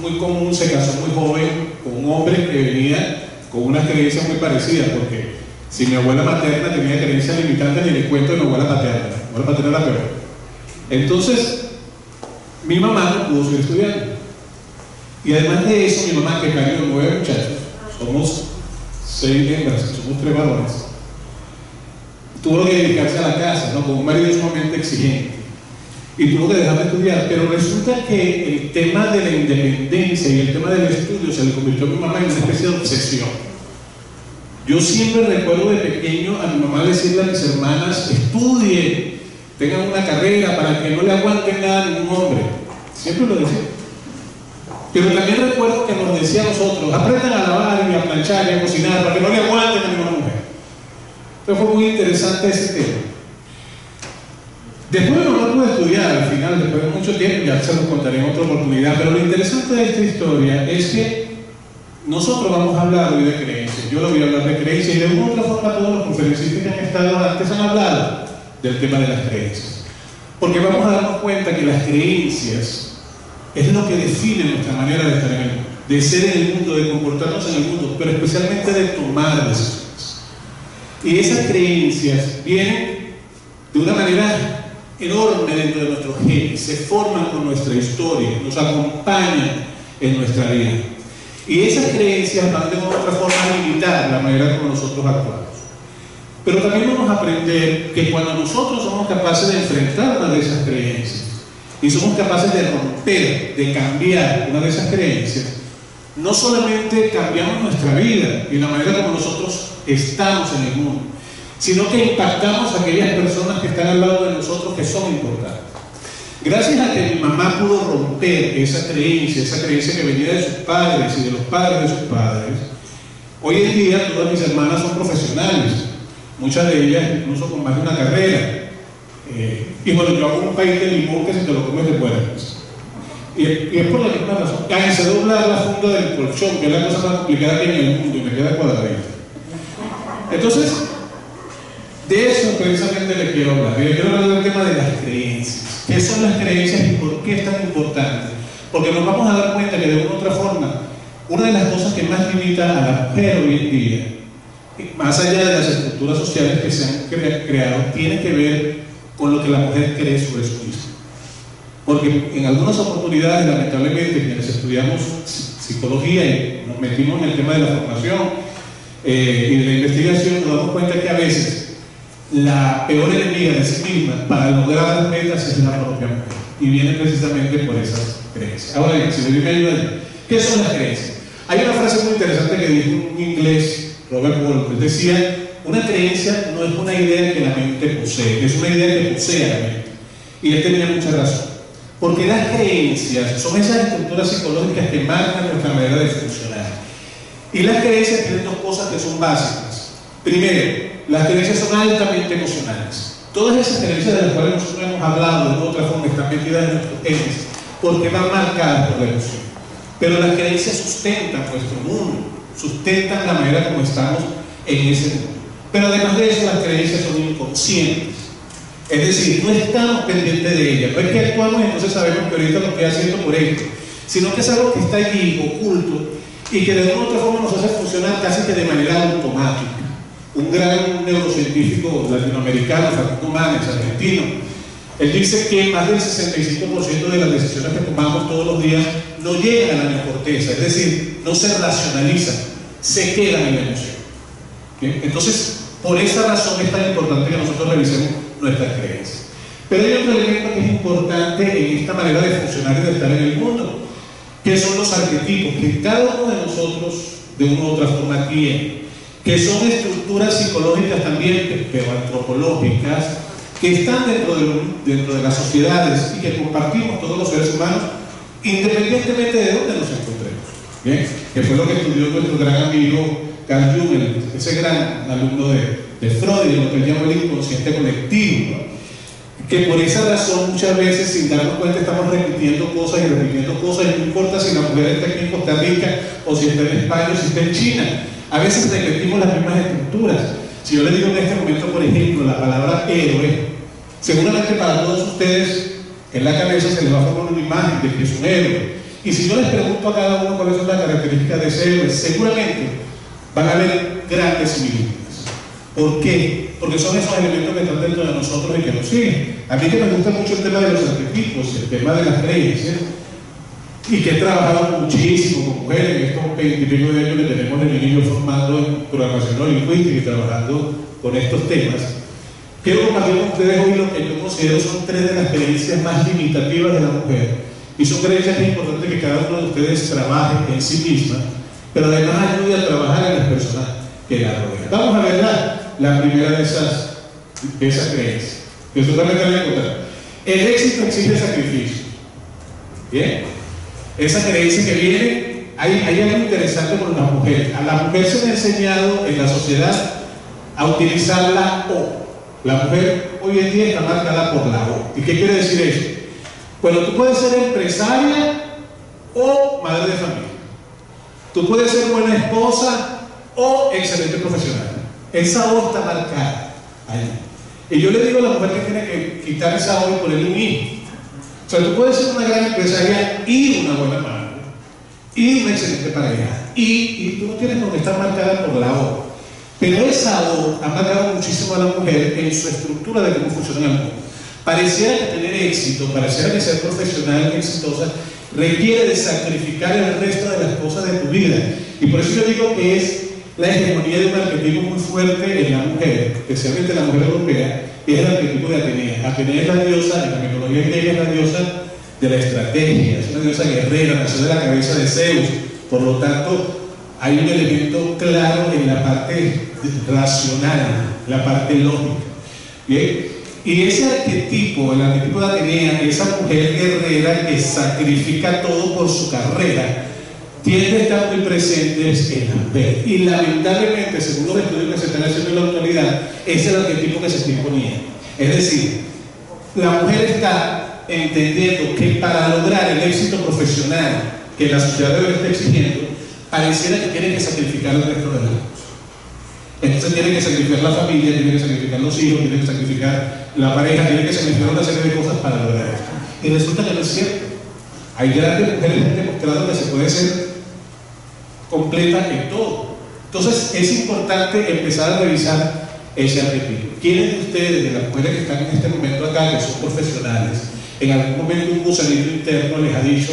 muy común, se casó muy joven con un hombre que venía con unas creencias muy parecidas, porque si mi abuela materna tenía creencias limitantes, ni le cuento de mi abuela paterna. Mi abuela paterna era peor. Entonces, mi mamá no pudo seguir estudiando. Y además de eso, mi mamá, que parió nueve muchachos, somos seis hembras, somos tres varones, tuvo que dedicarse a la casa, ¿no? con un marido sumamente exigente. Y tuvo que dejar de estudiar, pero resulta que el tema de la independencia y el tema del estudio se le convirtió a mi mamá en una especie de obsesión. Yo siempre recuerdo de pequeño a mi mamá decirle a mis hermanas, estudien, tengan una carrera para que no le aguanten nada a ningún hombre. Siempre lo decía. Pero también recuerdo que nos decía a nosotros, aprendan a lavar y a planchar y a cocinar para que no le aguanten a ninguna mujer. Entonces fue muy interesante ese tema. Después no lo pude estudiar al final, después de mucho tiempo, ya se los contaré en otra oportunidad, pero lo interesante de esta historia es que nosotros vamos a hablar hoy de creencias, yo lo voy a hablar de creencias y de una u otra forma todos los conferencistas que han estado antes han hablado del tema de las creencias. Porque vamos a darnos cuenta que las creencias es lo que define nuestra manera de estar en el mundo, de ser en el mundo, de comportarnos en el mundo, pero especialmente de tomar decisiones. Y esas creencias vienen de una manera enorme dentro de nuestros genes, se forman con nuestra historia, nos acompañan en nuestra vida. Y esas creencias van de otra forma a limitar la manera como nosotros actuamos. Pero también vamos a aprender que cuando nosotros somos capaces de enfrentar una de esas creencias y somos capaces de romper, de cambiar una de esas creencias, no solamente cambiamos nuestra vida y la manera como nosotros estamos en el mundo, sino que impactamos a aquellas personas que están al lado de nosotros que son importantes. Gracias a que mi mamá pudo romper esa creencia, esa creencia que venía de sus padres y de los padres de sus padres, hoy en día todas mis hermanas son profesionales, muchas de ellas incluso con más de una carrera. Eh, y bueno, yo hago un país de limón que si te lo comes de puertas. Y, y, es por la misma razón. Ah, se dobla la funda del colchón, que es la cosa más complicada que hay en el mundo, y me queda cuadradita. Entonces, de eso precisamente le quiero hablar. Yo quiero hablar del tema de las creencias. ¿Qué son las creencias y por qué es tan importante? Porque nos vamos a dar cuenta que de una u otra forma, una de las cosas que más limita a la mujer hoy en día, más allá de las estructuras sociales que se han creado, tiene que ver con lo que la mujer cree sobre su misma. Porque en algunas oportunidades, lamentablemente, quienes estudiamos psicología y nos metimos en el tema de la formación eh, y de la investigación, nos damos cuenta que a veces la peor enemiga de sí misma para lograr las metas es la propia mujer. Y viene precisamente por esas creencias. Ahora bien, si me ayuda, ¿qué son las creencias? Hay una frase muy interesante que dijo un inglés, Robert Walker, decía, una creencia no es una idea que la mente posee, es una idea que posee la mente. Y él tenía mucha razón. Porque las creencias son esas estructuras psicológicas que marcan nuestra manera de funcionar. Y las creencias tienen dos cosas que son básicas. Primero, las creencias son altamente emocionales. Todas esas creencias de las cuales nosotros hemos hablado de otra forma están metidas en nuestros genes porque van marcadas por la emoción. Pero las creencias sustentan nuestro mundo, sustentan la manera como estamos en ese mundo. Pero además de eso, las creencias son inconscientes. Es decir, no estamos pendientes de ellas. No es que actuamos y entonces sabemos que ahorita lo estoy haciendo por esto, sino que es algo que está allí, oculto, y que de una u otra forma nos hace funcionar casi que de manera automática. Un gran neurocientífico latinoamericano, Facundo Manes, argentino, él dice que más del 65% de las decisiones que tomamos todos los días no llegan a la neocorteza, es decir, no se racionalizan, se quedan en la emoción. ¿Bien? Entonces, por esa razón es tan importante que nosotros revisemos nuestras creencias. Pero hay otro elemento que es importante en esta manera de funcionar y de estar en el mundo, que son los arquetipos que cada uno de nosotros de una u otra forma tiene, que son estructuras psicológicas también, pero antropológicas, que están dentro de, dentro de las sociedades y que compartimos todos los seres humanos, independientemente de dónde nos encontremos. ¿Bien? Que fue lo que estudió nuestro gran amigo Carl Jung, ese gran alumno de, de Freud, lo que él llamó el inconsciente colectivo. que por esa razón muchas veces sin darnos cuenta estamos repitiendo cosas y repitiendo cosas y no importa si la mujer está aquí en Costa Rica o si está en España o si está en China a veces repetimos las mismas estructuras si yo les digo en este momento por ejemplo la palabra héroe seguramente para todos ustedes en la cabeza se les va a formar una imagen de que es un héroe y si yo les pregunto a cada uno cuáles son las características de ese héroe seguramente van a haber grandes similitudes ¿Por qué? Porque son esos elementos que están dentro de nosotros y que nos siguen. A mí que me gusta mucho el tema de los arquetipos, el tema de las creencias, y que he trabajado muchísimo con mujeres en estos 20 y pico de años que tenemos de niño formando en programación lingüística y trabajando con estos temas. Quiero compartir con ustedes hoy lo que yo considero son tres de las creencias más limitativas de la mujer. Y son creencias que es importante que cada uno de ustedes trabaje en sí misma, pero además ayude a trabajar en las personas que la rodean. Vamos a verla la primera de esas, de esas creencias. Que totalmente voy a contar. El éxito exige sacrificio. Bien. Esa creencia que viene, hay, hay algo interesante con las mujeres. A la mujer se le ha enseñado en la sociedad a utilizar la O. La mujer hoy en día está marcada por la O. ¿Y qué quiere decir eso? Bueno, tú puedes ser empresaria o madre de familia. Tú puedes ser buena esposa o excelente profesional. Esa O está marcada ahí. Y yo le digo a la mujer que tiene que quitar esa O y ponerle un I. O sea, tú puedes ser una gran empresaria y una buena madre. Y una excelente pareja. Y, y tú no tienes qué estar marcada por la O. Pero esa O ha marcado muchísimo a la mujer en su estructura de cómo funciona el mundo. Pareciera que tener éxito, pareciera que ser profesional y exitosa requiere de sacrificar el resto de las cosas de tu vida. Y por eso yo digo que es la hegemonía de un arquetipo muy fuerte en la mujer, especialmente la mujer europea, es el arquetipo de Atenea. Atenea es la diosa, en la mitología griega es la diosa de la estrategia, es una diosa guerrera, nació de la cabeza de Zeus. Por lo tanto, hay un elemento claro en la parte racional, la parte lógica. ¿Bien? Y ese arquetipo, el arquetipo de Atenea, esa mujer guerrera que sacrifica todo por su carrera, tiende a estar muy presentes en la mujer. Y lamentablemente, según los estudios que se están haciendo en la actualidad, es el arquetipo que se está imponiendo. Es decir, la mujer está entendiendo que para lograr el éxito profesional que la sociedad debe estar exigiendo, pareciera que tiene que sacrificar el resto de las. Entonces tiene que sacrificar la familia, tiene que sacrificar los hijos, tiene que sacrificar la pareja, tiene que sacrificar una serie de cosas para lograr esto. Y resulta que no es cierto. Hay grandes mujeres que han demostrado que se puede ser completa en todo. Entonces es importante empezar a revisar ese arquetipo. ¿Quiénes de ustedes, de las mujeres que están en este momento acá, que son profesionales, en algún momento un gusanito interno les ha dicho,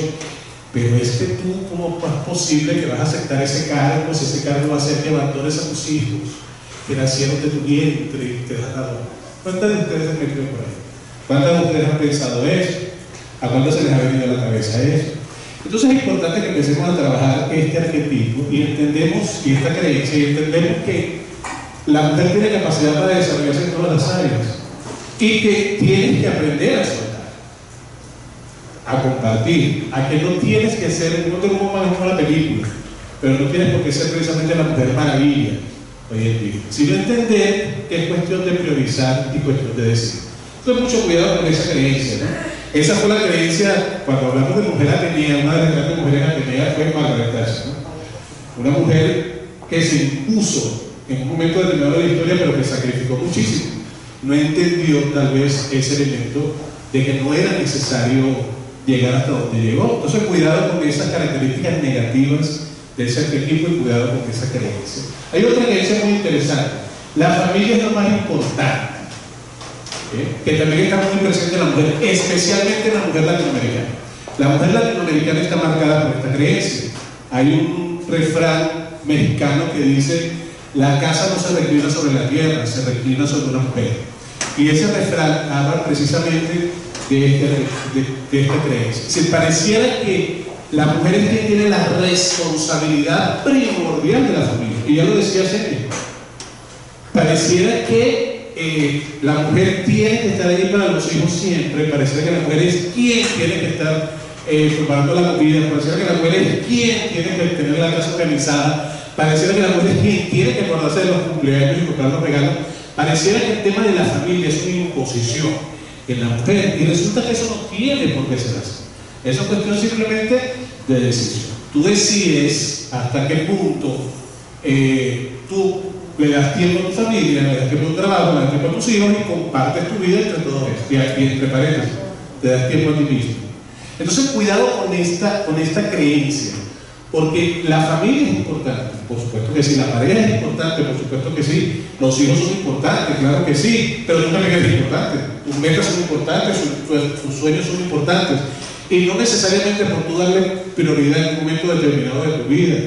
pero es que tú, ¿cómo es posible que vas a aceptar ese cargo si ese cargo va a ser que abandones a tus hijos, que nacieron de tu vientre y te das dado? ¿Cuántas de ustedes han metido por ahí? ¿Cuántas de ustedes han pensado eso? ¿A cuántas se les ha venido a la cabeza eso? Entonces es importante que empecemos a trabajar este arquetipo y entendemos, y esta creencia, y entendemos que la mujer tiene capacidad para desarrollarse en todas las áreas y que tienes que aprender a soltar, a compartir, a que no tienes que ser, no tengo cómo manejar la película, pero no tienes por qué ser precisamente la mujer maravilla hoy en día, sino entender que es cuestión de priorizar y cuestión de decir. Entonces mucho cuidado con esa creencia, ¿no? Esa fue la creencia, cuando hablamos de mujer atenea, una de las grandes mujeres atenea fue Margaret Thatcher, ¿no? una mujer que se impuso en un momento determinado de la historia, pero que sacrificó muchísimo. No entendió tal vez ese elemento de que no era necesario llegar hasta donde llegó. Entonces, cuidado con esas características negativas de ese arquetipo y cuidado con esa creencia. Hay otra creencia muy interesante. La familia es lo más importante, que también está muy presente en la mujer, especialmente en la mujer latinoamericana. La mujer latinoamericana está marcada por esta creencia. Hay un refrán mexicano que dice la casa no se reclina sobre la tierra, se reclina sobre una mujer. Y ese refrán habla precisamente de, este, de, de esta creencia. Se pareciera que la mujer es quien tiene la responsabilidad primordial de la familia. Y ya lo decía Sergio. Pareciera que eh, la mujer tiene que estar ahí para los hijos siempre. Pareciera que la mujer es quien tiene que estar eh, preparando la comida. Pareciera que la mujer es quien tiene que tener la casa organizada Pareciera que la mujer es quien tiene que acordarse de los cumpleaños y comprar los regalos. Pareciera que el tema de la familia es una imposición en la mujer. Y resulta que eso no tiene por qué ser así. Es cuestión simplemente de decisión. Tú decides hasta qué punto eh, tú le das tiempo a tu familia, le das tiempo a tu trabajo, le das tiempo a tus hijos y compartes tu vida entre todos. Y entre parejas, te das tiempo a ti mismo. Entonces, cuidado con esta, con esta creencia. Porque la familia es importante, por supuesto que sí, la pareja es importante, por supuesto que sí, los hijos son importantes, claro que sí, pero tú también eres importante, tus metas son importantes, tus sueños son importantes, y no necesariamente por tú darle prioridad en un momento determinado de tu vida,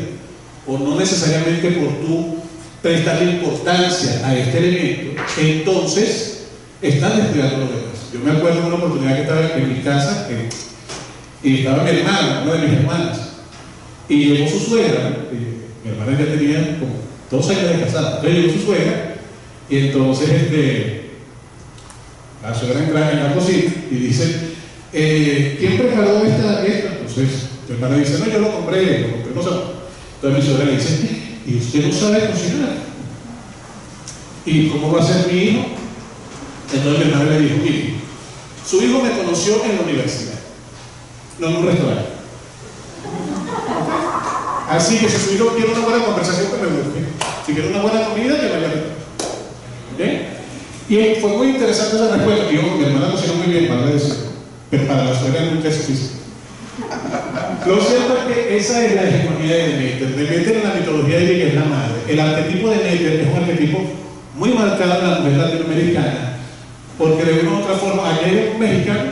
o no necesariamente por tú prestarle importancia a este elemento, entonces estás descuidando los demás. Yo me acuerdo de una oportunidad que estaba en mi casa, y estaba mi hermana, una de mis hermanas, y llegó su suegra, mi hermana ya tenía como dos años de casada, entonces llegó su suegra, y entonces este, la suegra entra en la cocina y dice, eh, ¿quién preparó esta, esta? Entonces mi hermana dice, no, yo lo compré, lo compré, no sé. Entonces mi suegra le dice, ¿y usted no sabe cocinar? ¿Y cómo va a ser mi hijo? Entonces mi hermana le dijo, mire, su hijo me conoció en la universidad, no en un restaurante. Así que si su hijo quiere una buena conversación, que me busque. Si quiere una buena comida, que vaya ¿Bien? Y fue muy interesante esa respuesta. Yo, mi hermana cocinó muy bien, para decir, pero para la suegra nunca es suficiente. Lo cierto es que esa es la hegemonía de Demeter. Demeter en la mitología griega es la madre. El arquetipo de Demeter es un arquetipo muy marcado en la mujer latinoamericana, porque de una u otra forma, un mexicano,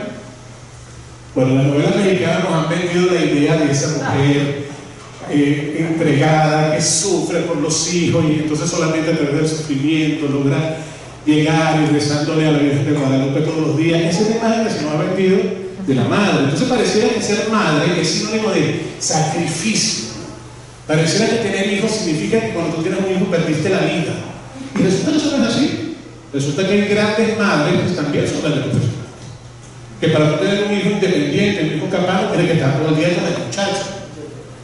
bueno, las novelas mexicanas nos han vendido la idea de esa mujer eh, entregada, que sufre por los hijos y entonces solamente a través del sufrimiento logra llegar y rezándole a la Virgen de Guadalupe todos los días. Esa es la imagen que se nos ha vendido de la madre. Entonces pareciera que ser madre es sinónimo de sacrificio. Pareciera que tener hijos significa que cuando tú tienes un hijo perdiste la vida. Y resulta que eso no es así. Resulta que hay grandes madres que también son grandes profesionales. Que para tener un hijo independiente, un hijo capaz, tiene que estar todo el día con el muchacho.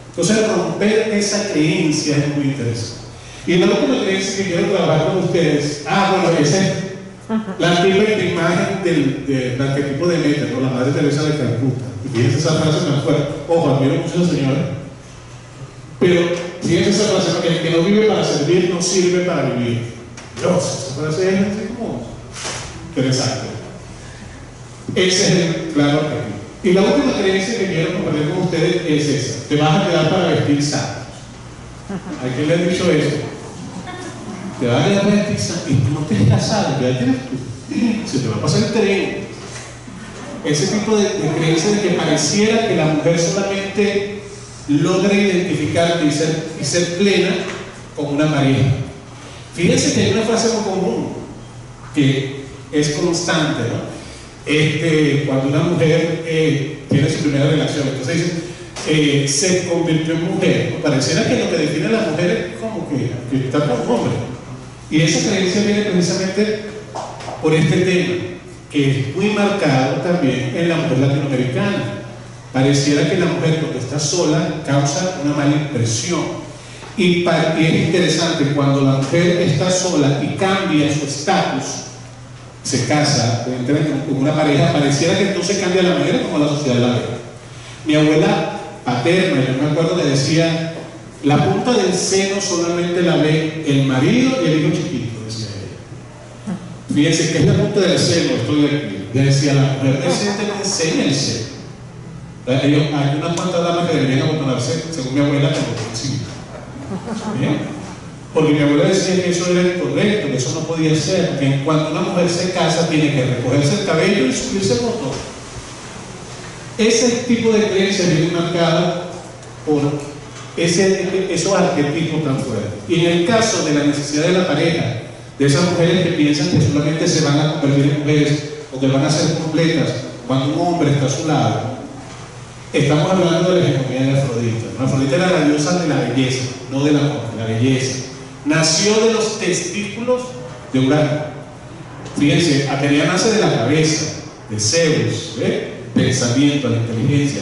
Entonces romper esa creencia es muy interesante. Y la última creencia que quiero trabajar con ustedes, ah, bueno, esa es la antigua imagen del, del arquetipo de Meta, ¿no? la Madre Teresa de Calcuta. Y fíjense esa frase más fuerte. Ojo, admiro mucho a esa señora. Pero fíjense esa frase, el que no vive para servir no sirve para vivir. Dios, esa frase es así como interesante. Ese es el claro arquetipo. Y la última creencia que quiero compartir con ustedes es esa. Te vas a quedar para vestir santos. ¿A quién le ha dicho eso? Te vas a quedar santos y tú no te casado, ya tienes tú. Se te va a pasar el tren. Ese tipo de, de creencia de que pareciera que la mujer solamente logra identificarte y ser, plena con una pareja. Fíjense que hay una frase muy común que es constante, ¿no? este, cuando una mujer eh, tiene su primera relación. Entonces dicen, eh, se convirtió en mujer. Pareciera que lo que define a la mujer es como que, que está por hombre. Y esa creencia viene precisamente por este tema, que es muy marcado también en la mujer latinoamericana. Pareciera que la mujer cuando está sola causa una mala impresión. Y, y es interesante, cuando la mujer está sola y cambia su estatus, se casa, entra con una pareja, pareciera que entonces cambia la manera como la sociedad la ve. Mi abuela paterna, yo me acuerdo que decía, la punta del seno solamente la ve el marido y el hijo chiquito, decía ella. Fíjense que es la punta del seno, estoy aquí. Decía, la mujer decente no enseña el seno. Hay unas cuantas damas que deberían abandonarse, según mi abuela, como sí. Bien. Porque mi abuela decía que eso era incorrecto, que eso no podía ser, que en cuanto una mujer se casa tiene que recogerse el cabello y subirse el botón. Ese tipo de creencia viene marcada por ese, esos arquetipos tan fuertes. Y en el caso de la necesidad de la pareja, de esas mujeres que piensan que solamente se van a convertir en mujeres o que van a ser completas cuando un hombre está a su lado, estamos hablando de la hegemonía de Afrodita. Afrodita era la diosa de la belleza, no del amor, de la belleza. Nació de los testículos de Urano. Fíjense, Atenea nace de la cabeza, de Zeus, ¿eh? pensamiento, la inteligencia.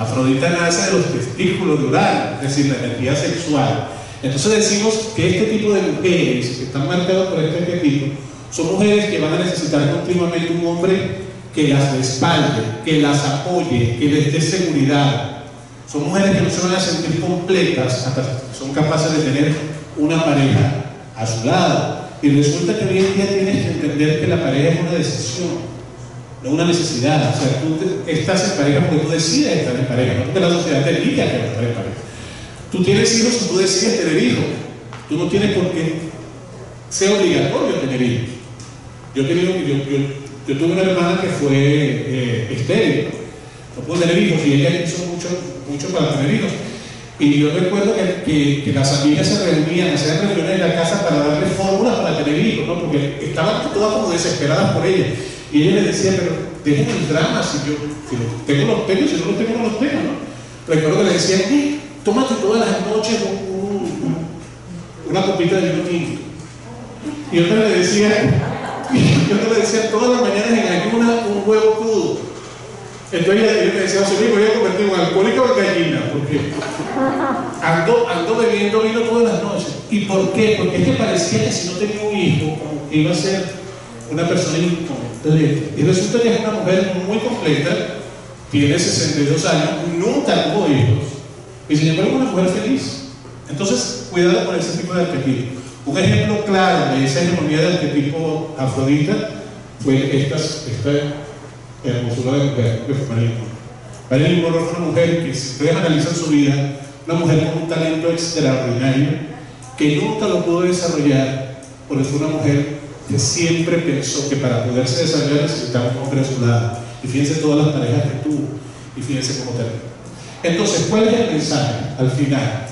Afrodita nace de los testículos de Urano, es decir, la energía sexual. Entonces decimos que este tipo de mujeres que están marcadas por este arquetipo son mujeres que van a necesitar continuamente un hombre que las respalde, que las apoye, que les dé seguridad. Son mujeres que no se van a sentir completas hasta que son capaces de tener una pareja a su lado. Y resulta que hoy en día tienes que entender que la pareja es una decisión, no una necesidad. O sea, tú estás en pareja porque tú decides estar en pareja, no porque la sociedad te diga que vas a estar en pareja. Tú tienes hijos y tú decides tener hijos. Tú no tienes por qué ser obligatorio tener hijos. Yo, tuve una hermana que fue eh, estéril, no pudo tener hijos y ella hizo mucho, mucho para tener hijos. Y yo recuerdo que, que- que las amigas se reunían, hacían reuniones en la casa para darle fórmulas para tener hijos, ¿no? porque estaban todas como desesperadas por ella. Y ella le decía, pero dejen el drama, si yo si lo- tengo los tengo, si no los tengo, los tengo. ¿no? Recuerdo que le decían, "Eh, tómate todas las noches un- un- una copita de vino tinto. Y otra le decía, y otra le decía todas las mañanas en ayuna un huevo crudo. Entonces ella me decía, José Luis, voy a convertir en alcohólica o en gallina, porque ando, ando bebiendo vino todas las noches. ¿Y por qué? Porque es que parecía que si no tenía un hijo, iba a ser una persona incompleta. Y resulta que es una mujer muy completa, tiene 62 años, nunca tuvo hijos, y sin embargo es una mujer feliz. Entonces, cuidado con ese tipo de arquetipos. Un ejemplo claro de esa hegemonía del arquetipo afrodita fue esta, esta hermosura de mujer que fue Marilyn Monroe. Marilyn Monroe fue una mujer que, si ustedes analizan su vida, una mujer con un talento extraordinario que nunca lo pudo desarrollar, porque fue una mujer que siempre pensó que para poderse desarrollar necesitaba un hombre a su lado. Y fíjense todas las parejas que tuvo, y fíjense cómo terminó. Entonces, ¿cuál es el mensaje al final?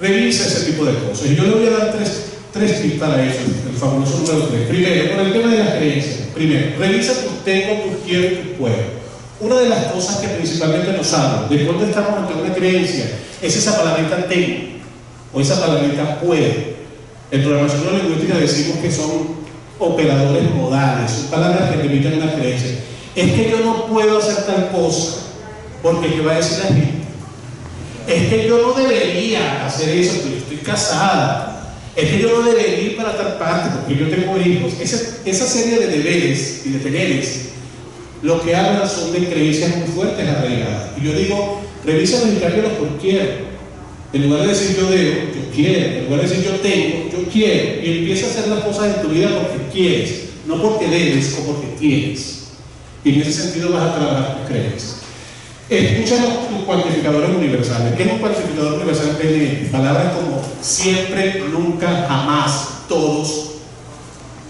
Revisa ese tipo de cosas. Y yo le voy a dar tres, tres tips para eso, el famoso número tres. Primero, con el tema de las creencias. Primero, revisa tus tengo, tus quiero y puedo. Una de las cosas que principalmente nos habla de cuando estamos ante una creencia es esa palabrita tengo o esa palabrita puede. En programación neurolingüística decimos que son operadores modales, son palabras que limitan una creencia. Es que yo no puedo hacer tal cosa porque ¿qué va a decir la gente? Es que yo no debería hacer eso porque yo estoy casada. Es que yo no debería ir para tal parte porque yo tengo hijos. Esa, esa serie de deberes y de teneres lo que hablan son de creencias muy fuertes arraigadas. Y yo digo, revisa los cámbialos por quiero. En lugar de decir yo debo, yo quiero. En lugar de decir yo tengo, yo quiero. Y empieza a hacer las cosas en tu vida porque quieres, no porque debes o porque tienes. Y en ese sentido vas a trabajar tus creencias. Escucha los cuantificadores universales. ¿Qué es un cuantificador universal? Tiene palabras como siempre, nunca, jamás, todos.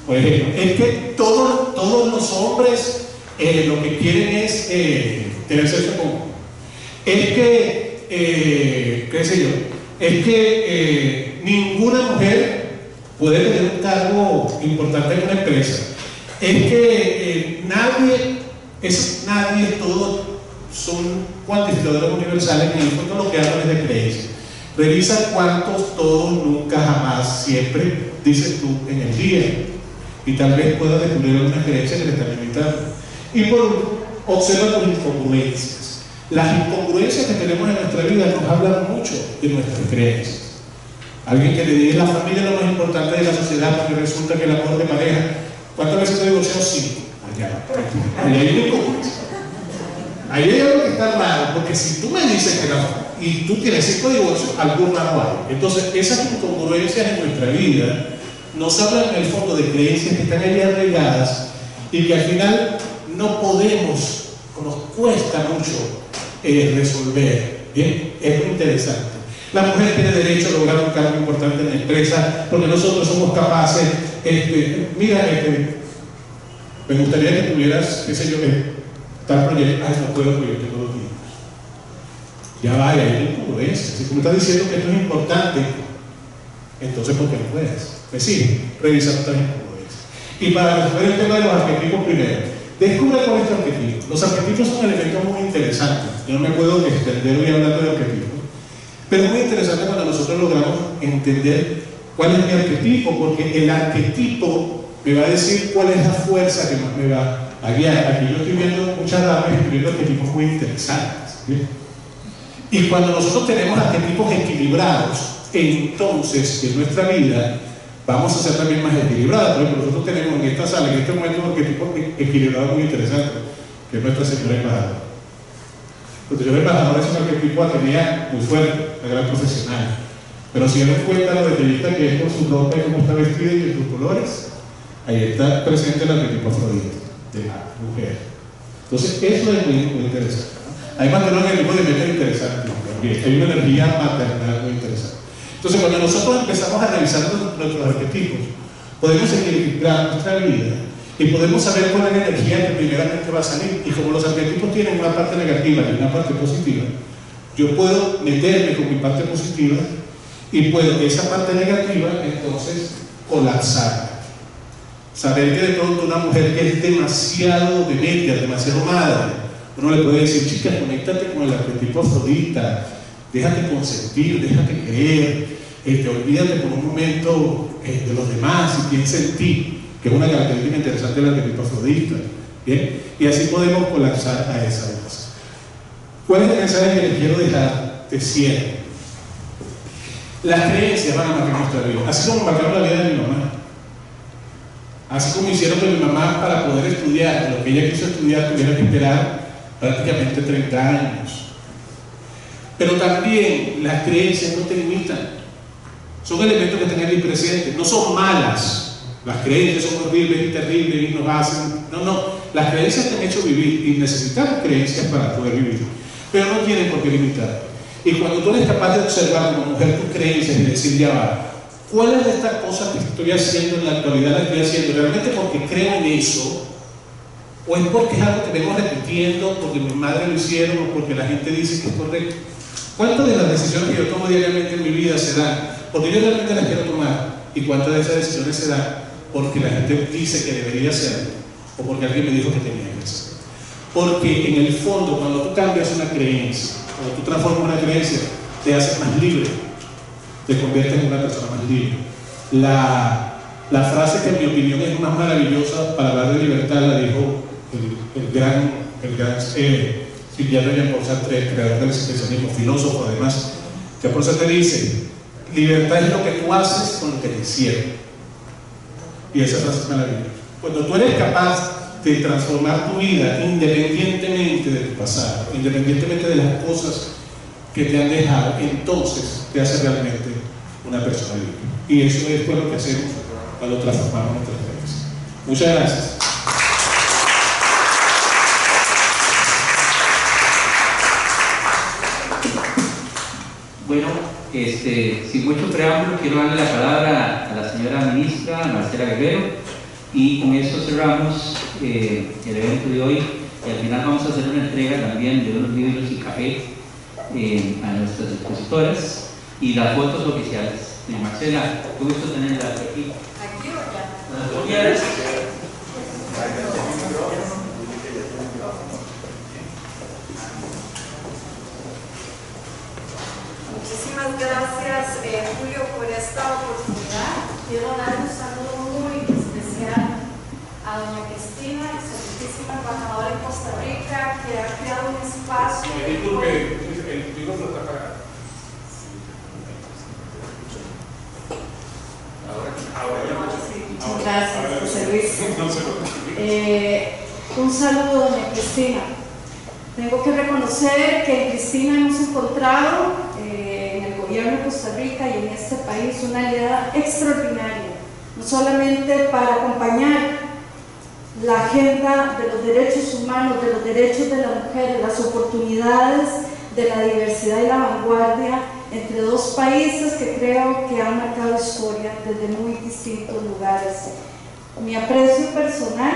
Por ejemplo, es que todos, todos los hombres eh, lo que quieren es eh, tener sexo con. Es que, eh, qué sé yo, es que ninguna mujer puede tener un cargo importante en una empresa. Es que nadie, es nadie, todo son cuantificadores universales y en el fondo lo que hablan es de creencia. Revisa cuántos, todos, nunca, jamás, siempre dices tú en el día. Y tal vez puedas descubrir alguna creencia que te está limitando. Y por observa tus incongruencias. Las incongruencias que tenemos en nuestra vida nos hablan mucho de nuestras creencias. Alguien que le diga la familia lo más importante de la sociedad porque resulta que el amor de pareja, ¿cuántas veces te divorció? Cinco. Allá. Allá hay una incongruencia. Ahí hay algo que está raro, porque si tú me dices que no, y tú tienes cinco divorcios, algo raro hay. Entonces, esas incongruencias en nuestra vida nos hablan en el fondo de creencias que están ahí arraigadas y que al final no podemos, nos cuesta mucho eh, resolver. ¿bien? Es muy interesante. La mujer tiene derecho a lograr un cambio importante en la empresa porque nosotros somos capaces. Este, mira, este, me gustaría que tuvieras, qué sé yo, eh, tal proyecto. Ay, no puedo porque yo tengo dos niños. Ya va, ya hay incongruencia. Si tú me estás diciendo que esto es importante, entonces ¿por qué no puedes? Pues sí, revisar nuestras incongruencias. Y para resolver el tema de los arquetipos primero, descubre cuál es tu arquetipo. Los arquetipos son elementos muy interesantes. Yo no me puedo extender hoy hablando de arquetipos. Pero es muy interesante cuando nosotros logramos entender cuál es mi arquetipo, porque el arquetipo me va a decir cuál es la fuerza que más me va a guiar. Aquí yo estoy viendo muchas damas escribiendo arquetipos muy interesantes. Y cuando nosotros tenemos arquetipos equilibrados, entonces en nuestra vida vamos a ser también más equilibrados. Por ejemplo, nosotros tenemos en esta sala, en este momento, un arquetipo equilibrado muy interesante, que es nuestra señora embajadora. Nuestra señora embajadora es un arquetipo tenía muy fuerte, una gran profesional. Pero si nos cuenta lo detallista que es con su ropa y cómo está vestida y sus colores, ahí está presente el arquetipo afrodita de la mujer. Entonces, eso es muy, muy interesante. Además, de un arquetipo de mente interesante, porque hay una energía maternal muy interesante. Entonces, cuando nosotros empezamos a revisar nuestros arquetipos, podemos equilibrar nuestra vida y podemos saber cuál es la energía que primeramente va a salir. Y como los arquetipos tienen una parte negativa y una parte positiva, yo puedo meterme con mi parte positiva y puedo esa parte negativa entonces colapsar. Saber que de pronto una mujer que es demasiado demencia, demasiado madre, uno le puede decir, chica, conéctate con el arquetipo afrodita, déjate consentir, déjate creer, este, olvídate por un momento eh, de los demás y piensa en ti, que es una característica interesante del arquetipo afrodita. ¿bien? Y así podemos colapsar a esa cosa. ¿Cuál es el mensaje que les quiero dejar de cierre? Las creencias van a marcar nuestra vida, así como marcaron la vida de mi mamá. Así como hicieron que mi mamá para poder estudiar lo que ella quiso estudiar tuviera que esperar prácticamente 30 años. Pero también las creencias no te limitan. Son elementos que tengan ahí presentes. No son malas. Las creencias son horribles y terribles y nos hacen. No, no. Las creencias te han hecho vivir y necesitamos creencias para poder vivir. Pero no tienen por qué limitar. Y cuando tú eres capaz de observar como mujer tus creencias y decir, ya va, ¿cuáles de estas cosas que estoy haciendo en la actualidad las estoy haciendo realmente porque creo en eso? ¿O es porque es algo que vengo repitiendo, porque mi madre lo hicieron o porque la gente dice que es correcto? ¿Cuántas de las decisiones que yo tomo diariamente en mi vida se dan porque yo realmente las quiero tomar? ¿Y cuántas de esas decisiones se dan porque la gente dice que debería hacerlo o porque alguien me dijo que tenía que hacerlo? Porque en el fondo, cuando tú cambias una creencia, cuando tú transformas una creencia, te haces más libre, te conviertes en una persona más libre. La, la frase que en mi opinión es más maravillosa para hablar de libertad la dijo el, el gran, el gran eh, Sartre, creador del existencialismo, filósofo además, que por eso te dice, libertad es lo que tú haces con lo que te hicieron. Y esa es maravillosa. Cuando tú eres capaz de transformar tu vida independientemente de tu pasado, independientemente de las cosas que te han dejado, entonces te hace realmente una persona libre. Y eso es lo que hacemos cuando transformamos nuestras vidas. Muchas gracias. Bueno, este, sin mucho preámbulo, quiero darle la palabra a la señora ministra Marcela Guerrero y con eso cerramos eh, el evento de hoy y al final vamos a hacer una entrega también de unos libros y café eh, a nuestras expositoras y las fotos oficiales. Eh, Marcela, qué gusto tenerla aquí. ¿Aquí o ya tú quieras. Muchísimas gracias, eh, Julio, por esta oportunidad. Quiero dar un saludo muy especial a doña Cristina, excelentísima embajadora en Costa Rica, que ha creado un espacio. Disculpe, el micrófono está apagado. Muchas gracias, José Luis. Eh, un saludo, doña Cristina. Tengo que reconocer que en Cristina hemos encontrado gobierno de Costa Rica y en este país una aliada extraordinaria, no solamente para acompañar la agenda de los derechos humanos, de los derechos de la mujer, de las oportunidades, de la diversidad y la vanguardia entre dos países que creo que han marcado historia desde muy distintos lugares. Mi aprecio personal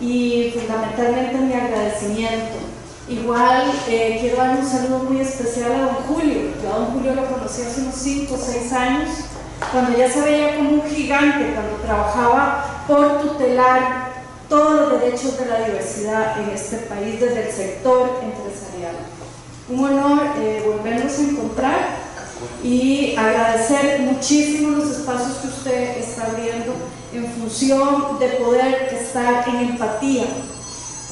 y fundamentalmente mi agradecimiento. Igual eh, quiero dar un saludo muy especial a don Julio. Yo a don Julio lo conocí hace unos 5 o 6 años, cuando ya se veía como un gigante, cuando trabajaba por tutelar todos los derechos de la diversidad en este país desde el sector empresarial. Un honor eh, volvernos a encontrar y agradecer muchísimo los espacios que usted está abriendo en función de poder estar en empatía.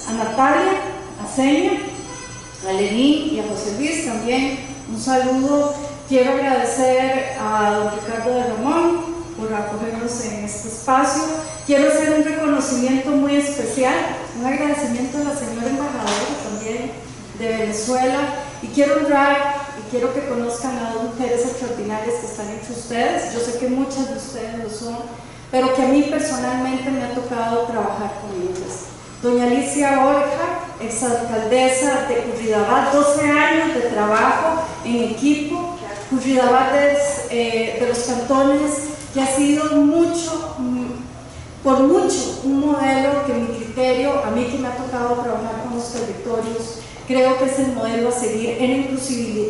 A Natalia, a Seña, a Lenín y a José Luis también un saludo. Quiero agradecer a don Ricardo de Ramón por acogernos en este espacio. Quiero hacer un reconocimiento muy especial, un agradecimiento a la señora embajadora también de Venezuela y quiero honrar y quiero que conozcan a dos mujeres extraordinarias que están entre ustedes. Yo sé que muchas de ustedes lo son, pero que a mí personalmente me ha tocado trabajar con ellas. Doña Alicia Borja, exalcaldesa de Curridabat, 12 años de trabajo en equipo. Curridabat es eh, de los cantones que ha sido mucho, mm, por mucho, un modelo que mi criterio, a mí que me ha tocado trabajar con los territorios, creo que es el modelo a seguir en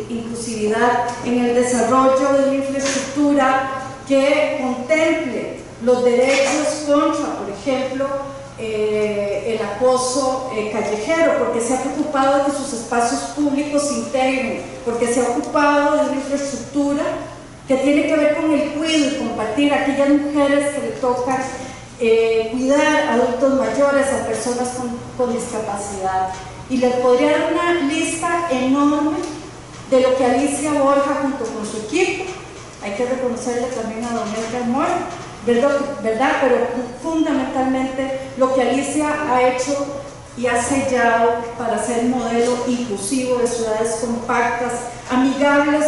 inclusividad, en el desarrollo de una infraestructura que contemple los derechos contra, por ejemplo, eh, el acoso eh, callejero, porque se ha preocupado de que sus espacios públicos se integren, porque se ha ocupado de una infraestructura que tiene que ver con el cuidado y compartir aquellas mujeres que le tocan eh, cuidar a adultos mayores, a personas con, con discapacidad. Y les podría dar una lista enorme de lo que Alicia Borja junto con su equipo, hay que reconocerle también a Don Edgar ¿verdad? ¿verdad? Pero fundamentalmente lo que Alicia ha hecho y ha sellado para ser modelo inclusivo de ciudades compactas, amigables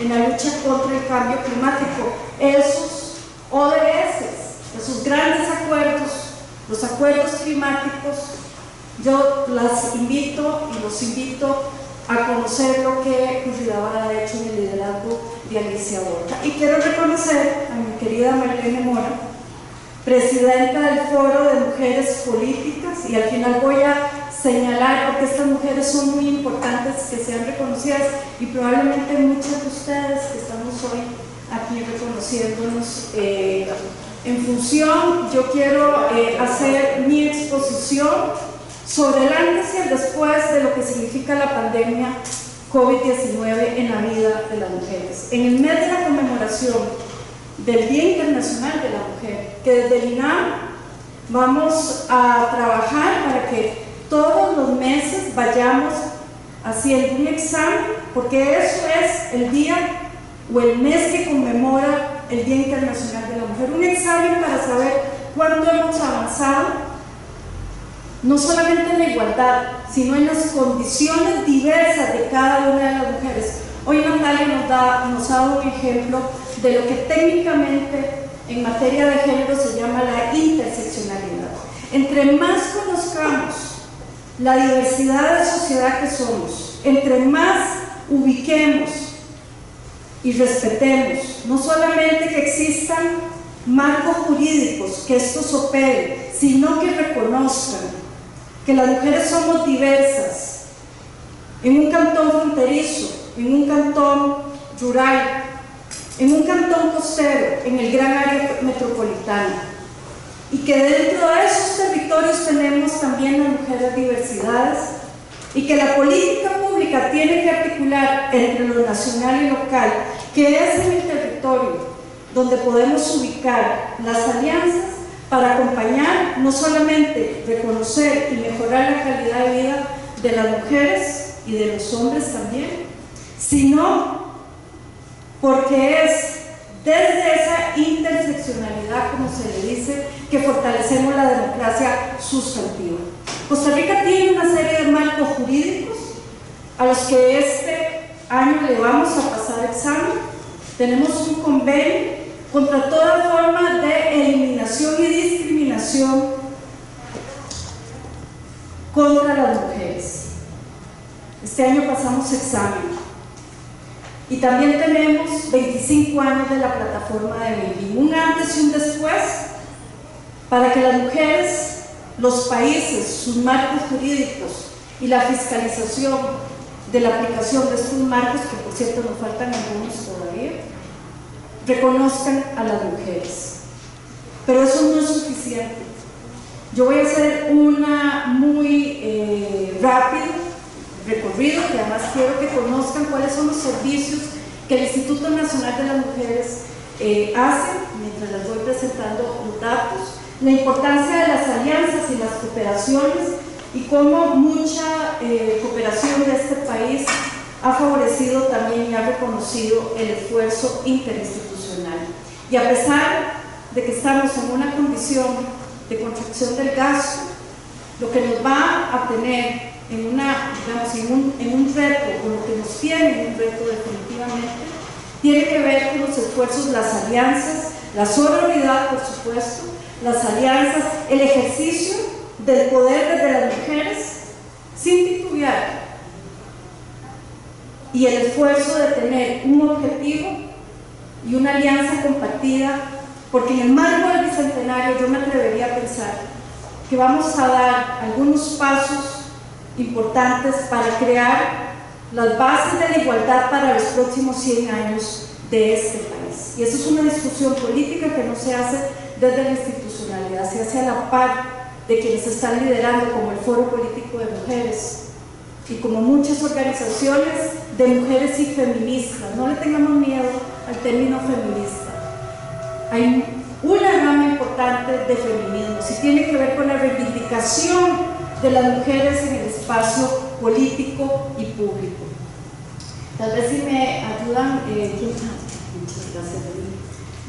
en la lucha contra el cambio climático. Esos ODS, esos grandes acuerdos, los acuerdos climáticos, yo las invito y los invito a conocer lo que Curridaba ha hecho en el liderazgo de Alicia Borja. Y quiero reconocer a mi querida Marlene Mora, presidenta del Foro de Mujeres Políticas, y al final voy a señalar porque estas mujeres son muy importantes que sean reconocidas y probablemente muchas de ustedes que estamos hoy aquí reconociéndonos eh, en función, yo quiero eh, hacer mi exposición sobre el antes y el después de lo que significa la pandemia COVID-19 en la vida de las mujeres. En el mes de la conmemoración del Día Internacional de la Mujer, que desde el INAM vamos a trabajar para que todos los meses vayamos haciendo un examen, porque eso es el día o el mes que conmemora el Día Internacional de la Mujer. Un examen para saber cuándo hemos avanzado no solamente en la igualdad, sino en las condiciones diversas de cada una de las mujeres. Hoy Natalia nos, da, nos ha dado un ejemplo de lo que técnicamente en materia de género se llama la interseccionalidad. Entre más conozcamos la diversidad de sociedad que somos, entre más ubiquemos y respetemos, no solamente que existan marcos jurídicos que estos operen, sino que reconozcan que las mujeres somos diversas, en un cantón fronterizo, en un cantón rural, en un cantón costero, en el gran área metropolitana. Y que dentro de esos territorios tenemos también las mujeres diversidades y que la política pública tiene que articular entre lo nacional y local, que es en el territorio donde podemos ubicar las alianzas para acompañar, no solamente reconocer y mejorar la calidad de vida de las mujeres y de los hombres también, sino porque es desde esa interseccionalidad, como se le dice, que fortalecemos la democracia sustantiva. Costa Rica tiene una serie de marcos jurídicos a los que este año le vamos a pasar examen. Tenemos un convenio contra toda forma de eliminación y discriminación contra las mujeres. Este año pasamos examen. Y también tenemos 25 años de la plataforma de Beijing, un antes y un después, para que las mujeres, los países, sus marcos jurídicos y la fiscalización de la aplicación de estos marcos, que por cierto nos faltan algunos todavía, reconozcan a las mujeres. Pero eso no es suficiente. Yo voy a hacer una muy eh, rápido recorrido, que además quiero que conozcan cuáles son los servicios que el Instituto Nacional de las Mujeres eh, hace, mientras les voy presentando los datos, la importancia de las alianzas y las cooperaciones y cómo mucha eh, cooperación de este país ha favorecido también y ha reconocido el esfuerzo interinstitucional y a pesar de que estamos en una condición de contracción del gasto, lo que nos va a tener en, una, digamos, en, un, en un reto, o lo que nos tiene en un reto definitivamente, tiene que ver con los esfuerzos, las alianzas, la sororidad, por supuesto, las alianzas, el ejercicio del poder de las mujeres sin titubear y el esfuerzo de tener un objetivo y una alianza compartida, porque en el marco del bicentenario yo me atrevería a pensar que vamos a dar algunos pasos importantes para crear las bases de la igualdad para los próximos 100 años de este país. Y eso es una discusión política que no se hace desde la institucionalidad, se hace a la par de quienes están liderando como el Foro Político de Mujeres y como muchas organizaciones de mujeres y feministas. No le tengamos miedo al término feminista. Hay una rama importante de feminismo, si tiene que ver con la reivindicación de las mujeres en el espacio político y público. Tal vez si me ayudan, eh, muchas gracias.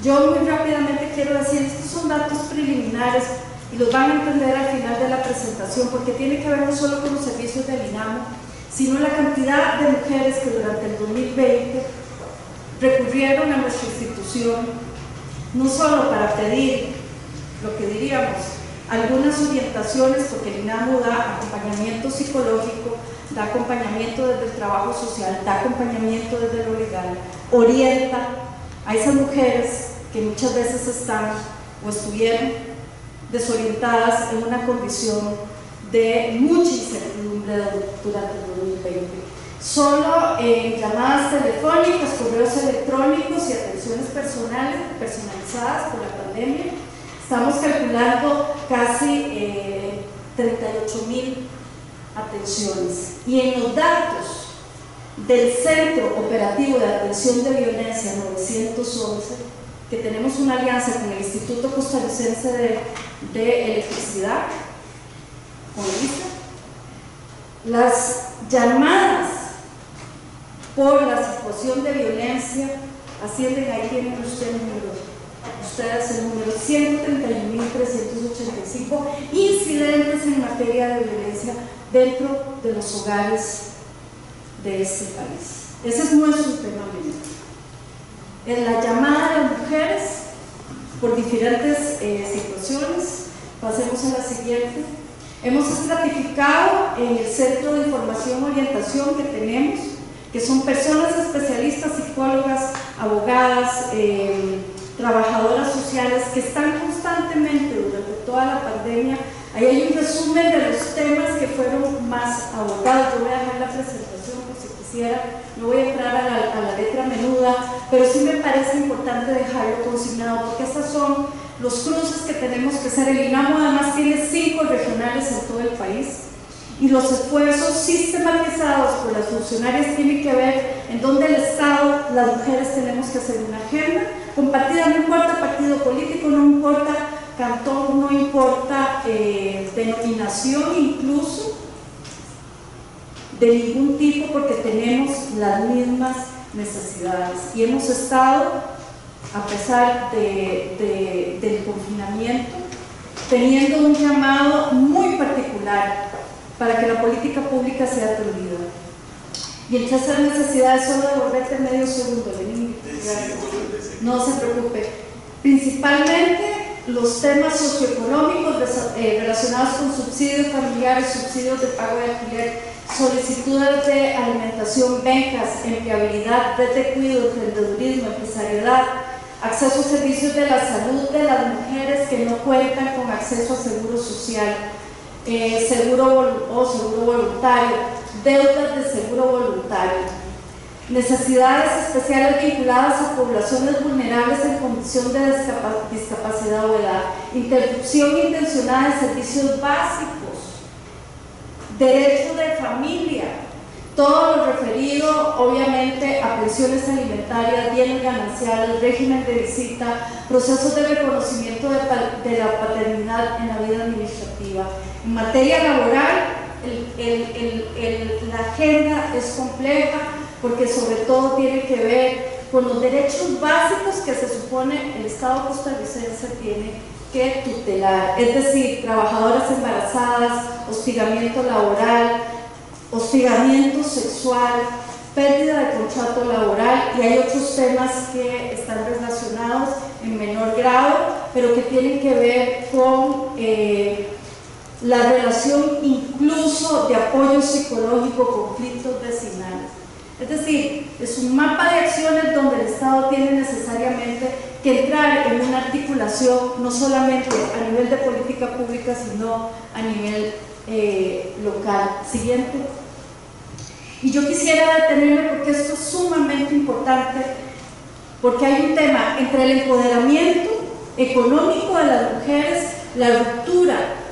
Yo muy rápidamente quiero decir, estos son datos preliminares y los van a entender al final de la presentación porque tiene que ver no solo con los servicios del INAMO, sino la cantidad de mujeres que durante el 2020 recurrieron a nuestra institución, no solo para pedir lo que diríamos, algunas orientaciones, porque el INAMO da acompañamiento psicológico, da acompañamiento desde el trabajo social, da acompañamiento desde lo legal, orienta a esas mujeres que muchas veces están o estuvieron desorientadas en una condición de mucha incertidumbre durante el 2020. Solo en llamadas telefónicas, correos electrónicos y atenciones personales personalizadas por la pandemia, estamos calculando casi eh, 38 mil atenciones. Y en los datos del Centro Operativo de Atención de Violencia 911, que tenemos una alianza con el Instituto Costarricense de, de Electricidad, con ISA, las llamadas por la situación de violencia ascienden, ahí tienen ustedes el número, ustedes el número 131.385 incidentes en materia de violencia dentro de los hogares de este país. Ese es nuestro tema menor. En la llamada de mujeres por diferentes eh, situaciones, pasemos a la siguiente. Hemos estratificado en el Centro de Información y Orientación que tenemos, que son personas especialistas, psicólogas, abogadas, eh, trabajadoras sociales que están constantemente durante toda la pandemia. Ahí hay un resumen de los temas que fueron más abordados. Yo voy a dejar la presentación por si quisiera, no voy a entrar a la, letra menuda, pero sí me parece importante dejarlo consignado porque estas son los cruces que tenemos que hacer. El INAMO además tiene cinco regionales en todo el país y los esfuerzos sistematizados por las funcionarias tienen que ver en donde el Estado, las mujeres tenemos que hacer una agenda compartida, no importa partido político, no importa cantón, no importa eh, denominación incluso de ningún tipo porque tenemos las mismas necesidades. Y hemos estado a pesar de, de, del confinamiento teniendo un llamado muy particular para que la política pública sea atendida. Y el tercer necesidad es solo devolverte medio segundo, Lenín. No se preocupe. Principalmente los temas socioeconómicos eh, relacionados con subsidios familiares, subsidios de pago de alquiler, solicitudes de alimentación, becas, empleabilidad, red de cuidado, emprendedurismo, empresariedad, acceso a servicios de la salud de las mujeres que no cuentan con acceso a seguro social, eh, seguro o seguro voluntario, deudas de seguro voluntario, necesidades especiales vinculadas a poblaciones vulnerables en condición de discapacidad o edad, interrupción intencionada de servicios básicos, derecho de familia, todo lo referido obviamente a pensiones alimentarias, bienes gananciales, régimen de visita, procesos de reconocimiento de, de la paternidad en la vida administrativa. En materia laboral, la agenda es compleja porque sobre todo tiene que ver con los derechos básicos que se supone el Estado costarricense tiene que tutelar, es decir, trabajadoras embarazadas, hostigamiento laboral, hostigamiento sexual, pérdida de contrato laboral y hay otros temas que están relacionados en menor grado, pero que tienen que ver con eh, la relación incluso de apoyo psicológico, conflictos vecinales. Es decir, es un mapa de acciones donde el Estado tiene necesariamente que entrar en una articulación no solamente a nivel de política pública, sino a nivel eh, local. Siguiente. Y yo quisiera detenerme porque esto es sumamente importante, porque hay un tema entre el empoderamiento económico de las mujeres, la ruptura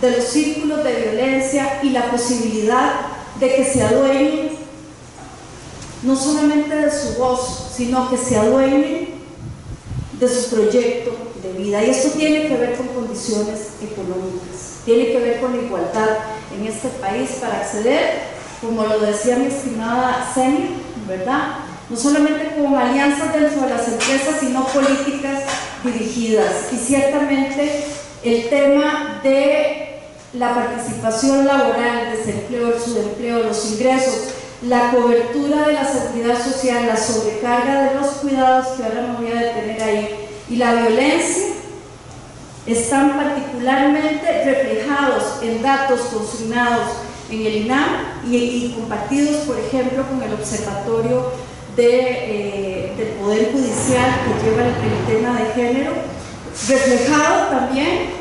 de los círculos de violencia y la posibilidad de que se adueñen no solamente de su voz, sino que se adueñen de su proyecto de vida. Y esto tiene que ver con condiciones económicas, tiene que ver con igualdad en este país para acceder, como lo decía mi estimada Senia, ¿verdad? no solamente con alianzas dentro de las empresas, sino políticas dirigidas. Y ciertamente el tema de la participación laboral, desempleo, el subempleo, los ingresos, la cobertura de la seguridad social, la sobrecarga de los cuidados, que ahora me voy a detener ahí, y la violencia, están particularmente reflejados en datos consignados en el INAM y, compartidos, por ejemplo, con el Observatorio eh, del Poder Judicial que lleva el, el tema de género, reflejado también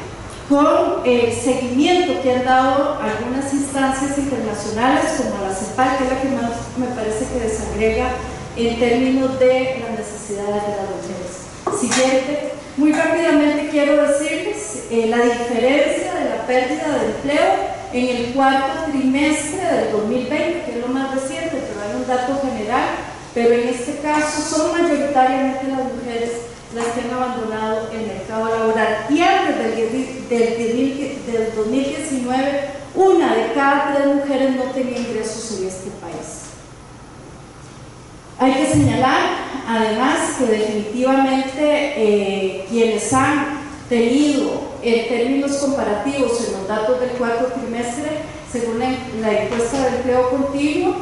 con el seguimiento que han dado algunas instancias internacionales como la CEPAL, que es la que más me parece que desagrega en términos de las necesidades de las mujeres. Siguiente, muy rápidamente quiero decirles eh, la diferencia de la pérdida de empleo en el cuarto trimestre del 2020, que es lo más reciente, pero hay un dato general, pero en este caso son mayoritariamente las mujeres las que han abandonado el mercado laboral. Y antes del, del, 2019, una de cada tres mujeres no tenía ingresos en este país. Hay que señalar, además, que definitivamente eh, quienes han tenido en términos comparativos en los datos del cuarto trimestre, según la, encuesta de empleo continuo,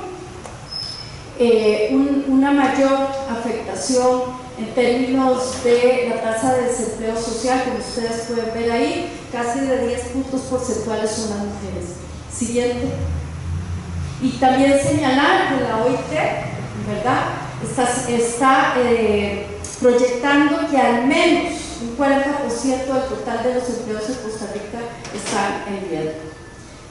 eh, una mayor afectación en términos de la tasa de desempleo social, como ustedes pueden ver ahí, casi de 10 puntos porcentuales son las mujeres. Siguiente. Y también señalar que la OIT, ¿verdad? Está, eh, proyectando que al menos un 40% del total de los empleos en Costa Rica están en riesgo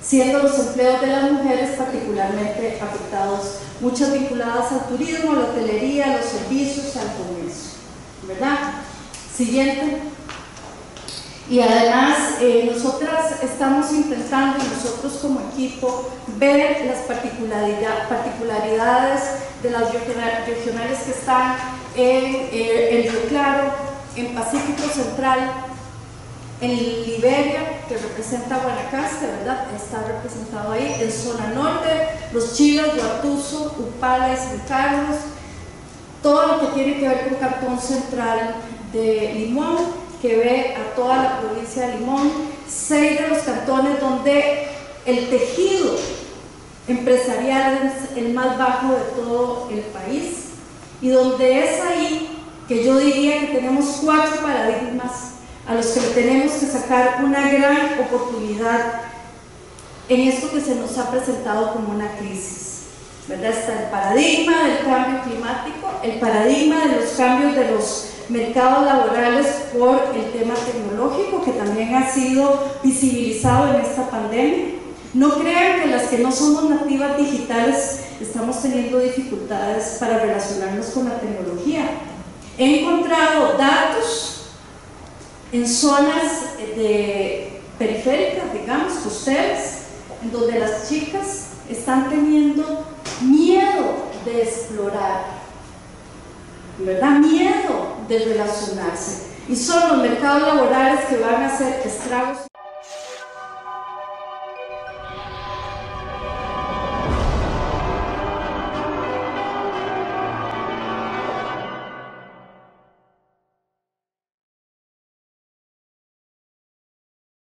siendo los empleos de las mujeres particularmente afectados, muchas vinculadas al turismo, a la hotelería, a los servicios, al comercio. ¿Verdad? Siguiente. Y además, eh, nosotras estamos intentando, nosotros como equipo, ver las particularidades de las regionales que están en eh, el Río Claro, en Pacífico Central, en Liberia, que representa Guanacaste, ¿verdad? Está representado ahí. En zona norte, los chiles, Guatuso, Upala y San Carlos. Todo lo que tiene que ver con Cantón Central de Limón, que ve a toda la provincia de Limón. Seis de los cantones donde el tejido empresarial es el más bajo de todo el país y donde es ahí que yo diría que tenemos cuatro paradigmas a los que tenemos que sacar una gran oportunidad en esto que se nos ha presentado como una crisis. ¿verdad? Está el paradigma del cambio climático, el paradigma de los cambios de los mercados laborales por el tema tecnológico, que también ha sido visibilizado en esta pandemia. No crean que las que no somos nativas digitales estamos teniendo dificultades para relacionarnos con la tecnología. He encontrado datos en zonas de periféricas, digamos, costeras, en donde las chicas están teniendo miedo de explorar, ¿verdad? Miedo de relacionarse. Y son los mercados laborales que van a hacer estragos.